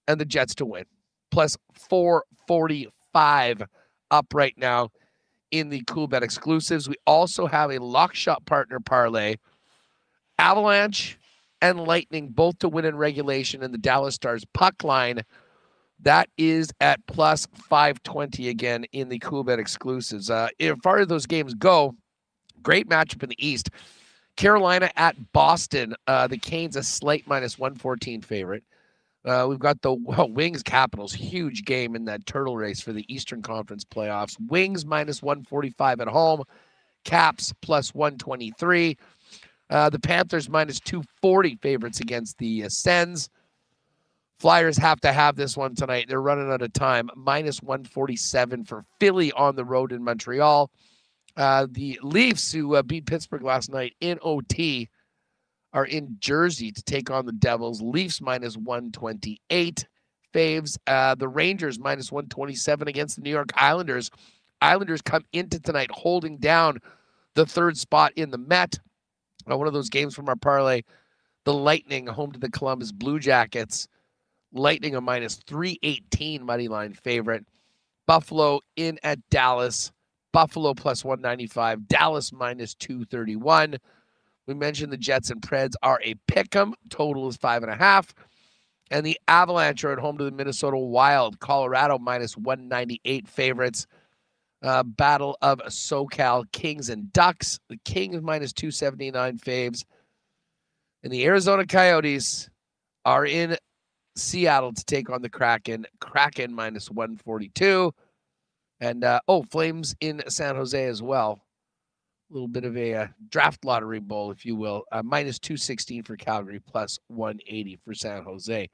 [SPEAKER 2] and the Jets to win. Plus 445 up right now in the Coolbet exclusives. We also have a lock shot partner parlay. Avalanche and Lightning both to win in regulation in the Dallas Stars puck line. That is at plus 520 again in the Coolbet exclusives. Uh, as far as those games go, great matchup in the East. Carolina at Boston. Uh, the Canes a slight minus 114 favorite. Uh, we've got the well, Wings Capitals, huge game in that turtle race for the Eastern Conference playoffs. Wings minus 145 at home, Caps plus 123. Uh, the Panthers minus 240 favorites against the uh, Sens. Flyers have to have this one tonight. They're running out of time. Minus 147 for Philly on the road in Montreal. Uh, the Leafs, who uh, beat Pittsburgh last night in OT, are in Jersey to take on the Devils. Leafs minus 128 faves. Uh, the Rangers minus 127 against the New York Islanders. Islanders come into tonight holding down the third spot in the Met. Uh, one of those games from our parlay. The Lightning home to the Columbus Blue Jackets. Lightning a minus 318 money line favorite. Buffalo in at Dallas. Buffalo plus 195. Dallas minus 231. We mentioned the Jets and Preds are a pick 'em. Total is five and a half. And the Avalanche are at home to the Minnesota Wild. Colorado minus 198 favorites. Uh, battle of SoCal Kings and Ducks. The Kings minus 279 faves. And the Arizona Coyotes are in Seattle to take on the Kraken. Kraken minus 142. And uh, oh, Flames in San Jose as well. A little bit of a uh, draft lottery bowl, if you will. Uh, minus 216 for Calgary, plus 180 for San Jose.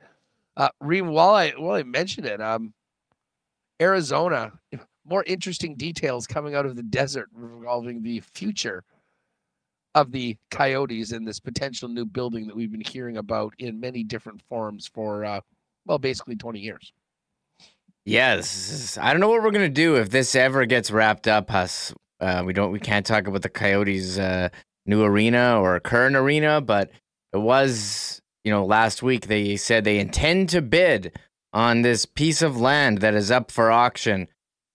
[SPEAKER 2] Uh, Reem, while I, while I mentioned it, um, Arizona, more interesting details coming out of the desert involving the future of the Coyotes and this potential new building that we've been hearing about in many different forms for, uh, well, basically 20 years.
[SPEAKER 3] Yes, I don't know what we're gonna do if this ever gets wrapped up. Us, uh, we don't, we can't talk about the Coyotes' uh, new arena or current arena, but it was, you know, last week they said they intend to bid on this piece of land that is up for auction,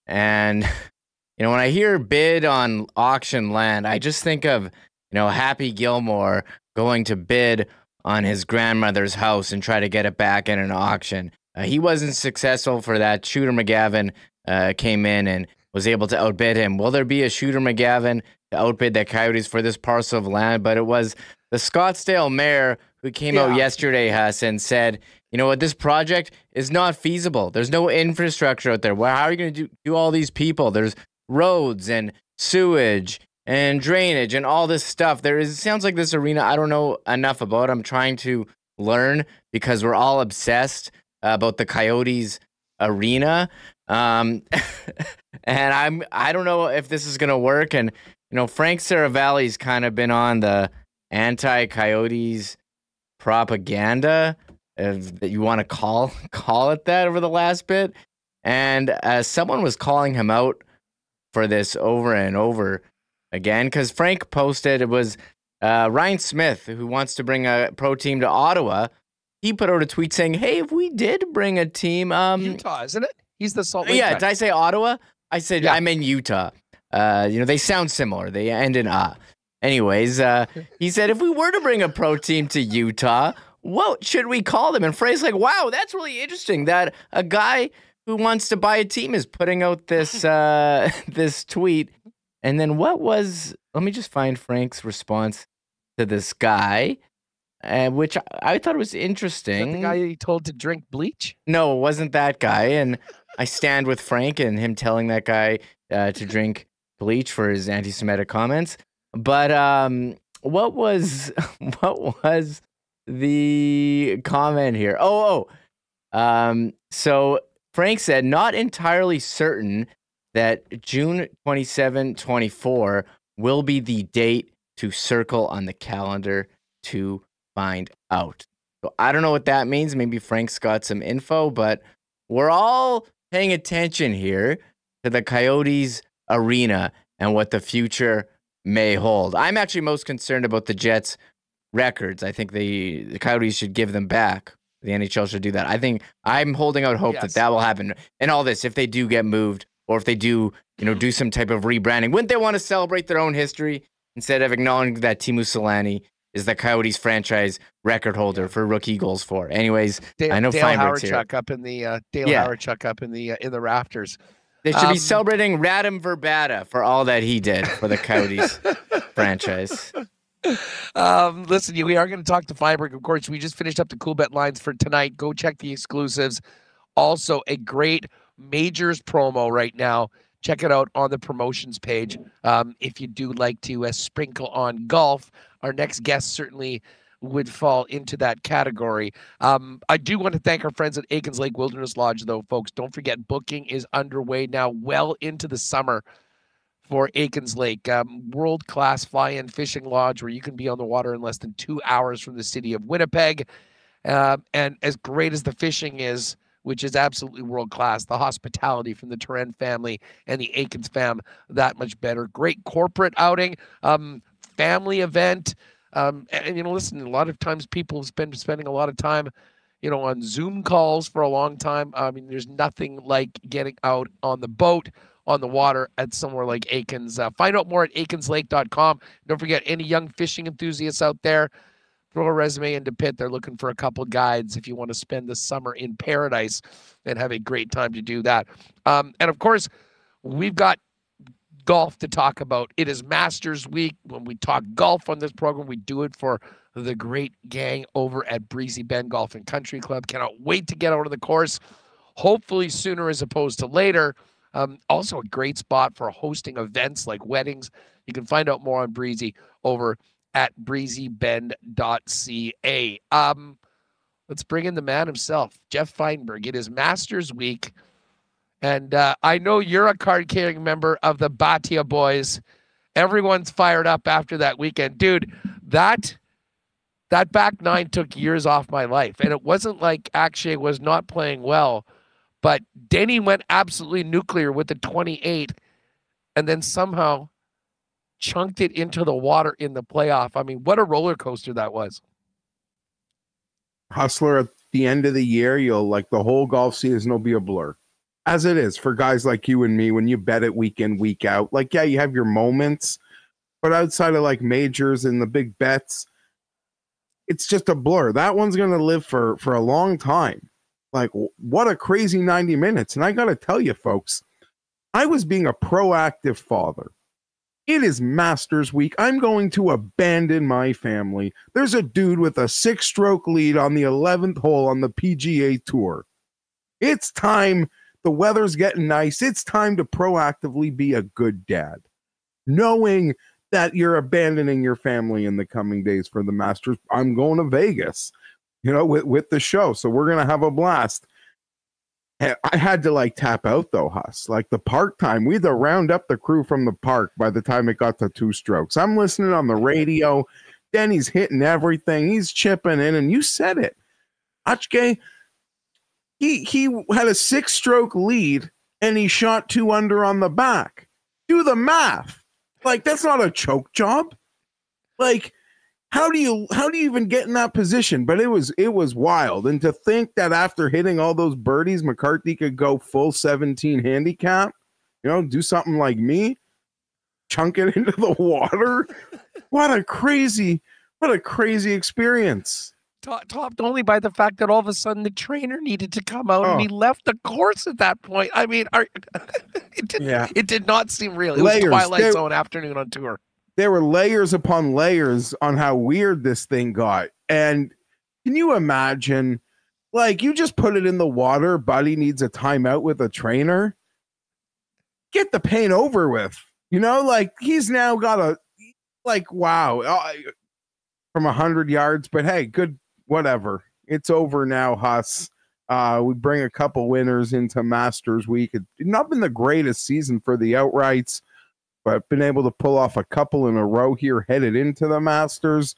[SPEAKER 3] and you know, when I hear bid on auction land, I just think of you know, Happy Gilmore going to bid on his grandmother's house and try to get it back in an auction. Uh, he wasn't successful for that. Shooter McGavin uh, came in and was able to outbid him. Will there be a Shooter McGavin to outbid the Coyotes for this parcel of land? But it was the Scottsdale mayor who came yeah. out yesterday, Huss, and said, you know what, this project is not feasible. There's no infrastructure out there. Well, how are you going to do, do all these people? There's roads and sewage and drainage and all this stuff. There is sounds like this arena I don't know enough about. I'm trying to learn because we're all obsessed about the Coyotes arena. Um, and I'm I don't know if this is gonna work. And you know, Frank Seravalli's kind of been on the anti-Coyotes propaganda, if you want to call call it that, over the last bit. And uh, someone was calling him out for this over and over again because Frank posted it was uh, Ryan Smith who wants to bring a pro team to Ottawa. He put out a tweet saying, "Hey, if we did bring a team, um,
[SPEAKER 2] Utah, isn't it? He's the Salt Lake.
[SPEAKER 3] Yeah,
[SPEAKER 2] guy.
[SPEAKER 3] did I say Ottawa? I said yeah. I meant Utah. Uh, you know, they sound similar. They end in ah. Anyways, uh, he said if we were to bring a pro team to Utah, what should we call them? And Frey's like, wow, that's really interesting that a guy who wants to buy a team is putting out this uh, this tweet and then what was? Let me just find Frank's response to this guy, uh, which I, I, thought was interesting.
[SPEAKER 2] the guy he told to drink bleach?
[SPEAKER 3] No, it wasn't that guy. And I stand with Frank and him telling that guy uh, to drink bleach for his anti-Semitic comments. But um, what was what was the comment here? Oh, oh. Um, so Frank said, not entirely certain that June 27, 24 will be the date to circle on the calendar to find out. So I don't know what that means. Maybe Frank's got some info, but we're all paying attention here to the Coyotes arena and what the future may hold. I'm actually most concerned about the Jets records. I think the, the Coyotes should give them back. The NHL should do that. I think I'm holding out hope
[SPEAKER 2] Yes.
[SPEAKER 3] that that will happen. And all this, if they do get moved or if they do, you know, do some type of rebranding, wouldn't they want to celebrate their own history instead of acknowledging that Teemu Selanne is the Coyotes franchise record holder for rookie goals for? Anyways,
[SPEAKER 2] Dale,
[SPEAKER 3] I know
[SPEAKER 2] Dale
[SPEAKER 3] Feinberg's here.
[SPEAKER 2] Howard up in the uh, Dale
[SPEAKER 3] Yeah.
[SPEAKER 2] Howard up in the uh, in the rafters.
[SPEAKER 3] They should
[SPEAKER 2] Um,
[SPEAKER 3] be celebrating Radim Vrbata for all that he did for the Coyotes franchise.
[SPEAKER 2] Um, listen, we are going to talk to Fienberg. Of course, we just finished up the Coolbet lines for tonight. Go check the exclusives. Also, a great majors promo right now. Check it out on the promotions page. Um, if you do like to uh, sprinkle on golf, our next guest certainly would fall into that category. Um, I do want to thank our friends at Aikens Lake Wilderness Lodge, though, folks. Don't forget, booking is underway now, well into the summer for Aikens Lake, um, world class fly in fishing lodge where you can be on the water in less than two hours from the city of Winnipeg. Um, and as great as the fishing is, which is absolutely world class, the hospitality from the Terren family and the Aikens fam, that much better. Great corporate outing, um, family event. Um, and, and, you know, listen, a lot of times people have been spending a lot of time, you know, on Zoom calls for a long time. I mean, there's nothing like getting out on the boat on the water at somewhere like Aikens. Uh, find out more at aikenslake.com. Don't forget, any young fishing enthusiasts out there, throw a resume into Pitt. They're looking for a couple guides if you want to spend the summer in paradise and have a great time to do that. Um, and of course, we've got golf to talk about. It is Masters Week. When we talk golf on this program, we do it for the great gang over at Breezy Bend Golf and Country Club. Cannot wait to get out on the course, hopefully sooner as opposed to later. Um, also, a great spot for hosting events like weddings. You can find out more on Breezy over at breezybend.ca. Um, let's bring in the man himself, Geoff Fienberg. It is Masters Week. And uh, I know you're a card carrying member of the Bhatia Boys. Everyone's fired up after that weekend. Dude, that that back nine took years off my life. And it wasn't like Akshay was not playing well, but Denny went absolutely nuclear with the 28 and then somehow chunked it into the water in the playoff. I mean, what a roller coaster that was.
[SPEAKER 11] Hustler at the end of the year, you'll like the whole golf season will be a blur. As it is for guys like you and me when you bet it week in, week out. Like, yeah, you have your moments, but outside of like majors and the big bets, it's just a blur. That one's gonna live for for a long time. Like, what a crazy 90 minutes. And I gotta tell you, folks, I was being a proactive father. It is Masters Week. I'm going to abandon my family. There's a dude with a six stroke lead on the 11th hole on the PGA Tour. It's time. The weather's getting nice. It's time to proactively be a good dad, knowing that you're abandoning your family in the coming days for the Masters. I'm going to Vegas, you know, with, with the show. So we're going to have a blast. Hey, I had to like tap out though, Huss. Like the park time, we had to round up the crew from the park by the time it got to two strokes. I'm listening on the radio. Denny's hitting everything. He's chipping in, and you said it. Akshay, he he had a six stroke lead and he shot two under on the back. Do the math. Like that's not a choke job. Like how do you how do you even get in that position? But it was it was wild. And to think that after hitting all those birdies, McCarthy could go full 17 handicap, you know, do something like me, chunk it into the water. what a crazy, what a crazy experience.
[SPEAKER 2] To- topped only by the fact that all of a sudden the trainer needed to come out
[SPEAKER 11] Oh.
[SPEAKER 2] and he left the course at that point. I mean, are, it, did,
[SPEAKER 11] Yeah.
[SPEAKER 2] it did not seem real. It
[SPEAKER 11] Layers.
[SPEAKER 2] was Twilight
[SPEAKER 11] There-
[SPEAKER 2] Zone afternoon on tour.
[SPEAKER 11] There were layers upon layers on how weird this thing got. And can you imagine? Like, you just put it in the water, Buddy needs a timeout with a trainer. Get the pain over with. You know, like he's now got a, like, wow, uh, from a hundred yards. But hey, good, whatever. It's over now, Huss. Uh, we bring a couple winners into Masters Week. It's not been the greatest season for the outrights but been able to pull off a couple in a row here headed into the Masters,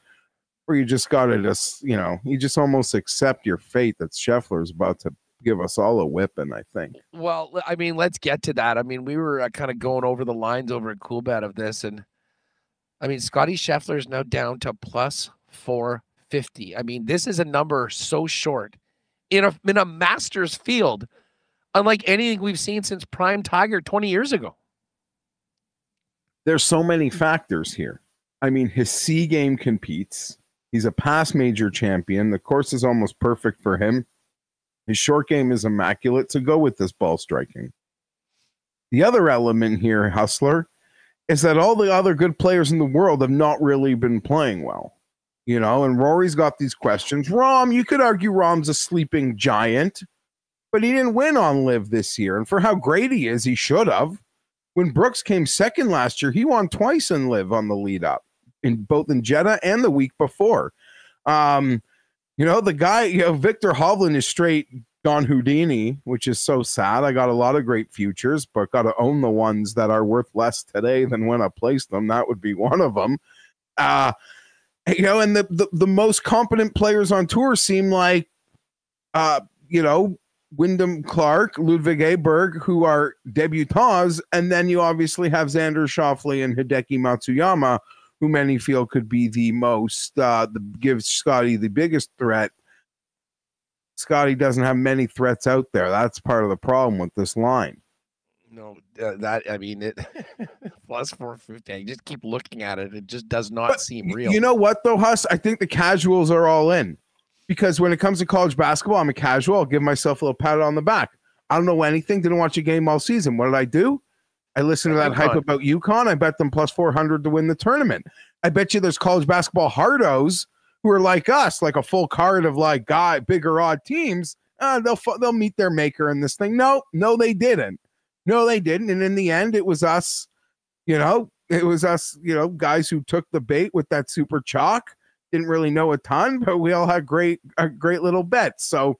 [SPEAKER 11] where you just got to just, you know, you just almost accept your fate that Scheffler's about to give us all a whipping, I think.
[SPEAKER 2] Well, I mean, let's get to that. I mean, we were uh, kind of going over the lines over at Coolbet of this, and I mean, Scotty Scheffler is now down to plus 450. I mean, this is a number so short in a in a Masters field, unlike anything we've seen since Prime Tiger 20 years ago.
[SPEAKER 11] There's so many factors here. I mean, his C game competes. He's a past major champion. The course is almost perfect for him. His short game is immaculate. to go with this ball striking. The other element here, Hustler, is that all the other good players in the world have not really been playing well. You know, and Rory's got these questions. Rom, you could argue Rom's a sleeping giant, but he didn't win on LIV this year. And for how great he is, he should have. When Brooks came second last year, he won twice in LIV on the lead up in both in Jeddah and the week before. Um, you know, the guy, you know, Viktor Hovland is straight Don Houdini, which is so sad. I got a lot of great futures, but got to own the ones that are worth less today than when I placed them. That would be one of them. Uh, you know, and the, the, the most competent players on tour seem like, uh, you know, Wyndham Clark, Ludwig Aberg, who are debutants, and then you obviously have Xander Schauffele and Hideki Matsuyama, who many feel could be the most uh, the give Scotty the biggest threat. Scotty doesn't have many threats out there. That's part of the problem with this line.
[SPEAKER 2] No, uh, that I mean it plus four fifty. Just keep looking at it. It just does not but seem real.
[SPEAKER 11] You know what though, Huss? I think the casuals are all in because when it comes to college basketball, I'm a casual. I'll give myself a little pat on the back. I don't know anything. Didn't watch a game all season. What did I do? I listened to that hype about UConn. I bet them plus 400 to win the tournament. I bet you there's college basketball hardos who are like us, like a full card of like guy bigger odd teams. Uh, they'll they'll meet their maker in this thing. No, no, they didn't. No, they didn't. And in the end, it was us. You know, it was us. You know, guys who took the bait with that super chalk. Didn't really know a ton, but we all had great, great little bets. So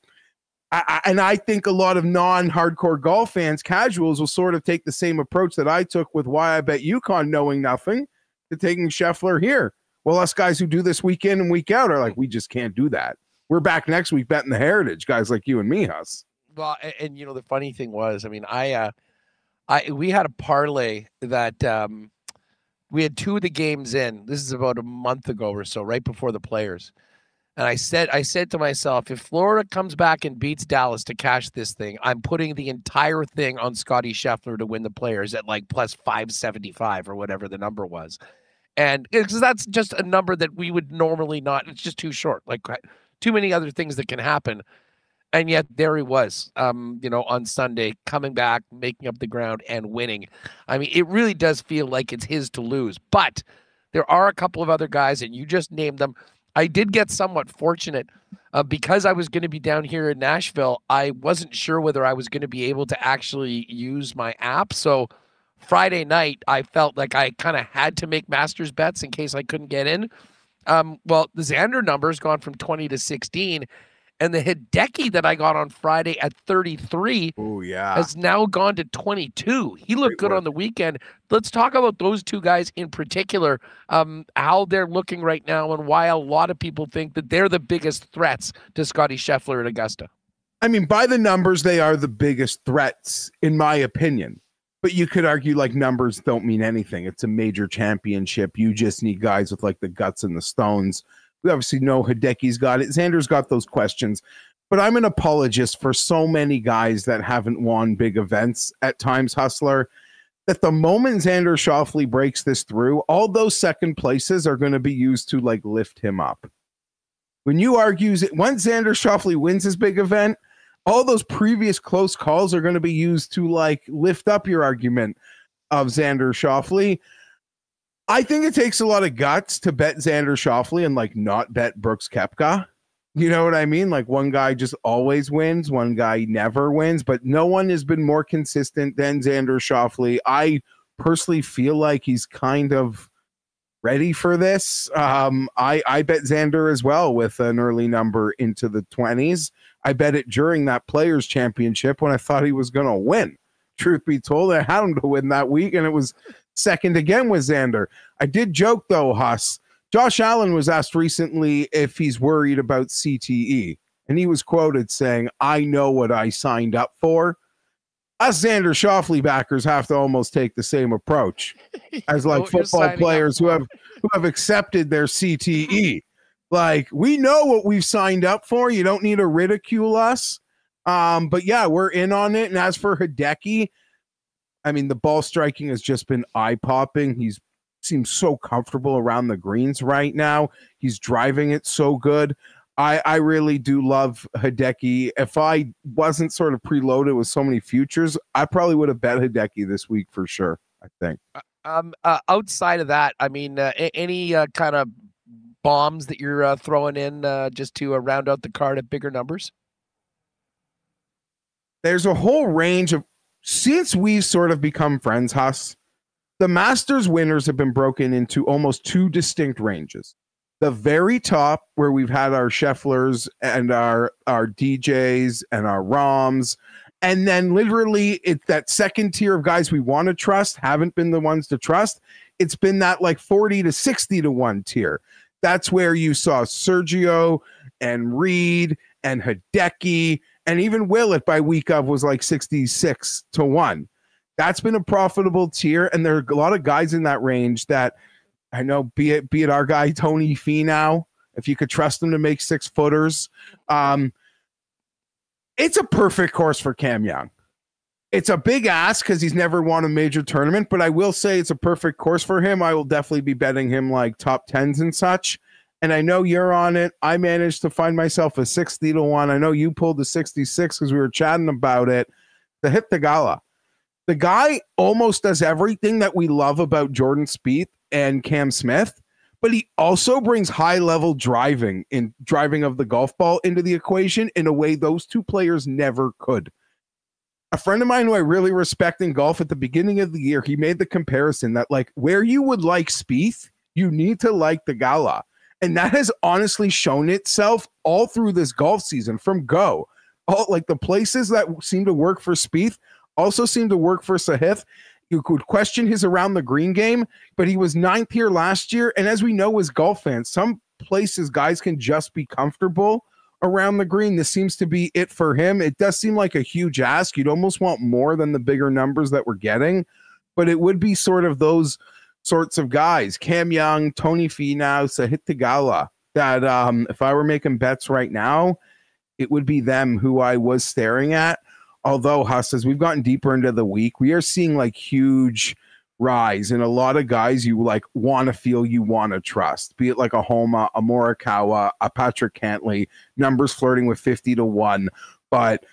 [SPEAKER 11] I, and I think a lot of non-hardcore golf fans, casuals, will sort of take the same approach that I took with why I bet UConn, knowing nothing, to taking Scheffler here. Well, us guys who do this week in and week out are like, we just can't do that. We're back next week betting the Heritage, guys like you and me, Huss.
[SPEAKER 2] Well, and, and you know the funny thing was, I mean, I, uh, I we had a parlay that um, we had two of the games in. This is about a month ago or so, right before the players and I said, I said to myself, if Florida comes back and beats Dallas to cash this thing, I'm putting the entire thing on Scotty Scheffler to win the players at like plus 575 or whatever the number was. And eh, because that's just a number that we would normally not, it's just too short, like too many other things that can happen. And yet there he was, um, you know, on Sunday, coming back, making up the ground and winning. I mean, it really does feel like it's his to lose. But there are a couple of other guys, and you just named them I did get somewhat fortunate uh, because I was going to be down here in Nashville. I wasn't sure whether I was going to be able to actually use my app. So Friday night, I felt like I kind of had to make Masters bets in case I couldn't get in. Um, well, the Xander number's gone from 20 to 16. And the Hideki that I got on Friday at 33
[SPEAKER 11] oh, yeah.
[SPEAKER 2] has now gone to 22. He looked Great good work. on the weekend. Let's talk about those two guys in particular, um, how they're looking right now, and why a lot of people think that they're the biggest threats to Scotty Scheffler at Augusta.
[SPEAKER 11] I mean, by the numbers, they are the biggest threats, in my opinion. But you could argue like numbers don't mean anything. It's a major championship. You just need guys with like the guts and the stones we obviously know Hideki's got it. Xander's got those questions. But I'm an apologist for so many guys that haven't won big events at times, Hustler, that the moment Xander Schauffele breaks this through, all those second places are going to be used to like lift him up. When you argue, once Xander Schauffele wins his big event, all those previous close calls are going to be used to like lift up your argument of Xander Schauffele. I think it takes a lot of guts to bet Xander Schauffele and like not bet Brooks Koepka. You know what I mean? Like one guy just always wins, one guy never wins, but no one has been more consistent than Xander Schauffele. I personally feel like he's kind of ready for this. Um, I I bet Xander as well with an early number into the twenties. I bet it during that Players Championship when I thought he was going to win. Truth be told, I had him to win that week, and it was second again with Xander. I did joke though, Huss. Josh Allen was asked recently if he's worried about CTE, and he was quoted saying, I know what I signed up for. Us Xander Schauffele backers have to almost take the same approach as like football players who have who have accepted their CTE. Like we know what we've signed up for. You don't need to ridicule us. Um, but yeah, we're in on it. And as for Hideki, I mean, the ball striking has just been eye popping. He's seems so comfortable around the greens right now. He's driving it so good. I, I really do love Hideki. If I wasn't sort of preloaded with so many futures, I probably would have bet Hideki this week for sure. I think.
[SPEAKER 2] Um, uh, outside of that, I mean, uh, any uh, kind of bombs that you're uh, throwing in uh, just to uh, round out the card at bigger numbers?
[SPEAKER 11] There's a whole range of since we've sort of become friends, Huss. The Masters winners have been broken into almost two distinct ranges the very top where we've had our Schefflers and our our DJs and our Roms, and then literally it's that second tier of guys we want to trust haven't been the ones to trust. It's been that like 40 to 60 to 1 tier. That's where you saw Sergio and Reed and Hideki and even Willett by week of was like 66 to 1. That's been a profitable tier and there are a lot of guys in that range that I know, be it be it our guy Tony Finau, if you could trust him to make six footers. Um, it's a perfect course for Cam Young. It's a big ask because he's never won a major tournament, but I will say it's a perfect course for him. I will definitely be betting him like top tens and such. And I know you're on it. I managed to find myself a 60 to 1. I know you pulled the 66 because we were chatting about it to hit the gala. The guy almost does everything that we love about Jordan Spieth and Cam Smith, but he also brings high level driving in driving of the golf ball into the equation in a way those two players never could. A friend of mine who I really respect in golf at the beginning of the year, he made the comparison that like where you would like Spieth, you need to like Theegala. And that has honestly shown itself all through this golf season from go. All like the places that seem to work for Spieth also seem to work for Sahith. You could question his around the green game, but he was ninth here last year. And as we know as golf fans, some places guys can just be comfortable around the green. This seems to be it for him. It does seem like a huge ask. You'd almost want more than the bigger numbers that we're getting, but it would be sort of those sorts of guys Cam Young, Tony Finau, Sahith Theegala. That um, if I were making bets right now, it would be them who I was staring at although Huss, as we've gotten deeper into the week, we are seeing like huge rise in a lot of guys you like want to feel you want to trust, be it like a Homa, a Morikawa, a Patrick Cantlay, numbers flirting with 50 to 1. But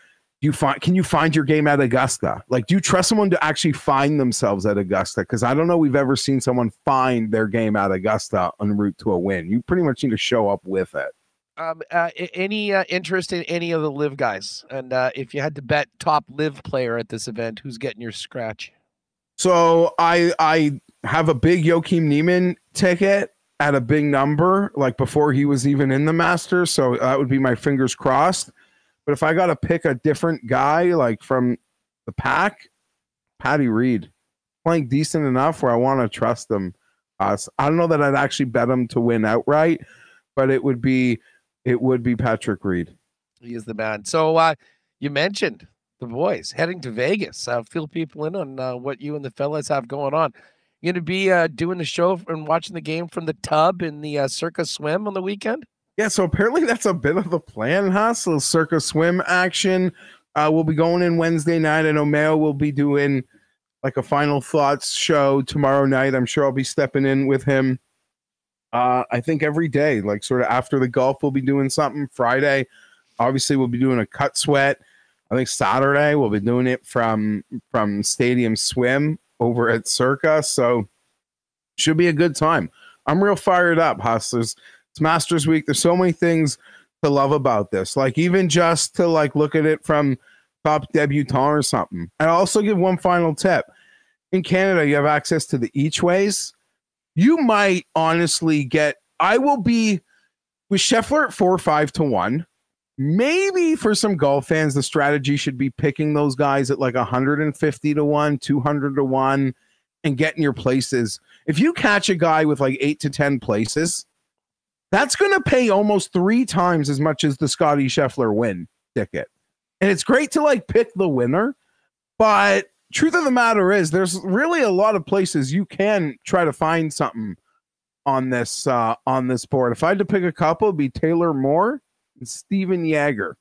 [SPEAKER 11] you find can you find your game at Augusta? Like, do you trust someone to actually find themselves at Augusta? Because I don't know we've ever seen someone find their game at Augusta en route to a win. You pretty much need to show up with it.
[SPEAKER 2] Um, uh, any uh, interest in any of the LIV guys? And uh, if you had to bet top LIV player at this event, who's getting your scratch?
[SPEAKER 11] So I I have a big Joaquin Niemann ticket at a big number, like before he was even in the Masters. So that would be my fingers crossed. But if I got to pick a different guy, like from the pack, Patty Reed, playing decent enough where I want to trust him. Uh, I don't know that I'd actually bet him to win outright, but it would be it would be Patrick Reed.
[SPEAKER 2] He is the man. So uh, you mentioned the boys heading to Vegas. Uh, fill people in on uh, what you and the fellas have going on. You going to be uh, doing the show and watching the game from the tub in the uh, Circa Swim on the weekend?
[SPEAKER 11] Yeah, so apparently that's a bit of the plan, huh? So Circa Swim action. Uh, we'll be going in Wednesday night. Know Mayo will be doing like a final thoughts show tomorrow night. I'm sure I'll be stepping in with him uh, I think every day, like sort of after the golf, we'll be doing something. Friday, obviously, we'll be doing a cut sweat. I think Saturday we'll be doing it from from Stadium Swim over at Circa. So should be a good time. I'm real fired up, hustlers. It's Masters Week. There's so many things to love about this. Like even just to like look at it from top debutant or something. And I'll also give one final tip. In Canada, you have access to the each ways you might honestly get. I will be with Scheffler at four five to one. Maybe for some golf fans, the strategy should be picking those guys at like 150 to one, 200 to one, and getting your places. If you catch a guy with like eight to 10 places, that's going to pay almost three times as much as the Scotty Scheffler win ticket. And it's great to like pick the winner, but truth of the matter is there's really a lot of places you can try to find something on this uh, on this board. If I had to pick a couple, it'd be Taylor Moore and Stephan Jaeger.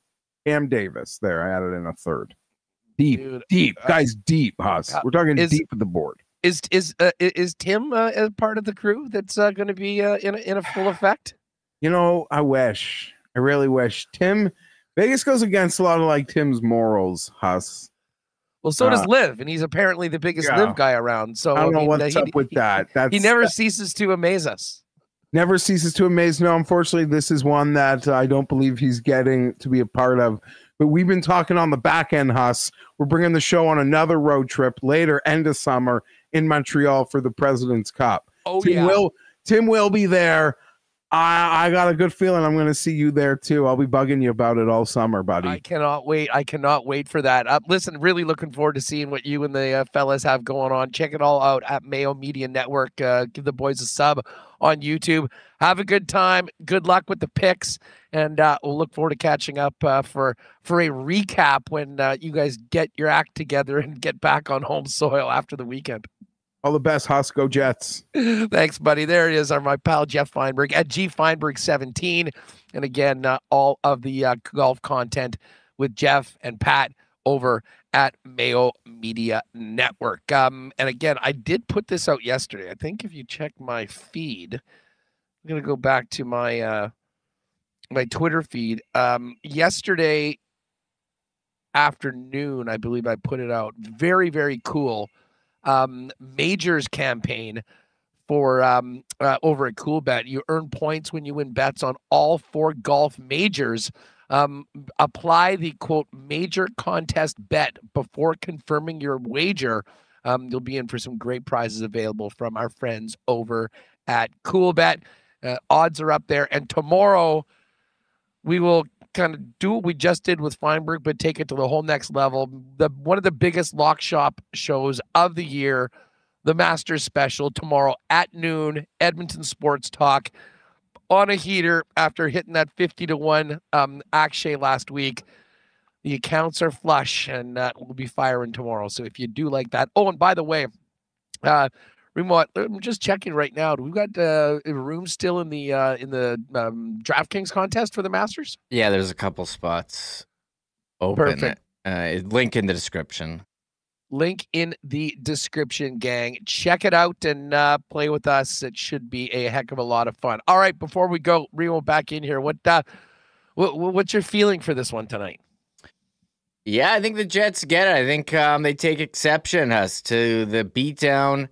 [SPEAKER 11] Cam Davis. There, I added in a third. Deep,
[SPEAKER 2] Dude,
[SPEAKER 11] deep,
[SPEAKER 2] uh,
[SPEAKER 11] guys, deep. Huss. We're talking
[SPEAKER 2] is-
[SPEAKER 11] deep at the board.
[SPEAKER 2] Is is uh, is Tim uh, as part of the crew that's uh, going to be uh, in a, in a full effect?
[SPEAKER 11] You know, I wish. I really wish. Tim Vegas goes against a lot of like Tim's morals, Huss.
[SPEAKER 2] Well, so does
[SPEAKER 11] Uh,
[SPEAKER 2] Liv, and he's apparently the biggest
[SPEAKER 11] yeah.
[SPEAKER 2] Liv guy around. So
[SPEAKER 11] I don't know
[SPEAKER 2] mean,
[SPEAKER 11] what's
[SPEAKER 2] uh,
[SPEAKER 11] up with that. That's
[SPEAKER 2] he never
[SPEAKER 11] that
[SPEAKER 2] ceases to amaze us.
[SPEAKER 11] never ceases to amaze. No, unfortunately, this is one that I don't believe he's getting to be a part of. But we've been talking on the back end, Huss. We're bringing the show on another road trip later, end of summer in Montreal for the President's Cup.
[SPEAKER 2] Oh
[SPEAKER 11] Tim
[SPEAKER 2] yeah.
[SPEAKER 11] will Tim will be there. I I got a good feeling I'm going to see you there too. I'll be bugging you about it all summer, buddy.
[SPEAKER 2] I cannot wait. I cannot wait for that. Uh, listen, really looking forward to seeing what you and the uh, fellas have going on. Check it all out at Mayo Media Network. Uh, give the boys a sub on YouTube. Have a good time. Good luck with the picks, and uh, we'll look forward to catching up uh, for for a recap when uh, you guys get your act together and get back on home soil after the weekend.
[SPEAKER 11] All the best, Huss. Go Jets.
[SPEAKER 2] Thanks, buddy. There it is, our my pal Geoff Fienberg at G Fienberg 17. And again, uh, all of the uh, golf content with Geoff and Pat over at Mayo Media Network. Um, and again, I did put this out yesterday. I think if you check my feed, I'm gonna go back to my uh, my Twitter feed. Um, yesterday afternoon, I believe I put it out. Very, very cool um, majors campaign for um, uh, over at Coolbet. You earn points when you win bets on all four golf majors. Um, apply the quote major contest bet before confirming your wager. Um, you'll be in for some great prizes available from our friends over at Coolbet. Uh, odds are up there, and tomorrow we will kind of do what we just did with Fienberg, but take it to the whole next level. The one of the biggest lock shop shows of the year, the Masters Special tomorrow at noon, Edmonton Sports Talk on a heater after hitting that 50 to 1 um Akshay last week. The accounts are flush and uh, we'll be firing tomorrow. So if you do like that. Oh, and by the way, uh Remo, I'm just checking right now. Do we got uh, room still in the uh, in the um, DraftKings contest for the Masters?
[SPEAKER 3] Yeah, there's a couple spots open.
[SPEAKER 2] Perfect.
[SPEAKER 3] Uh, link in the description.
[SPEAKER 2] Link in the description, gang. Check it out and uh, play with us. It should be a heck of a lot of fun. All right, before we go, Remo back in here. What uh, what what's your feeling for this one tonight?
[SPEAKER 3] Yeah, I think the Jets get it. I think um, they take exception us to the beatdown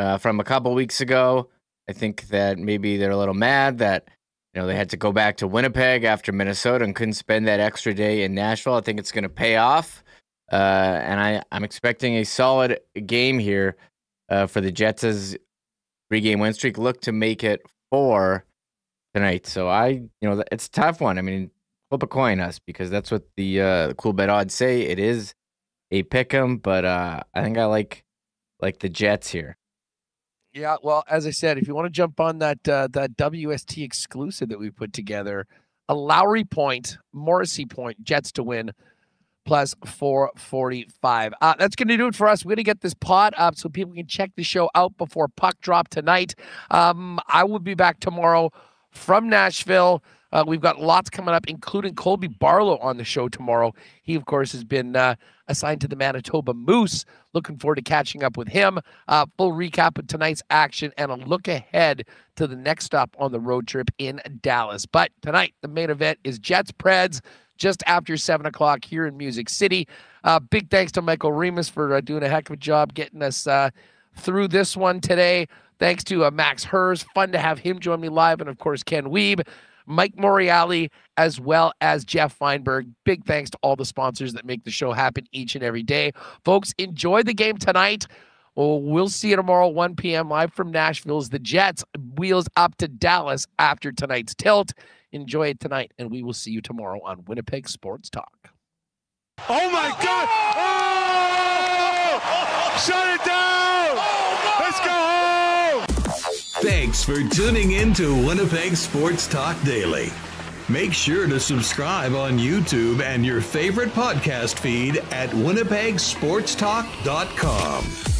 [SPEAKER 3] uh, from a couple weeks ago. I think that maybe they're a little mad that you know they had to go back to Winnipeg after Minnesota and couldn't spend that extra day in Nashville. I think it's going to pay off, uh, and I I'm expecting a solid game here uh, for the Jets as three game win streak look to make it four tonight. So I you know it's a tough one. I mean flip a coin us because that's what the uh, Coolbet odds say. It is a pick 'em, but uh, I think I like like the Jets here.
[SPEAKER 2] Yeah, well, as I said, if you want to jump on that uh, that WST exclusive that we put together, a Lowry point, Morrissey point, Jets to win, plus 445. Uh, that's going to do it for us. We're going to get this pod up so people can check the show out before puck drop tonight. Um, I will be back tomorrow from Nashville. Uh, we've got lots coming up, including Colby Barlow on the show tomorrow. He, of course, has been uh, assigned to the Manitoba Moose. Looking forward to catching up with him. Uh, full recap of tonight's action and a look ahead to the next stop on the road trip in Dallas. But tonight, the main event is Jets Preds just after 7 o'clock here in Music City. Uh, big thanks to Michael Remis for uh, doing a heck of a job getting us uh, through this one today. Thanks to Max Herz. Fun to have him join me live. And of course, Ken Wiebe. Mike Morreale, as well as Geoff Fienberg. Big thanks to all the sponsors that make the show happen each and every day. Folks, enjoy the game tonight. Well, we'll see you tomorrow, 1 p.m. live from Nashville as the Jets wheels up to Dallas after tonight's tilt. Enjoy it tonight, and we will see you tomorrow on Winnipeg Sports Talk.
[SPEAKER 12] Oh my God! Oh! Shut it down!
[SPEAKER 1] Thanks for tuning in to Winnipeg Sports Talk Daily. Make sure to subscribe on YouTube and your favorite podcast feed at winnipegsportstalk.com.